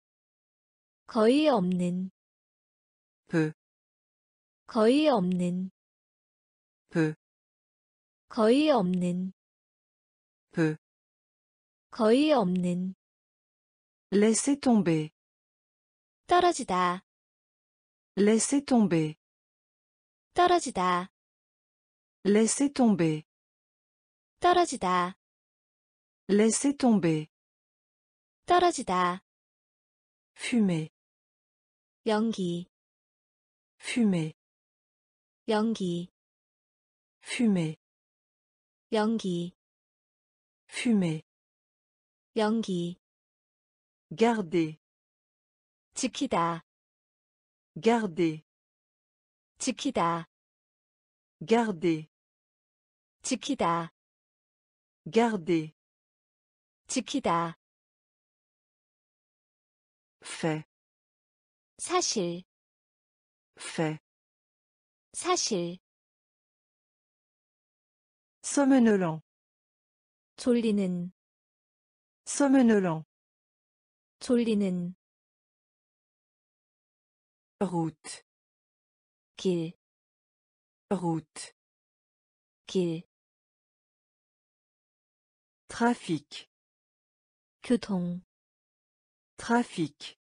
거의 없는, peu, 거의 없는, peu, 거의 없는, peu, 거의 없는, laissez tomber, 떨어지다, laissez tomber, 떨어지다, laissez tomber, 떨어지다, laissez tomber, 떨어지다, fumer, 연기, fumer, 연기, fumer, 연기, fumer, 연기, garder, 지키다, garder, 지키다, garder, 지키다, garder, 지키다, fait, 사실, fait, 사실, somnolent, 졸리는, somnolent, 졸리는, route, 길, route, 길, trafic, 교통, trafic,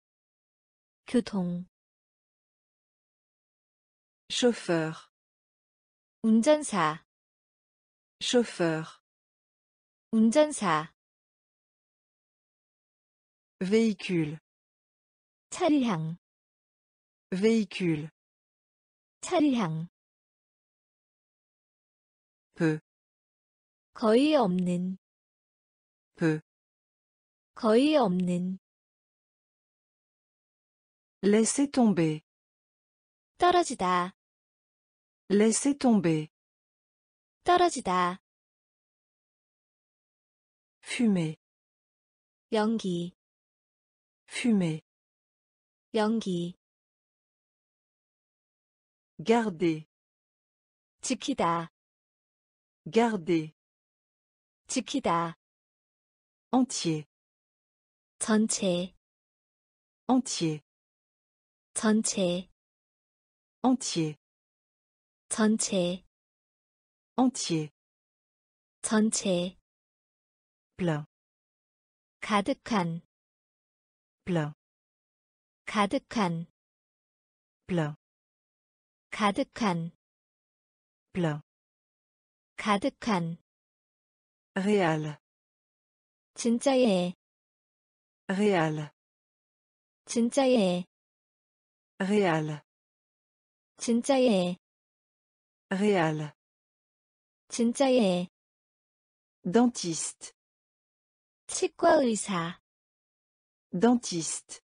교통, chauffeur, 운전사, chauffeur, 운전사, Véhicule, 차량, véhicule, 차량, peu, 거의 없는, peu, 거의 없는, laissez tomber, 떨어지다, laissez tomber, 떨어지다, fumer, 연기, fumer, 연기, garder, 지키다, garder, 지키다, entier, 전체, entier, 전체, entier, 전체, entier, 전체, plein, 가득한, plein, 가득한, plein, 가득한, plein, 가득한, réal, 진짜예, réal, 진짜예, réal, 진짜예, réal, 진짜예, dentiste, 치과 의사, dentiste,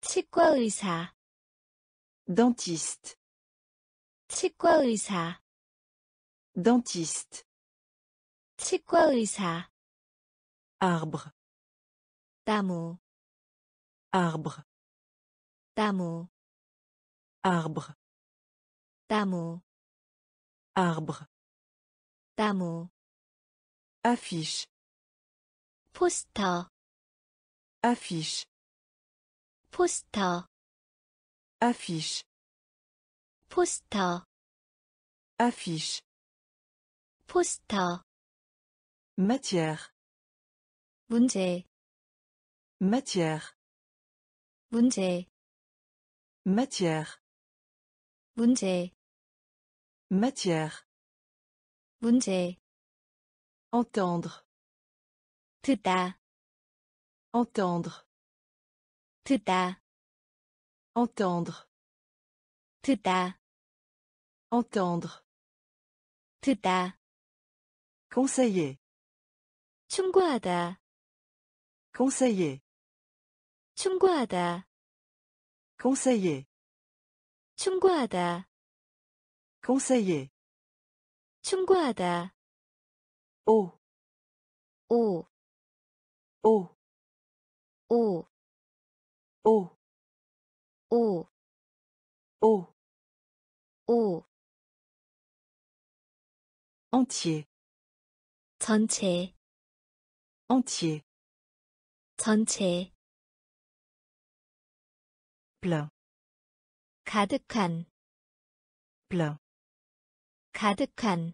치과 의사, dentiste, 치과 의사, dentiste, 치과 의사, arbre, 나무, arbre, 나무, arbre, 나무, arbre, 나무, affiche, 포스터, affiche, 포스터, affiche, 포스터, affiche, 포스터, matière, 문제, matière, 문제, matière, 문제, matière, 문제, entendre, 듣다, Entendre. 듣다, Entendre. 듣다, Entendre. 듣다, Conseiller. 충고하다, Conseiller. 충고하다, Conseiller. 충고하다, Conseiller. 충고하다, Eau. 오, Eau. 오, Eau. 오, Eau. 오, Entier. 전체, Entier. 전체, Plein. 가득한, Plein. 가득한,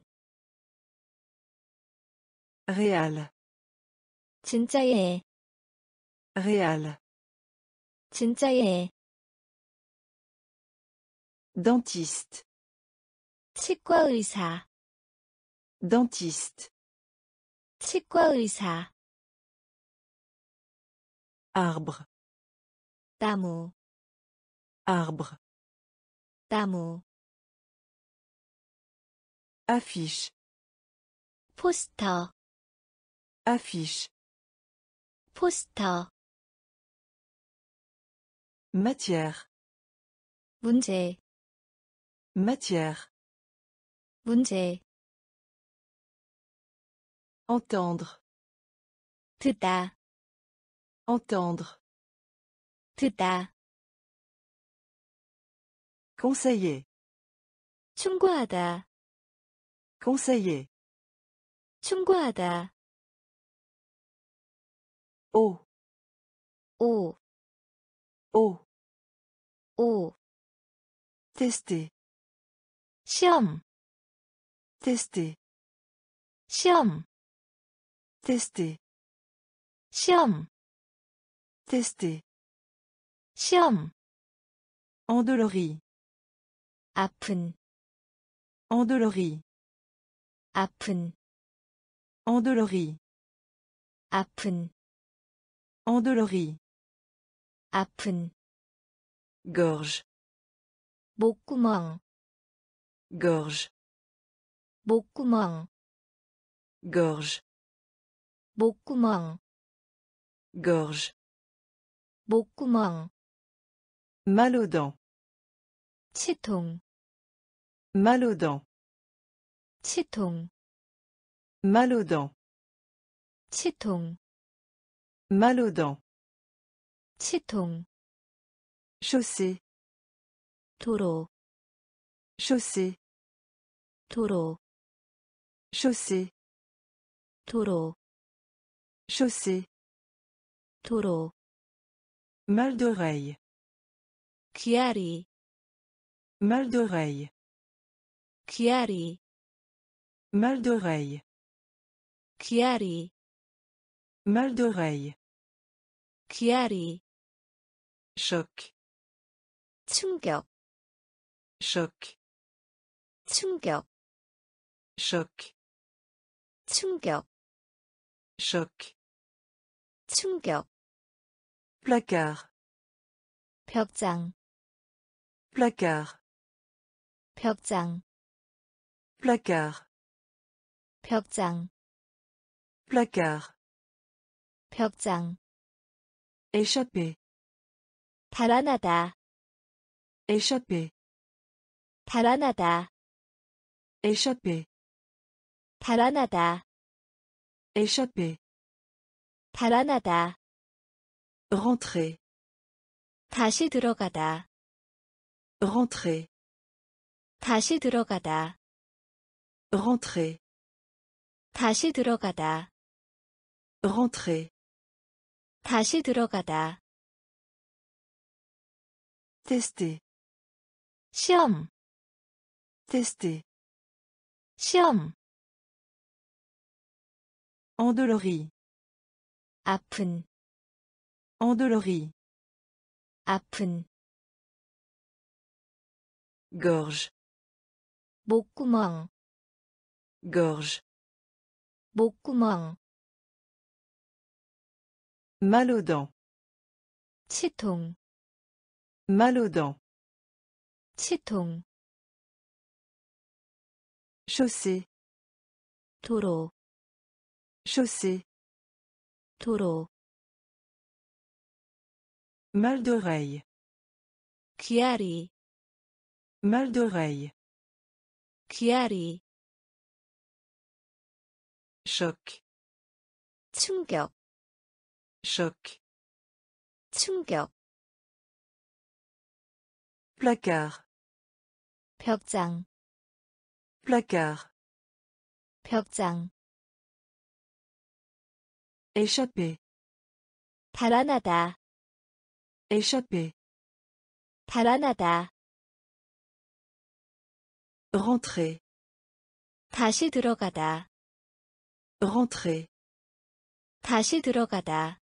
Réal. 진짜예, Réal. 진짜예, Dentiste. 치과 의사, Dentiste. 치과 의사, Arbre. 나무, Arbre. 나무, Affiche. 포스터, Affiche. 포스터, Matière. 문제, Matière. 문제, Entendre. 듣다, Entendre. 듣다, Conseiller. 충고하다, Conseiller. 충고하다, Eau. 오, Eau. 오, Tester. 시험, Tester. 시험, Tester. 시험, Tester. 시험, Endolori. 아픈, Endolori. 아픈, Endolori. 아픈, Endolori. 아픈, Gorge. 목구멍, Gorge. 목구멍, Gorge. 목구멍, Gorge. 목구멍, Mal aux dents. 치통, Mal aux dents. 치통, Mal aux dents. 치통, Mal aux dents. 치통, Chaussée. 도로, Chaussée. 도로, Chaussée. 도로, Chaussée. 도로, Mal d'oreille. 귀아리, Mal d'oreille. 귀아리, Mal d'oreille. 귀아리, Mal d'oreille. 귀아리, Choc. 충격, Choc. 충격, Choc. 충격, Choc. 충격, Placard. 벽장, Placard. 벽장, Placard. 벽장, Placard. 벽장, Échapper. 달아나다, Échapper. 달아나다, Échapper. 달아나다, Échapper. 달아나다, Rentrer. 다시 들어가다, Rentrer. 다시 들어가다, Rentrer. 다시 들어가다, Rentrer. 다시 들어가다, Tester. 시험, Tester. 시험, Endolori. 아픈, Endolori. 아픈, Gorge. 목구멍, Gorge. 목구멍, Mal aux dents. 치통, Mal aux dents. 치통, Chaussée. 도로, Chaussée. 도로, Mal d'oreille. 귀아리, Mal d'oreille. 귀아리, Choc. 충격, Choc. 충격, Placard. 벽장, Placard. 벽장, Échapper. 달아나다, Échapper. 달아나다, Rentrer. 다시 들어가다, Rentrer. 다시 들어가다,